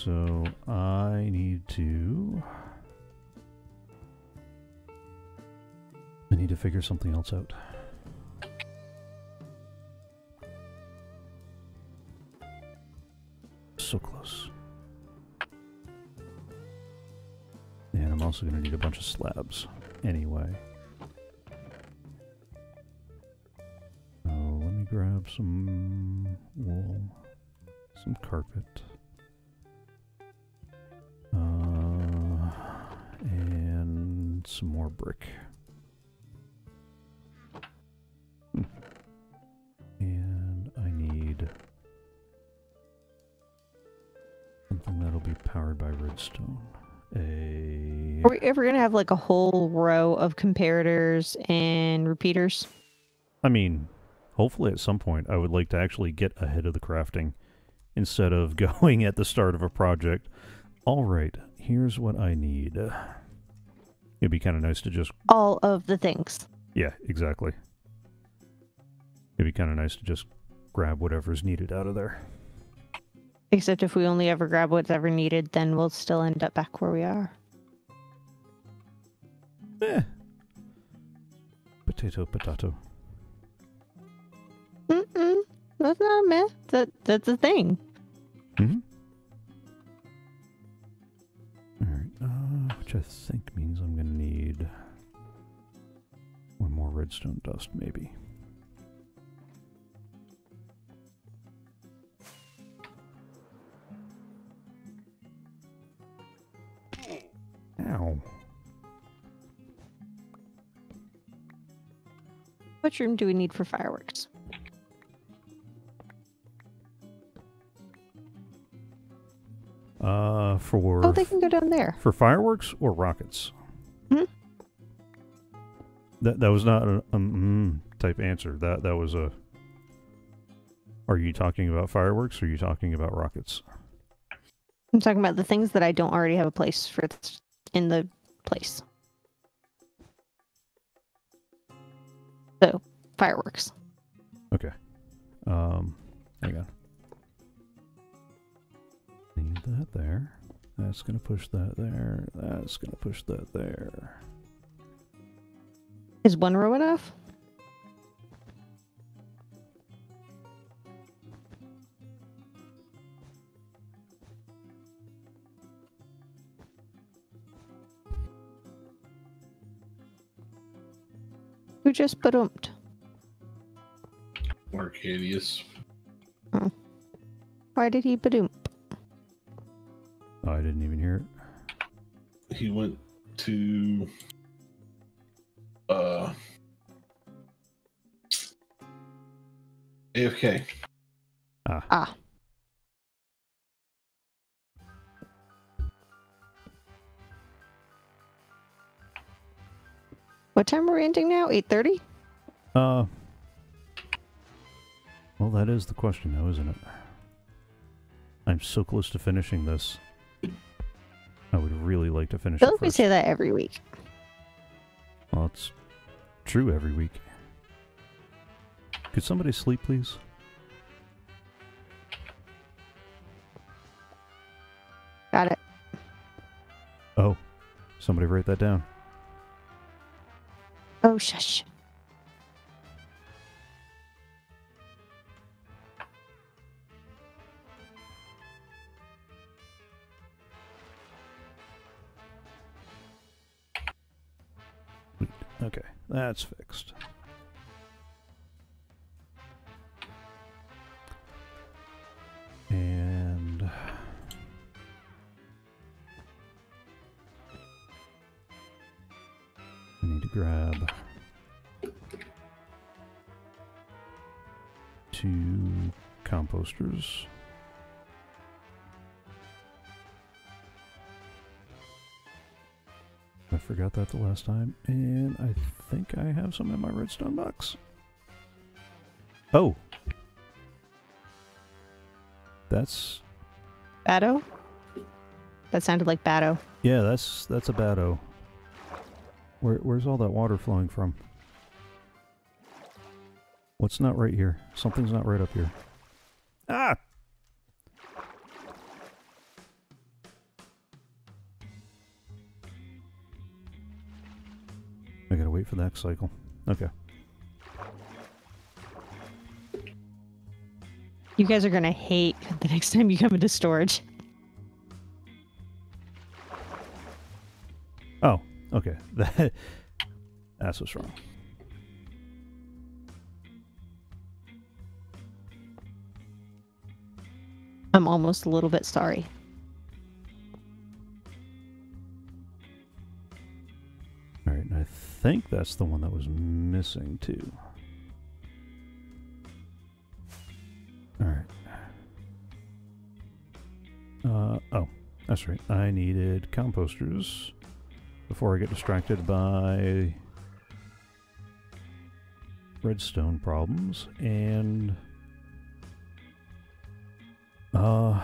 So I need to. I need to figure something else out. So close. And I'm also going to need a bunch of slabs anyway. So let me grab some wool, some carpet, some more brick. And I need something that'll be powered by redstone. A Are we ever gonna have like a whole row of comparators and repeaters? I mean, hopefully at some point I would like to actually get ahead of the crafting instead of [laughs] going at the start of a project. All right, here's what I need. It'd be kind of nice to just All of the things. yeah, exactly. It'd be kind of nice to just grab whatever's needed out of there. Except if we only ever grab what's ever needed, then we'll still end up back where we are. Eh. Potato, potato. Mm-mm. That's not a myth. That that's a thing. Mm-hmm. I think means I'm gonna need one more redstone dust, maybe. Ow. Which room do we need for fireworks? Uh, for Oh, they can go down there. For fireworks or rockets? Hmm? That that was not a um, mm, type answer. That that was a. Are you talking about fireworks or are you talking about rockets? I'm talking about the things that I don't already have a place for in the place. So, fireworks. Okay. Um, hang on. Need that there. That's gonna push that there. That's gonna push that there. Is one row enough? Who just bumped? Arcadius. Oh. Why did he badoom? Oh, I didn't even hear it. He went to uh AFK. Ah. What time are we ending now? 8.30? Uh. Well, that is the question, though, isn't it? I'm so close to finishing this. I would really like to finish I feel like we say that every week. Well, it's true every week. Could somebody sleep, please? Got it. Oh, somebody write that down. Oh, shush. That's fixed. And I need to grab two composters. Forgot that the last time, and I think I have some in my redstone box. Oh. That's Bado? That sounded like Bado. yeah, that's that's a bado. Where where's all that water flowing from? What's not right here? Something's not right up here. next cycle. Okay. You guys are gonna hate the next time you come into storage. Oh, okay. [laughs] That's what's wrong. I'm almost a little bit sorry. Think that's the one that was missing too. All right. Uh, oh, that's right. I needed composters before I get distracted by redstone problems and uh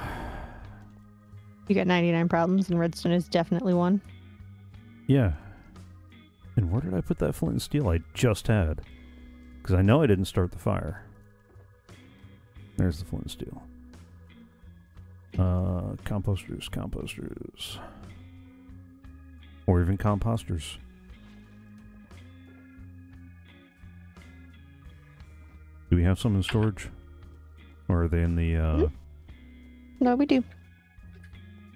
You got 99 problems, and redstone is definitely one. yeah. And where did I put that flint and steel I just had? Because I know I didn't start the fire. There's the flint and steel. Uh, composters, composters. Or even composters. Do we have some in storage? Or are they in the, uh, No, we do.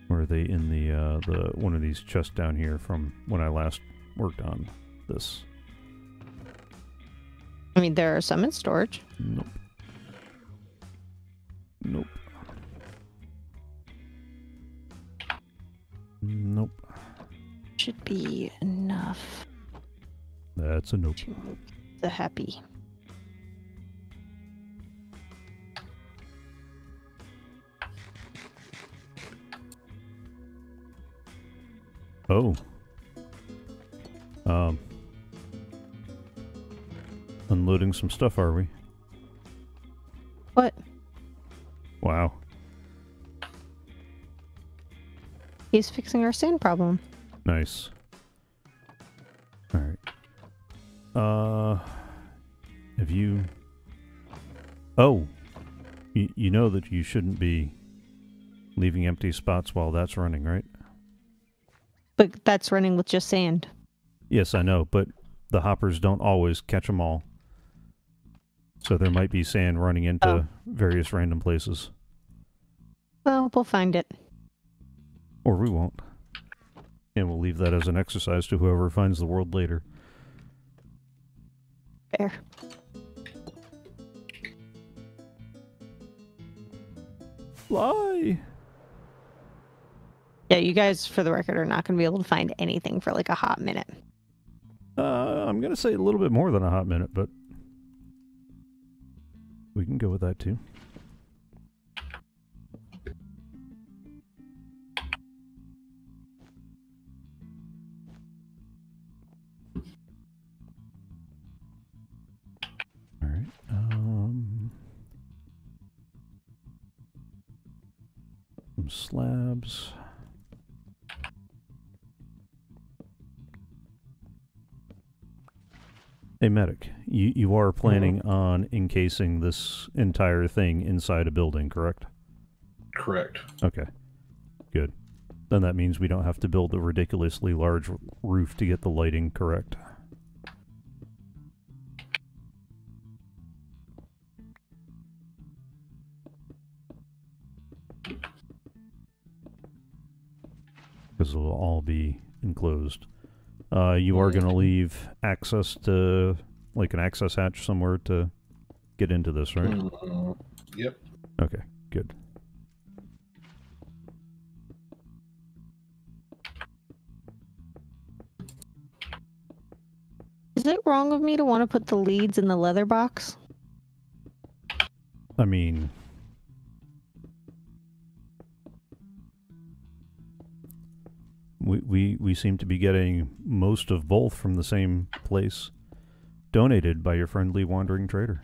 or are they in the, uh, the, one of these chests down here from when I last worked on this? I mean, there are some in storage. Nope. Nope. Nope. Should be enough That's a nope. the happy. Oh. Um. Unloading some stuff, are we? What? Wow. He's fixing our sand problem. Nice. All right. Uh, have you? Oh, you you know that you shouldn't be leaving empty spots while that's running, right? But that's running with just sand. Yes, I know, but the hoppers don't always catch them all. So there might be sand running into Oh. various random places, Well, we'll find it. or we won't. And we'll leave that as an exercise to whoever finds the world later. Fair. Fly. Yeah, you guys, for the record, are not going to be able to find anything for like a hot minute. I'm gonna say a little bit more than a hot minute, but we can go with that too. All right. Um, some slabs. Hey, medic, you, you are mm-hmm. planning on encasing this entire thing inside a building, correct? Correct. Okay, good. Then that means we don't have to build a ridiculously large roof to get the lighting correct. Because it'll all be enclosed. Uh, you are going to leave access to, like an access hatch somewhere to get into this, right? Uh, yep. Okay, good. Is it wrong of me to want to put the leads in the leather box? I mean, we we we seem to be getting most of both from the same place, donated by your friendly wandering trader.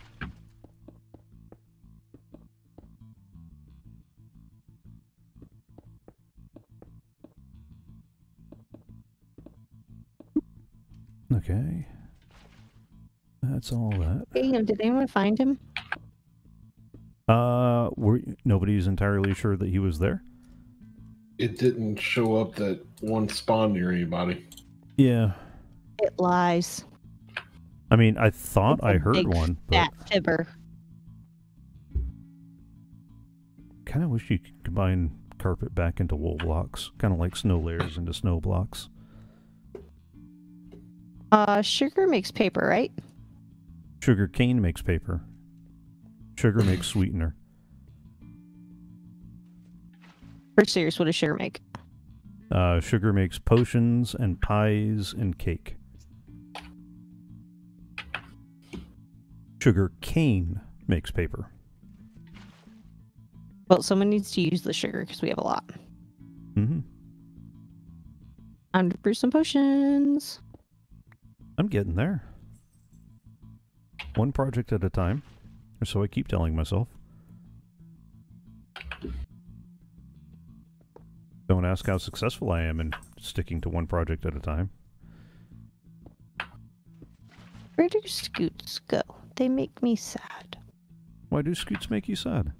Okay. That's all that. Hey, did anyone find him? Uh, were nobody's entirely sure that he was there. It didn't show up that one spawn near anybody. Yeah, It lies. I mean, I thought It's a I heard big one, but That fibber. kind of wish you could combine carpet back into wool blocks, kind of like snow layers into snow blocks. Uh, sugar makes paper, right? Sugar cane makes paper. Sugar makes [laughs] sweetener. For serious, what does sugar make? Uh, sugar makes potions and pies and cake. Sugar cane makes paper. Well, someone needs to use the sugar because we have a lot. hmm Time to brew some potions. I'm getting there. One project at a time, or so I keep telling myself. Don't ask how successful I am in sticking to one project at a time. Where do scutes go? They make me sad. Why do scutes make you sad?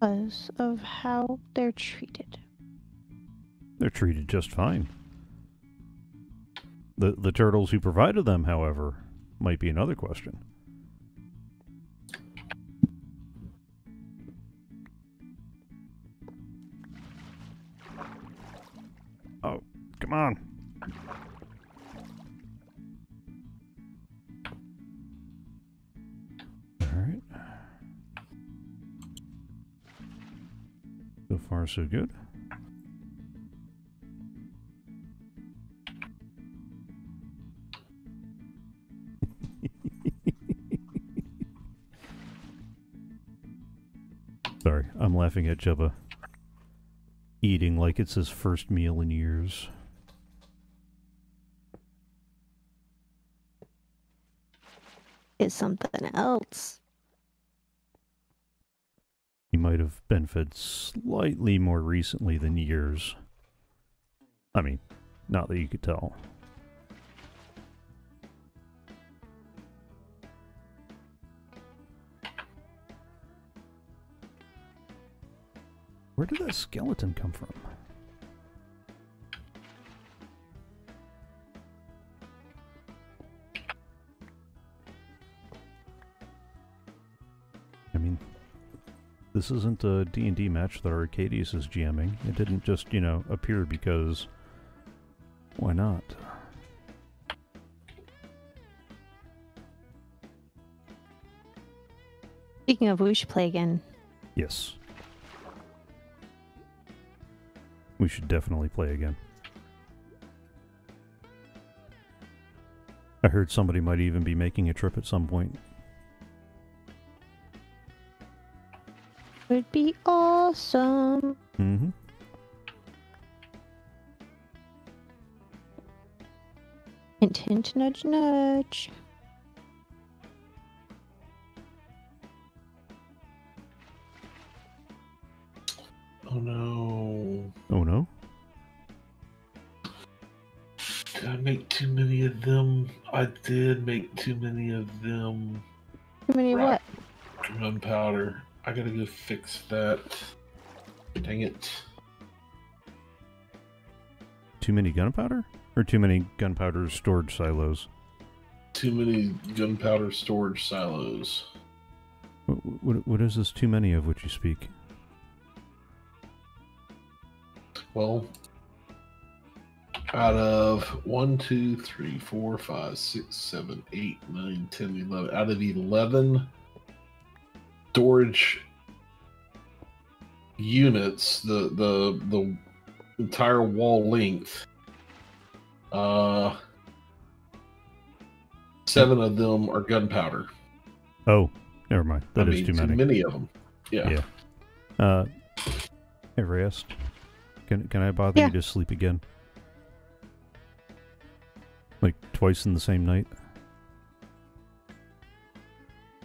Because of how they're treated. They're treated just fine. The the turtles who provided them, however, might be another question. Come on. All right. So far, so good. [laughs] Sorry, I'm laughing at Jubba eating like it's his first meal in years. Is something else. He might have been fed slightly more recently than years. I mean, not that you could tell. Where did that skeleton come from? This isn't a D&D match that Arcadius is GMing. It didn't just, you know, appear because... Why not? Speaking of, we should play again. Yes. We should definitely play again. I heard somebody might even be making a trip at some point. Would be awesome. Mm-hmm. Hint, hint, nudge, nudge. Oh no. Oh no? Did I make too many of them? I did make too many of them. Too many Right. what? Gunpowder. I gotta go fix that. Dang it. Too many gunpowder? Or too many gunpowder storage silos? Too many gunpowder storage silos. What, what, what is this too many of which you speak? Well, out of 1, 2, 3, 4, 5, 6, 7, 8, 9, 10, 11, out of 11 storage units, the, the, the entire wall length, uh, seven of them are gunpowder. Oh, never mind. That I is mean, too many. many of them. Yeah. Yeah. Uh, hey, Reyes. Can, can I bother Yeah. you to sleep again? Like twice in the same night?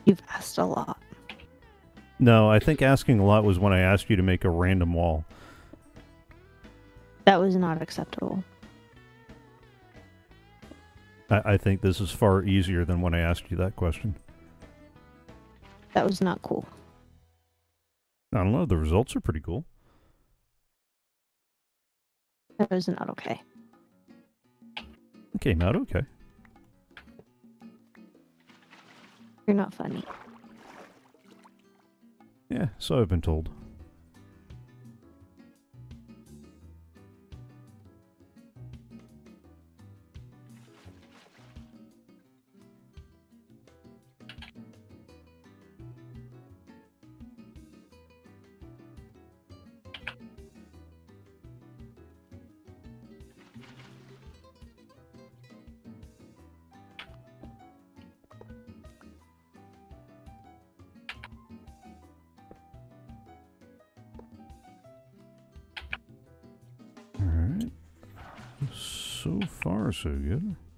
You've asked a lot. No, I think asking a lot was when I asked you to make a random wall. That was not acceptable. I, I think this is far easier than when I asked you that question. That was not cool. I don't know. The results are pretty cool. That was not okay. It came out okay. You're not funny. Yeah, so I've been told. Far,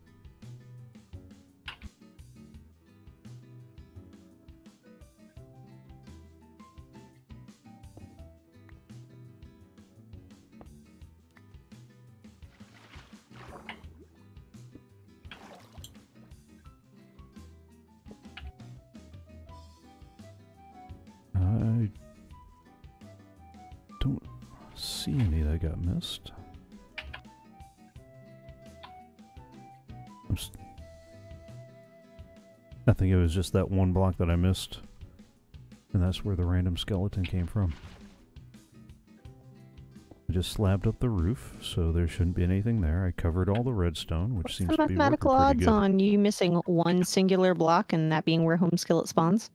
was just that one block that I missed. And that's where the random skeleton came from. I just slabbed up the roof, so there shouldn't be anything there. I covered all the redstone, which What's seems to be mathematical odds on you missing one singular block and that being where home skillet spawns?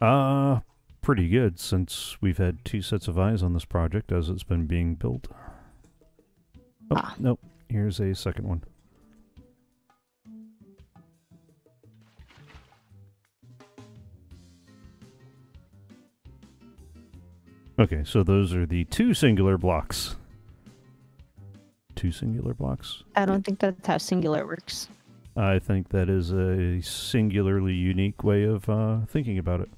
Uh, pretty good since we've had two sets of eyes on this project as it's been being built. Oh, Ah. nope. Here's a second one. Okay, so those are the two singular blocks. Two singular blocks? I don't think that's how singular works. I think that is a singularly unique way of uh, thinking about it.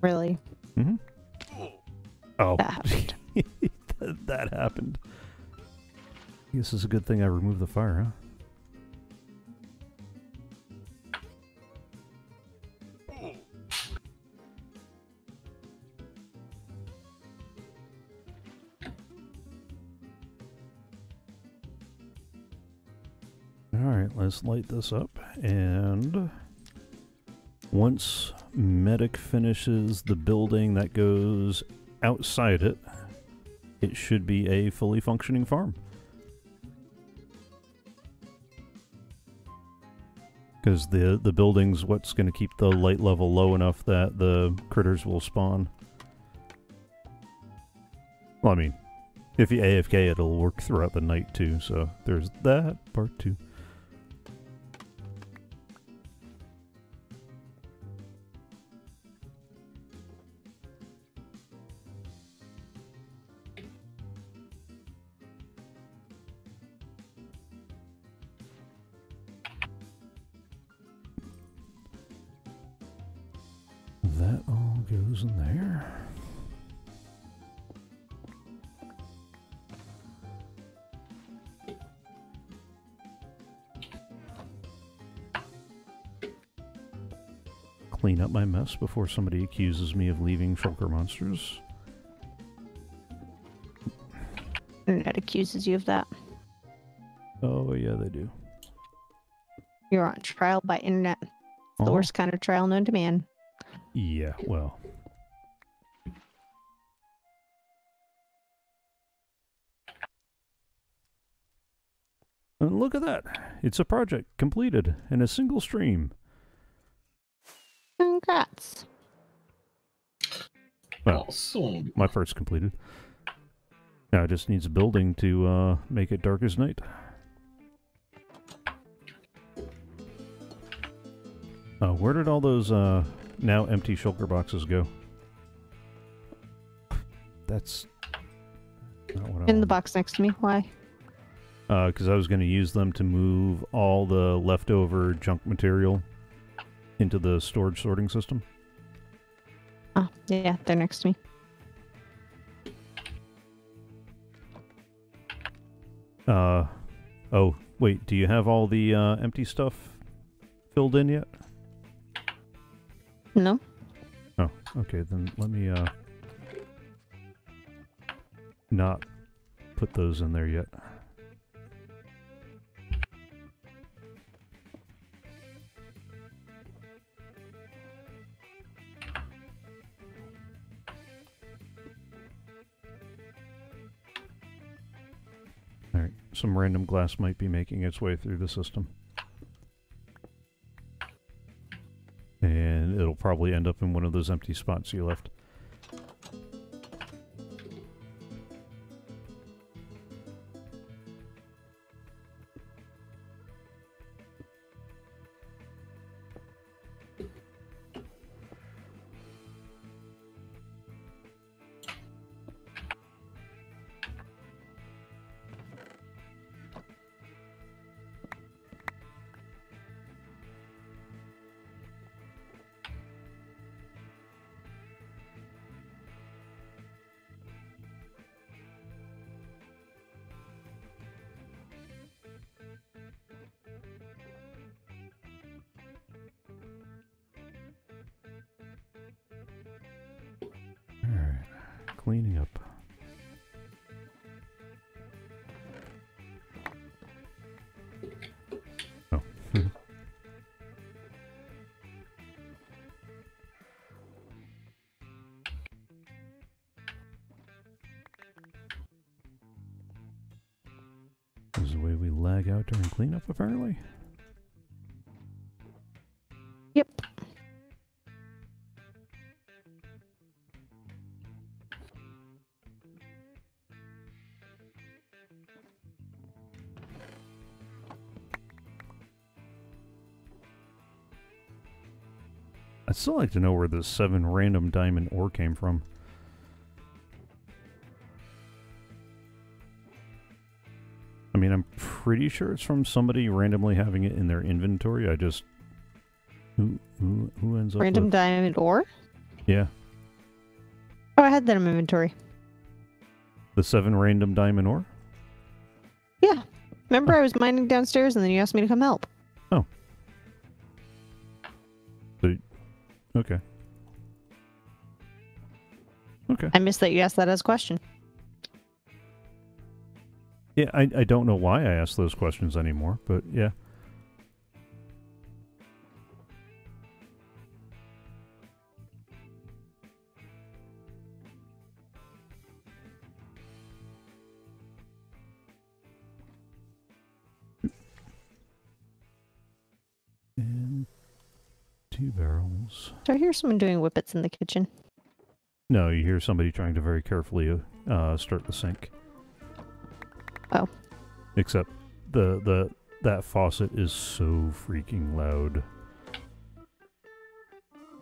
Really. Mm-hmm. Oh, That happened. [laughs] that, that happened. I guess it's a good thing I removed the fire, huh? Let's light this up. And once Medic finishes the building that goes outside it, it should be a fully functioning farm. Because the the building's what's going to keep the light level low enough that the critters will spawn. Well, I mean, if you AFK, it'll work throughout the night too. So there's that part too. Clean up my mess before somebody accuses me of leaving shulker monsters. Internet accuses you of that. Oh, yeah, they do. You're on trial by internet. It's the Oh, worst kind of trial known to man. Yeah, well. And look at that. It's a project completed in a single stream. Congrats. Well, Awesome. my first completed. Now it just needs a building to uh, make it dark as night. Oh, where did all those uh, now empty shulker boxes go? That's not what I In the box next to me. Why? because Uh, I was going to use them to move all the leftover junk material into the storage sorting system. Oh, yeah, they're next to me. Uh, oh, wait, do you have all the uh, empty stuff filled in yet? No? Oh, okay, then let me uh, not put those in there yet. Random glass might be making its way through the system. And it'll probably end up in one of those empty spots you left. Still like to know where this seven random diamond ore came from. I mean, I'm pretty sure it's from somebody randomly having it in their inventory. I just who who who ends up Random with diamond ore. yeah Oh, I had that in my inventory. the seven random diamond ore. Yeah. Remember, I was mining downstairs, and then you asked me to come help. Okay. That you asked that as a question. Yeah, I I don't know why I ask those questions anymore, but yeah. And two barrels. So I hear someone doing whippets in the kitchen. No, you hear somebody trying to very carefully uh, start the sink. Oh. Except the the that faucet is so freaking loud.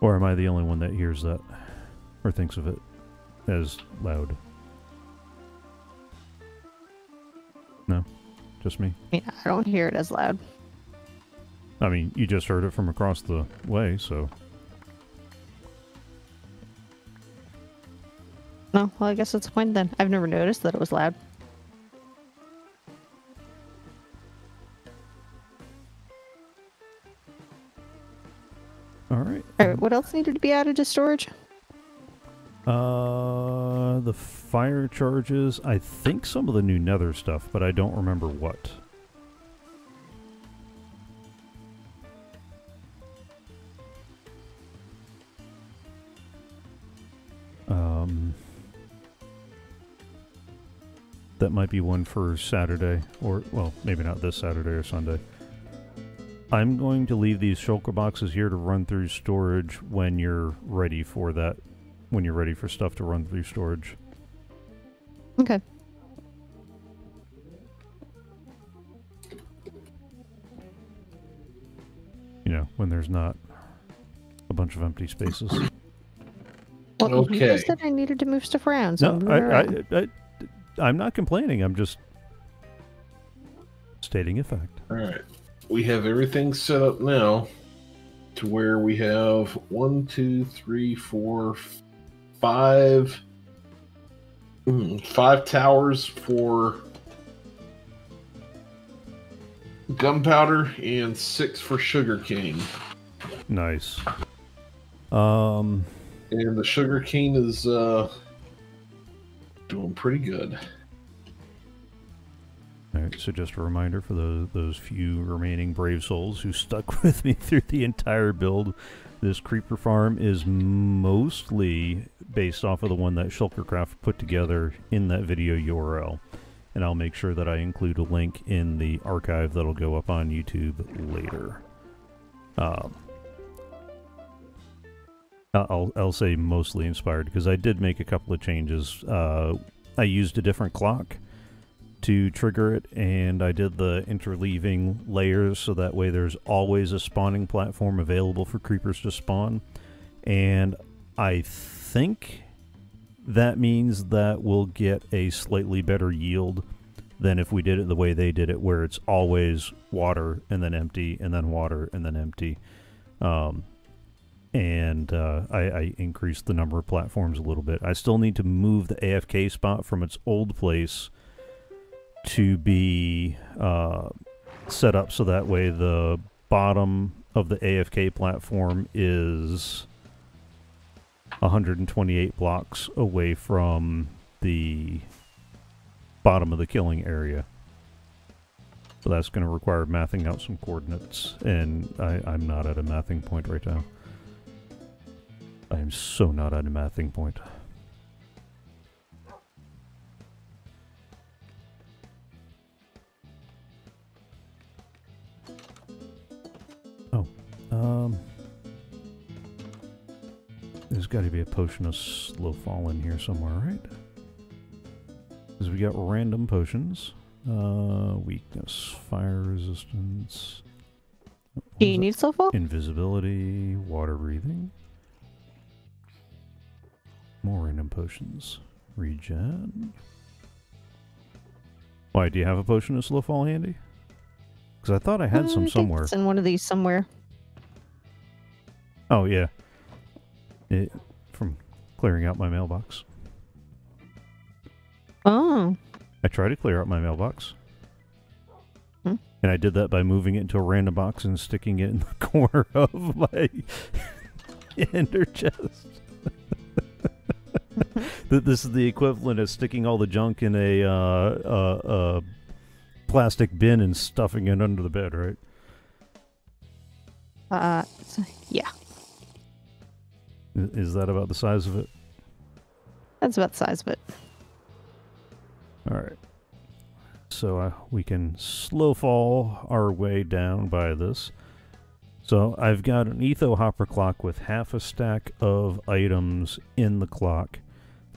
Or am I the only one that hears that or thinks of it as loud? No, just me. I mean, I don't hear it as loud. I mean, you just heard it from across the way, so No, well, I guess that's the point then. I've never noticed that it was loud. all right. All right, what else needed to be added to storage? Uh, the fire charges. I think some of the new Nether stuff, but I don't remember what. Might be one for Saturday, or well, maybe not this Saturday or Sunday. I'm going to leave these shulker boxes here to run through storage when you're ready for that when you're ready for stuff to run through storage. Okay. You know, when there's not a bunch of empty spaces. Well, You Okay. just said I needed to move stuff around. So no, I'm I, around. I, I, I'm not complaining. I'm just stating a fact. All right. We have everything set up now to where we have one, two, three, four, five, mm, towers for gunpowder and six for sugar cane. Nice. Um, And the sugar cane is uh, doing pretty good. all right, so just a reminder for those those few remaining brave souls who stuck [laughs] with me through the entire build. This creeper farm is mostly based off of the one that Shulkercraft put together in that video URL. And I'll make sure that I include a link in the archive that'll go up on YouTube later. Um, I'll, I'll say mostly inspired because I did make a couple of changes. Uh, I used a different clock to trigger it, and I did the interleaving layers so that way there's always a spawning platform available for creepers to spawn. And I think that means that we'll get a slightly better yield than if we did it the way they did it, where it's always water and then empty and then water and then empty. Um, and uh, I, I increased the number of platforms a little bit. I still need to move the AFK spot from its old place to be uh, set up so that way the bottom of the AFK platform is 128 blocks away from the bottom of the killing area. So that's going to require mathing out some coordinates, and I, I'm not at a mathing point right now. I am so not at a mathing point. Oh, um, there's got to be a potion of slow fall in here somewhere, right? Because we got random potions. Uh, weakness, fire resistance. Do you need slow fall? Invisibility, water breathing. More random potions. Regen. Why, do you have a potion of slow fall handy? Because I thought I had Uh, some think somewhere. It's in one of these somewhere. Oh, yeah. It, from clearing out my mailbox. Oh. I tried to clear out my mailbox. Hmm. And I did that by moving it into a random box and sticking it in the [laughs] corner of my [laughs] ender chest. [laughs] Th- this is the equivalent of sticking all the junk in a uh, uh, uh, plastic bin and stuffing it under the bed, right? Uh, yeah, Is that about the size of it? that's about the size of it. All right. So uh, we can slow fall our way down by this. So I've got an Etho hopper clock with half a stack of items in the clock.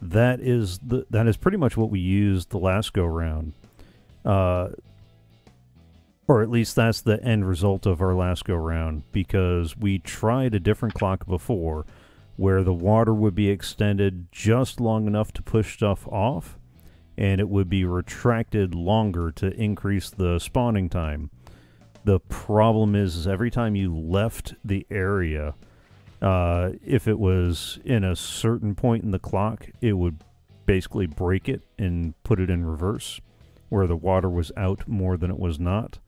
That is the that is pretty much what we used the last go round. Uh, or at least that's the end result of our last go round because we tried a different clock before where the water would be extended just long enough to push stuff off and it would be retracted longer to increase the spawning time. The problem is, is every time you left the area, uh, if it was in a certain point in the clock, it would basically break it and put it in reverse, where the water was out more than it was not.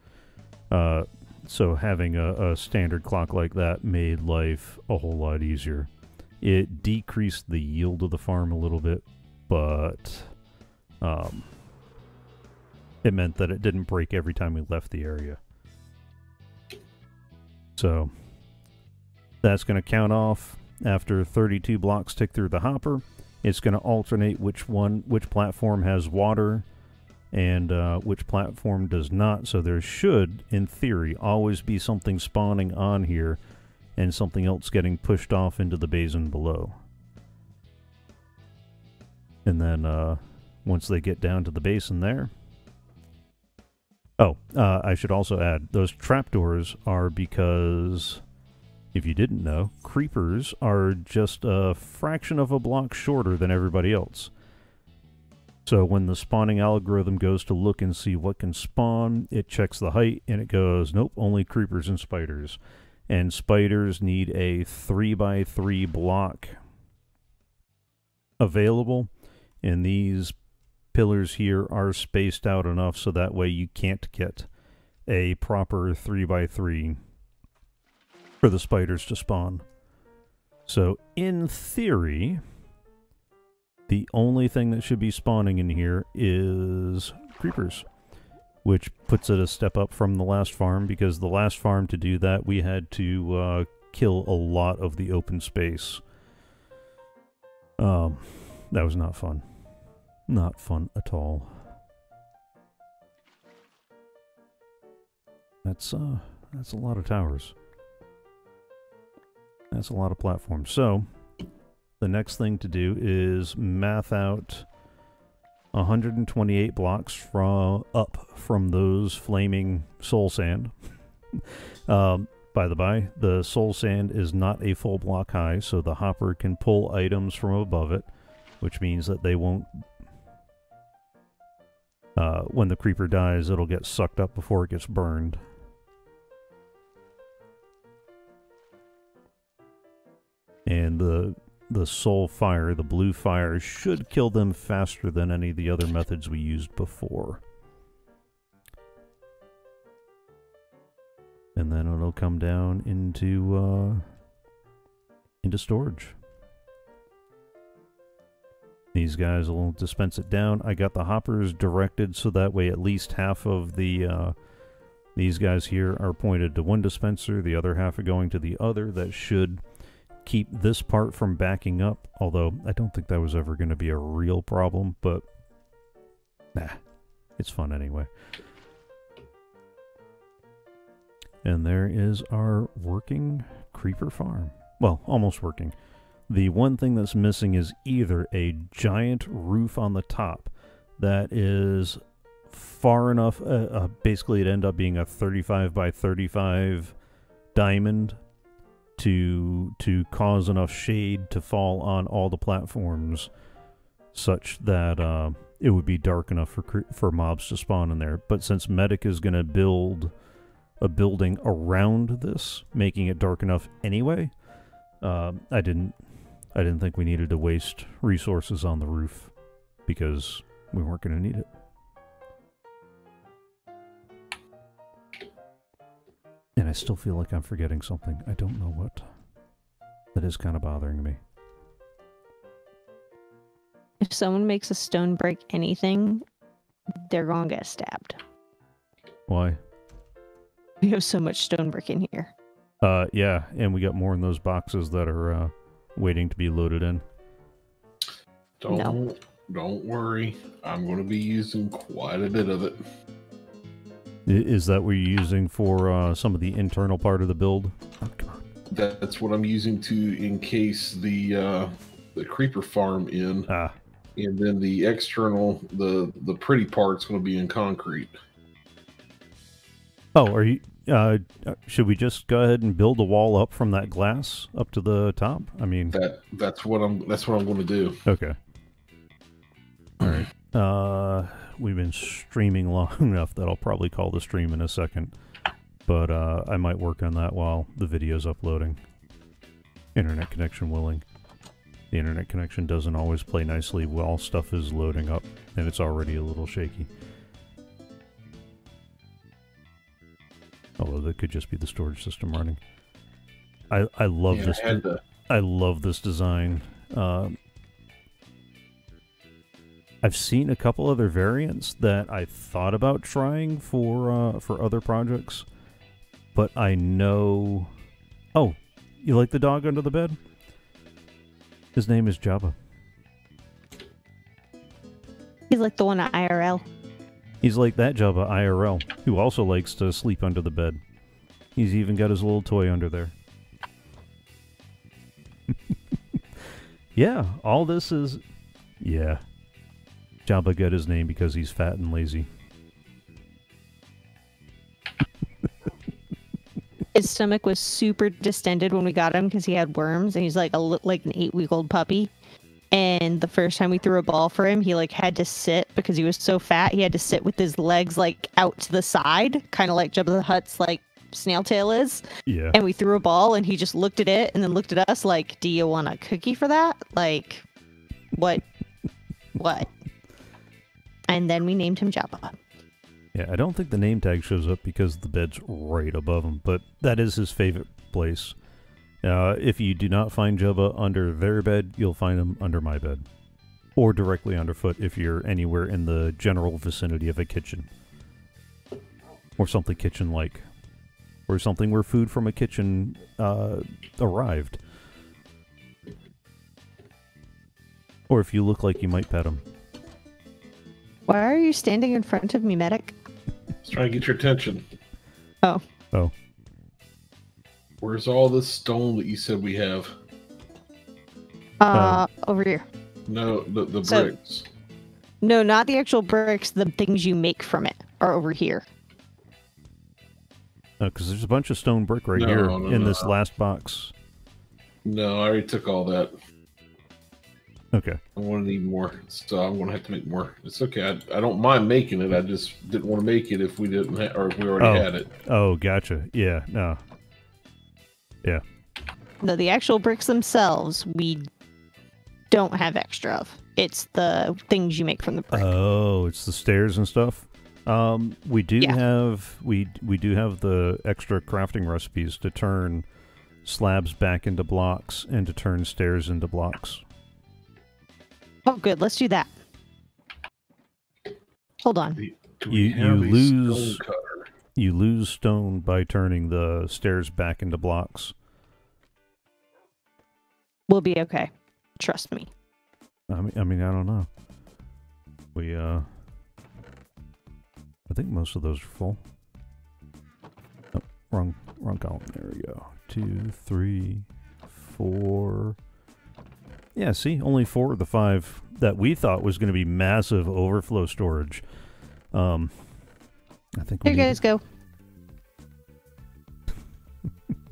Uh, so having a, a standard clock like that made life a whole lot easier. It decreased the yield of the farm a little bit, but um, it meant that it didn't break every time we left the area. So that's going to count off after 32 blocks tick through the hopper. It's going to alternate which one, which platform has water, and uh, which platform does not. So there should, in theory, always be something spawning on here, and something else getting pushed off into the basin below. And then uh, once they get down to the basin there. Oh, uh, I should also add those trapdoors are because, if you didn't know, creepers are just a fraction of a block shorter than everybody else. So when the spawning algorithm goes to look and see what can spawn, it checks the height and it goes, nope, only creepers and spiders. And spiders need a 3 by 3 block available and these pillars here are spaced out enough so that way you can't get a proper 3 by 3 for the spiders to spawn. So in theory, the only thing that should be spawning in here is creepers, which puts it a step up from the last farm because the last farm to do that we had to uh, kill a lot of the open space. Um, that was not fun. Not fun at all. That's uh that's a lot of towers. That's a lot of platforms. So the next thing to do is math out 128 blocks from up from those flaming soul sand. um, [laughs] by the by, the soul sand is not a full block high, so the hopper can pull items from above it, which means that they won't uh, when the creeper dies, it'll get sucked up before it gets burned. And the the soul fire, the blue fire, should kill them faster than any of the other methods we used before. And then it'll come down into uh, into storage. These guys will dispense it down. I got the hoppers directed so that way at least half of the uh, these guys here are pointed to one dispenser, the other half are going to the other. That should keep this part from backing up, although I don't think that was ever going to be a real problem, but nah, it's fun anyway. And there is our working creeper farm. Well, almost working. The one thing that's missing is either a giant roof on the top that is far enough. Uh, uh, basically, it end up being a 35 by 35 diamond to to cause enough shade to fall on all the platforms, such that uh, it would be dark enough for for mobs to spawn in there. But since Medic is going to build a building around this, making it dark enough anyway, uh, I didn't I didn't think we needed to waste resources on the roof because we weren't going to need it. And I still feel like I'm forgetting something. I don't know what. That is kind of bothering me. If someone makes a stone brick anything, they're going to get stabbed. Why? We have so much stone brick in here. Uh, yeah, and we got more in those boxes that are uh, waiting to be loaded in. Don't No. don't worry. I'm going to be using quite a bit of it. Is that what you're using for uh, some of the internal part of the build? Oh. That's what I'm using to encase the uh, the creeper farm in, Ah, and then the external the the pretty part's going to be in concrete. oh, are you? Uh, uh, should we just go ahead and build a wall up from that glass up to the top? I mean, That that's what I'm that's what I'm going to do. okay. All right. Uh, we've been streaming long [laughs] enough that I'll probably call the stream in a second, but uh, I might work on that while the video's uploading. Internet connection willing. The internet connection doesn't always play nicely while stuff is loading up, and it's already a little shaky. Although that could just be the storage system running. I I love Yeah, this. I I love this design. Um, I've seen a couple other variants that I thought about trying for uh, for other projects, but I know. Oh, you like the dog under the bed? His name is Jabba. He's like the one at IRL. He's like that Jabba IRL, who also likes to sleep under the bed. He's even got his little toy under there. [laughs] yeah, all this is. Yeah. Jabba got his name because he's fat and lazy. His stomach was super distended when we got him because he had worms, and he's like a like an eight week old puppy. And the first time we threw a ball for him, he like had to sit because he was so fat. He had to sit with his legs like out to the side, kind of like Jabba the Hutt's like snail tail is. Yeah. And we threw a ball, and he just looked at it and then looked at us like, "Do you want a cookie for that? Like, what? what?" And then we named him Jabba. Yeah, I don't think the name tag shows up because the bed's right above him, but that is his favorite place. Uh, if you do not find Jabba under their bed, you'll find him under my bed. Or directly underfoot if you're anywhere in the general vicinity of a kitchen. Or something kitchen like. Or something where food from a kitchen uh, arrived. Or if you look like you might pet him. Why are you standing in front of me, medic? Let's try and get your attention. Oh. Oh. Where's all this stone that you said we have? Uh, over here. No, the, the So- bricks. No, not the actual bricks. The things you make from it are over here. Because Uh, there's a bunch of stone brick right No, here no, in no. this last box. No, I already took all that. Okay. I want to need more, so I'm going to have to make more. It's okay. I, I don't mind making it. I just didn't want to make it if we didn't, ha- or if we already Oh. had it. Oh, gotcha. Yeah, no. Yeah. No, the actual bricks themselves we don't have extra of. It's the things you make from the brick. Oh, it's the stairs and stuff. Um, we do Yeah. have we we do have the extra crafting recipes to turn slabs back into blocks and to turn stairs into blocks. Oh, good. Let's do that. Hold on. Do You- you lose- stone? You lose stone by turning the stairs back into blocks. We'll be okay. Trust me. I mean, I mean, I don't know. We, uh, I think most of those are full. Oh, wrong, wrong column. There we go. Two, three, four. Yeah, see, only four of the five that we thought was going to be massive overflow storage. Um, I think we Here you need- guys go. [laughs]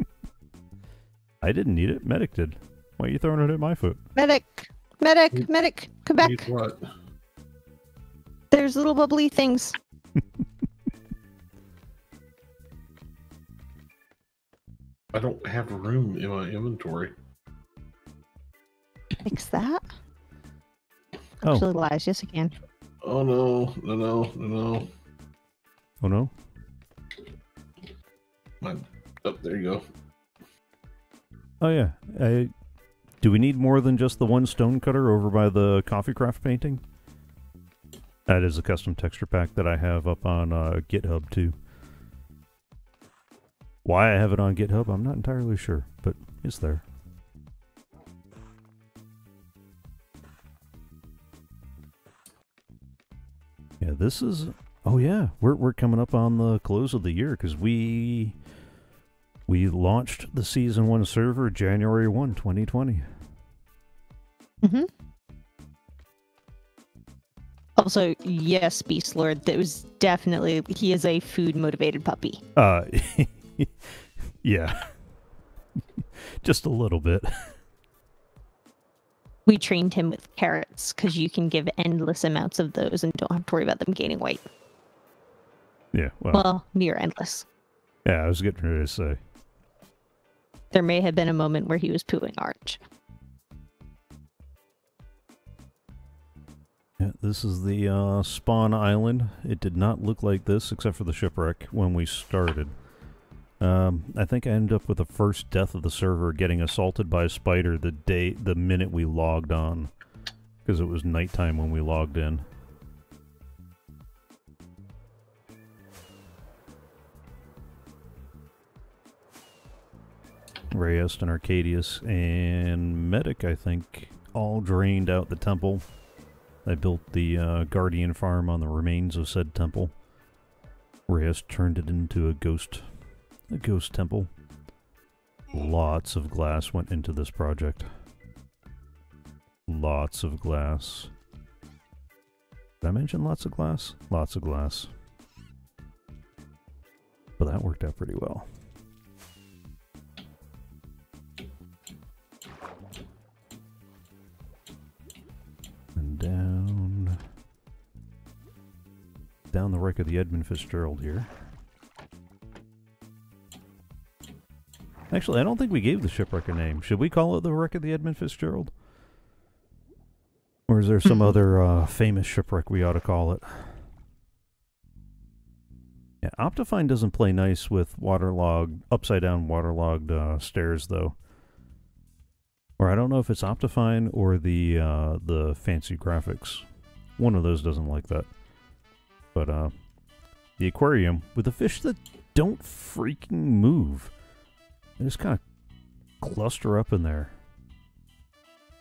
I didn't need it. Medic did. Why are you throwing it at my foot? Medic, medic, Need- medic, come back. Need what? There's little bubbly things. [laughs] I don't have room in my inventory. Fix that. Oh. Actually, lies. Yes, I can. Oh no, no, no, no, no. Oh no. My, oh, there you go. Oh yeah. I, do we need more than just the one stone cutter over by the coffee craft painting? That is a custom texture pack that I have up on uh, GitHub too. Why I have it on GitHub, I'm not entirely sure, but it's there. This is. Oh yeah, we're we're coming up on the close of the year because we we launched the season one server January 1, 2020. Mm-hmm. Also, yes, Beast Lord. That was definitely he is a food motivated puppy. Uh, [laughs] yeah, [laughs] just a little bit. [laughs] We trained him with carrots because you can give endless amounts of those and don't have to worry about them gaining weight. Yeah, well, Well, near endless. yeah, I was getting ready to say. There may have been a moment where he was pooing orange. Yeah, this is the uh, spawn island. It did not look like this except for the shipwreck when we started. Um, I think I ended up with the first death of the server getting assaulted by a spider the day, the minute we logged on, because it was nighttime when we logged in. Reyes and Arcadius and Medic, I think, all drained out the temple. I built the uh, Guardian farm on the remains of said temple. Reyes turned it into a ghost, a ghost temple. Lots of glass went into this project. Lots of glass. Did I mention lots of glass? Lots of glass. But that worked out pretty well. And down. Down the wreck of the Edmund Fitzgerald here. Actually, I don't think we gave the shipwreck a name. Should we call it the wreck of the Edmund Fitzgerald? Or is there some [laughs] other uh, famous shipwreck we ought to call it? Yeah, Optifine doesn't play nice with waterlogged, upside down waterlogged uh, stairs, though. Or I don't know if it's Optifine or the uh, the fancy graphics. One of those doesn't like that. But uh, the aquarium with the fish that don't freaking move. They just kind of cluster up in there.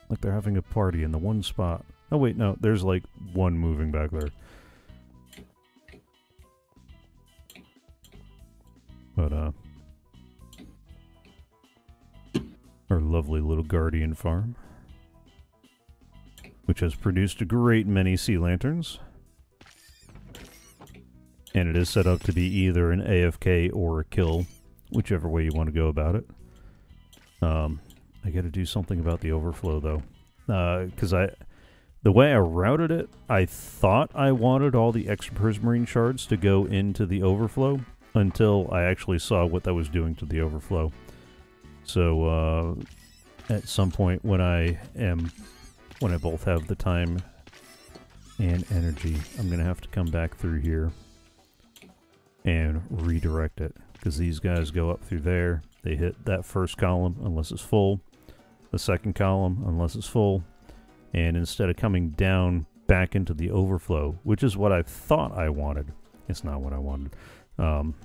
Like they're having a party in the one spot. Oh, wait, no. There's like one moving back there. But, uh. Our lovely little guardian farm. Which has produced a great many sea lanterns. And it is set up to be either an AFK or a kill whichever way you want to go about it. Um, I got to do something about the overflow though, because I, the way I routed it, I thought I wanted all the extra prismarine shards to go into the overflow until I actually saw what that was doing to the overflow. So uh, at some point when I am, when I both have the time and energy, I'm gonna have to come back through here and redirect it because these guys go up through there. They hit that first column unless it's full, the second column unless it's full, And instead of coming down back into the overflow, which is what I thought I wanted, it's not what I wanted. Um,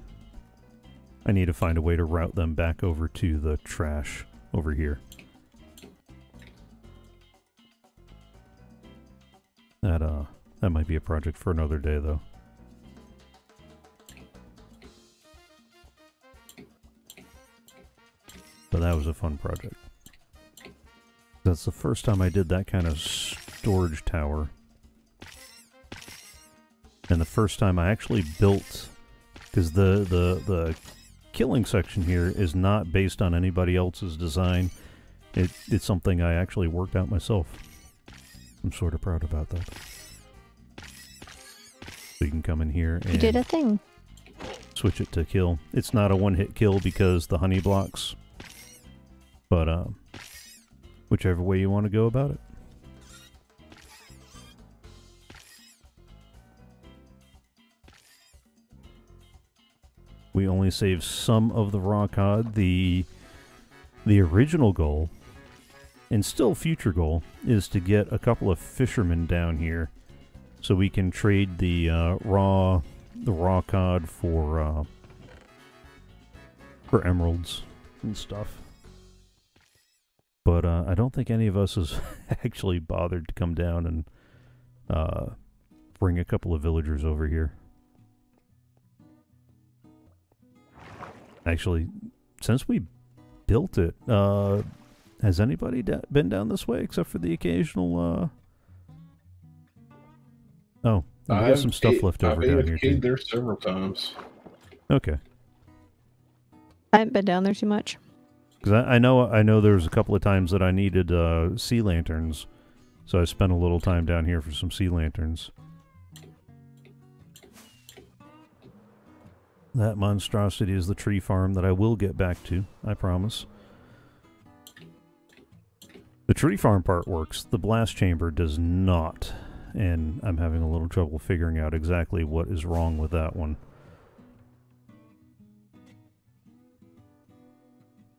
I need to find a way to route them back over to the trash over here. That uh that might be a project for another day though. But that was a fun project. That's the first time I did that kind of storage tower. And the first time I actually built because the, the the killing section here is not based on anybody else's design. It, it's something I actually worked out myself. I'm sort of proud about that. So you can come in here and You did a thing. switch it to kill. It's not a one-hit kill because the honey blocks, but uh, whichever way you want to go about it. We only save some of the raw cod. The the original goal, and still future goal, is to get a couple of fishermen down here, so we can trade the uh, raw the raw cod for uh, for emeralds and stuff. But uh, I don't think any of us has [laughs] actually bothered to come down and uh, bring a couple of villagers over here. Actually, since we built it, uh, has anybody da- been down this way except for the occasional? Uh... Oh, we got I've some stuff ate- left over I've down here a too. cave there several times. Okay. I haven't been down there too much. Because I, I know I know there was a couple of times that I needed uh, sea lanterns, so I spent a little time down here for some sea lanterns. That monstrosity is the tree farm that I will get back to. I promise. The tree farm part works. The blast chamber does not, and I'm having a little trouble figuring out exactly what is wrong with that one.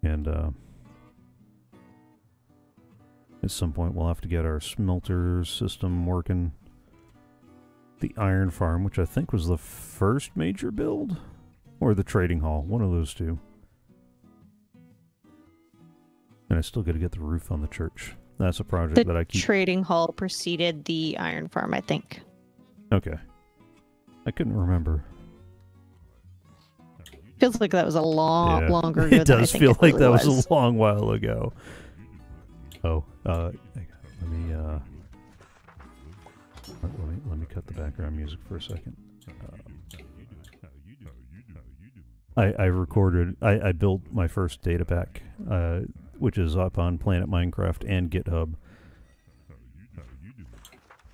And uh, at some point, we'll have to get our smelter system working. The iron farm, which I think was the first major build, or the trading hall, one of those two. And I still got to get the roof on the church. That's a project The that I keep. trading hall preceded the iron farm, I think. okay. I couldn't remember. Feels like that was a long, Yeah. longer [laughs] ago It does feel like really that was. was. a long while ago. Oh, uh, let me uh, let, let me let me cut the background music for a second. Uh, I I recorded. I I built my first data pack, uh, which is up on Planet Minecraft and GitHub.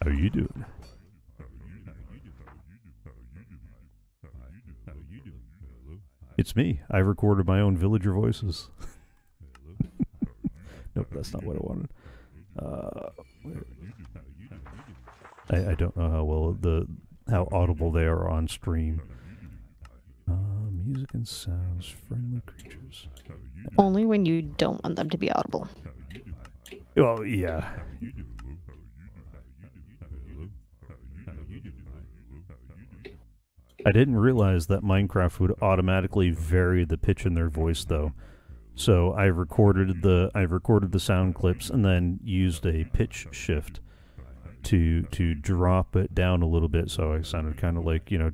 How you doing? It's me. I recorded my own villager voices. [laughs] nope, that's not what I wanted. Uh, I, I don't know how well the how audible they are on stream. Uh, music and sounds, friendly creatures. Only when you don't want them to be audible. Well, yeah. I didn't realize that Minecraft would automatically vary the pitch in their voice though. So I recorded the I recorded the sound clips and then used a pitch shift to to drop it down a little bit so I sounded kind of like, you know,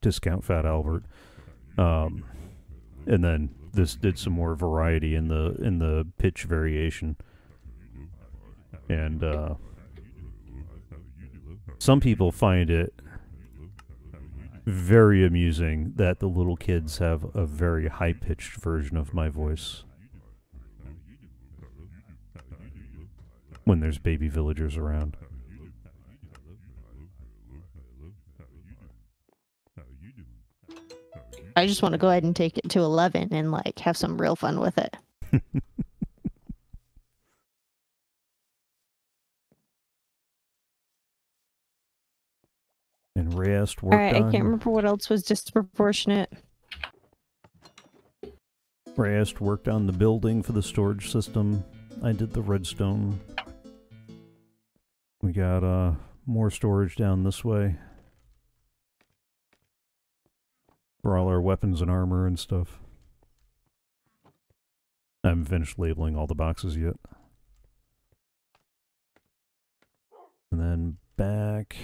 discount Fat Albert. Um and then this did some more variety in the in the pitch variation. And uh some people find it very amusing that the little kids have a very high pitched version of my voice when there's baby villagers around. I just want to go ahead and take it to 11 and like have some real fun with it. [laughs] And Reyes All worked right, I can't remember what else was disproportionate. Rest, worked on the building for the storage system. I did the redstone. We got uh more storage down this way. For all our weapons and armor and stuff. I haven't finished labeling all the boxes yet. And then back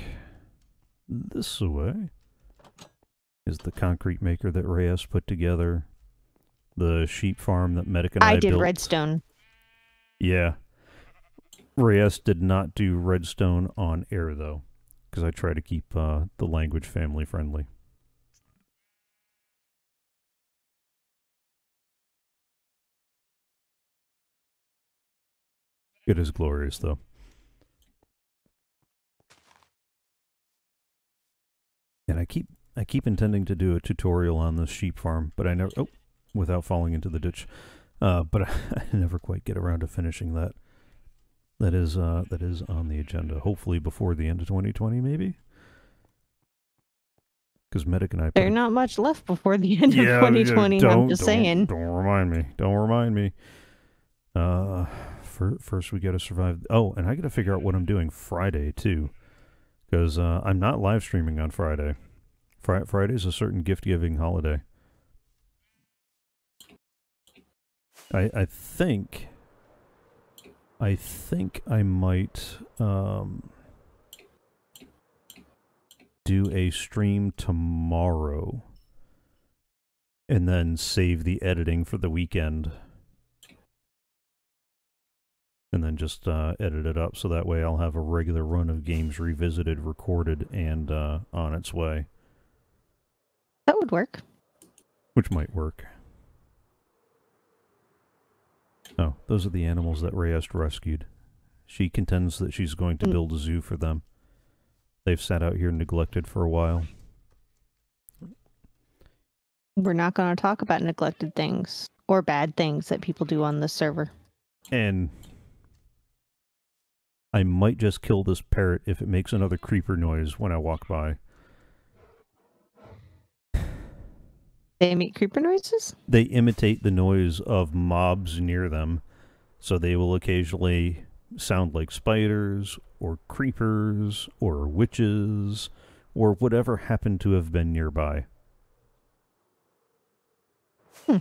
this way is the concrete maker that Reyes put together. The sheep farm that Medic and I, I did built. redstone. Yeah. Reyes did not do redstone on air though, because I try to keep uh, the language family friendly. It is glorious though. And I keep I keep intending to do a tutorial on this sheep farm, but I never oh without falling into the ditch. Uh, but [laughs] I, never quite get around to finishing that. That is uh, that is on the agenda. Hopefully before the end of 2020, maybe. Because Medic and I. There's not much left before the end Yeah, of yeah, 2020. I'm just don't- saying. Don't remind me. Don't remind me. Uh, fir- first we got to survive. Oh, and I got to figure out what I'm doing Friday too, uh, I'm not live streaming on Friday. Fri- is a certain gift giving holiday. I I think. I think I might um do a stream tomorrow and then save the editing for the weekend. And then just uh, edit it up so that way I'll have a regular run of games revisited, recorded, and uh, on its way, That would work. which might work. Oh, those are the animals that Reyes rescued. She contends that she's going to Mm. build a zoo for them. They've sat out here neglected for a while. We're not going to talk about neglected things or bad things that people do on this server. And I might just kill this parrot if it makes another creeper noise when I walk by. They make creeper noises? They imitate the noise of mobs near them, so they will occasionally sound like spiders or creepers or witches or whatever happened to have been nearby. Hmm.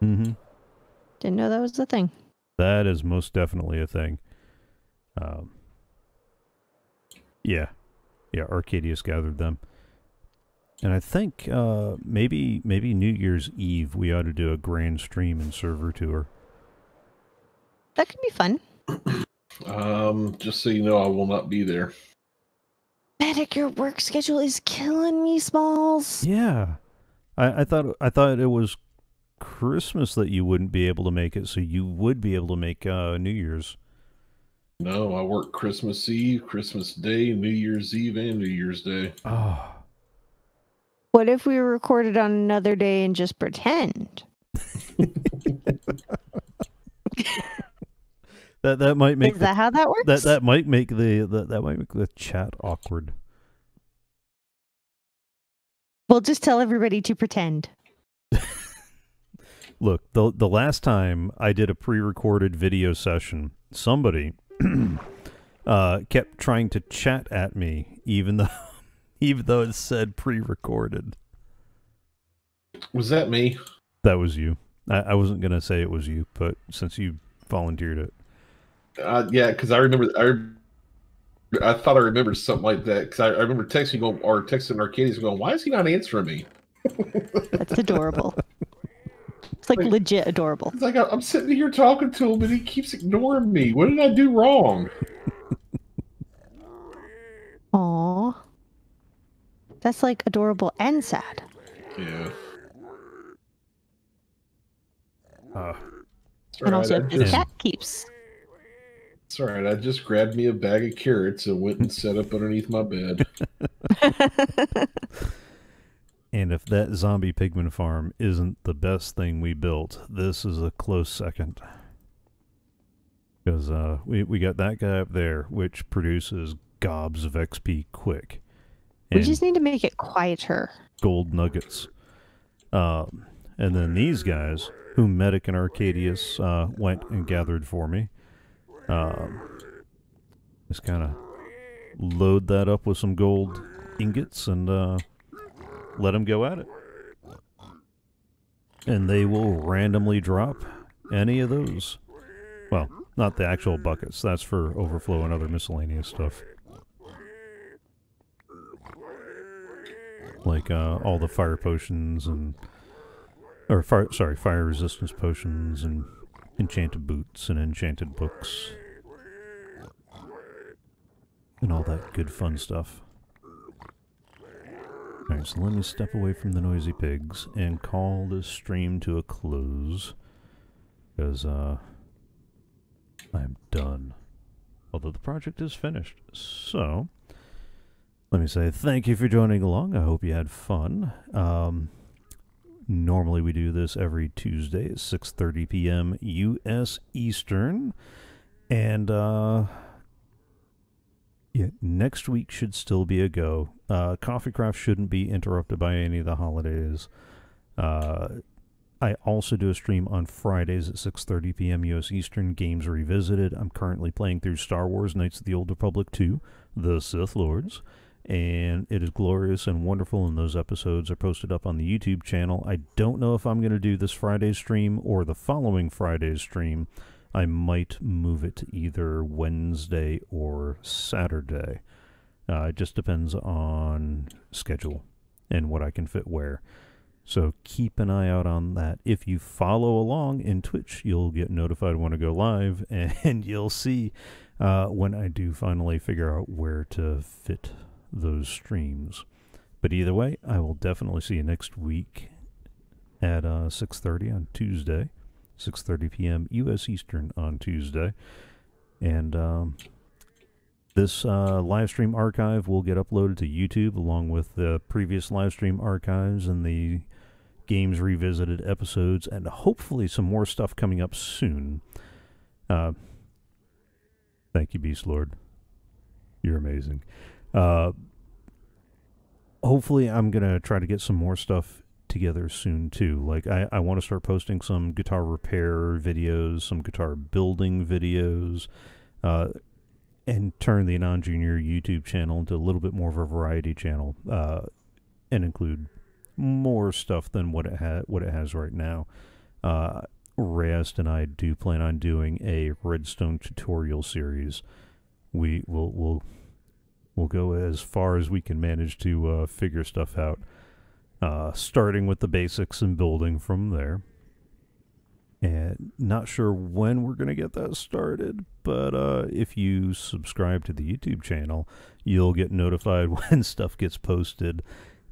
Mm-hmm. Didn't know that was the thing. That is most definitely a thing. Um, yeah, yeah. Arcadius gathered them, and I think uh, maybe maybe New Year's Eve we ought to do a grand stream and server tour. That could be fun. [coughs] Um, just so you know, I will not be there. Medic, your work schedule is killing me, Smalls. Yeah, I, I thought I thought it was Christmas that you wouldn't be able to make it, so you would be able to make uh, New Year's. No, I work Christmas Eve, Christmas Day, New Year's Eve, and New Year's Day. Oh, What if we recorded on another day and just pretend? [laughs] that that might make is the, that how that works? that that might make the, the that might make the chat awkward. We'll just tell everybody to pretend. [laughs] Look, the the last time I did a pre-recorded video session, somebody [clears throat] uh, kept trying to chat at me, even though [laughs] even though it said pre-recorded. Was that me? That was you. I, I wasn't gonna say it was you, but since you volunteered it, Uh, yeah, because I remember I, I thought I remembered something like that because I, I remember texting going or texting Arcadius going, "Why is he not answering me?" That's adorable. [laughs] it's like Wait. legit adorable. It's like I- I'm sitting here talking to him and he keeps ignoring me. What did I do wrong? [laughs] Aw. That's like adorable and sad. Yeah. uh, and all also right, if I this just, cat keeps. it's all right. I just grabbed me a bag of carrots and went and set up underneath my bed. [laughs] and if that zombie pigman farm isn't the best thing we built, this is a close second. Because uh, we we got that guy up there, which produces gobs of XP quick. we just need to make it quieter. gold nuggets. Um, and then these guys, who Medic and Arcadius uh, went and gathered for me, um, just kind of load that up with some gold ingots and uh, let them go at it. And they will randomly drop any of those. Well, not the actual buckets. That's for overflow and other miscellaneous stuff. Like uh, all the fire potions and or fire sorry, fire resistance potions and enchanted boots and enchanted books and all that good fun stuff. Alright, so let me step away from the noisy pigs and call this stream to a close. Because, uh, I'm done. Although the project is finished. So, let me say thank you for joining along. I hope you had fun. Um, normally we do this every Tuesday at 6.30 p.m. U.S. Eastern. And, uh, yeah, next week should still be a go. Uh, CoffeeCraft shouldn't be interrupted by any of the holidays. Uh, I also do a stream on Fridays at 6:30 p.m. U.S. Eastern. Games Revisited. I'm currently playing through Star Wars: Knights of the Old Republic 2, The Sith Lords, and it is glorious and wonderful. And those episodes are posted up on the YouTube channel. I don't know if I'm going to do this Friday stream or the following Friday's stream. I might move it to either Wednesday or Saturday. Uh, it just depends on schedule and what I can fit where. So keep an eye out on that. If you follow along in Twitch, you'll get notified when I go live, [laughs] and you'll see uh, when I do finally figure out where to fit those streams. But either way, I will definitely see you next week at uh, 6.30 on Tuesday. 6:30 p.m. U.S. Eastern on Tuesday, and um, this uh, live stream archive will get uploaded to YouTube along with the previous live stream archives and the games revisited episodes, and hopefully some more stuff coming up soon. Uh, thank you, Beast Lord. You're amazing. Uh, hopefully, I'm gonna try to get some more stuff together soon too. Like I, I want to start posting some guitar repair videos, some guitar building videos, uh, and turn the AnonJr YouTube channel into a little bit more of a variety channel, uh, and include more stuff than what it ha- what it has right now. Uh, Rest and I do plan on doing a Redstone tutorial series. We will will we'll go as far as we can manage to uh, figure stuff out uh, starting with the basics and building from there. And not sure when we're going to get that started, but uh, if you subscribe to the YouTube channel, you'll get notified [laughs] when stuff gets posted,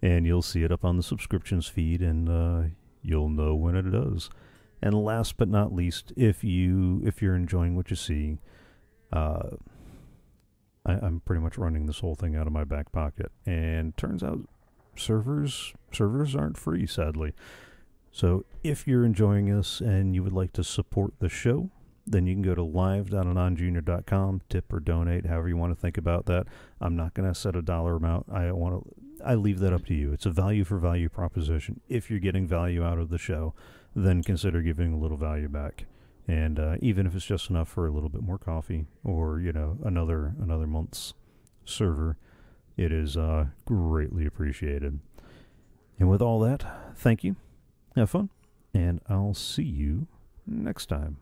and you'll see it up on the subscriptions feed, and uh, you'll know when it does. And last but not least, if you if you're enjoying what you see, uh, I, I'm pretty much running this whole thing out of my back pocket, and turns out servers servers aren't free, sadly. So if you're enjoying us and you would like to support the show, then you can go to live.anonjr.com, tip or donate, however you want to think about that. I'm not going to set a dollar amount. I want to. I leave that up to you. It's a value for value proposition. If you're getting value out of the show, then consider giving a little value back. And uh, even if it's just enough for a little bit more coffee or you know another another month's server, it is uh, greatly appreciated. And with all that, thank you. Have fun. And I'll see you next time.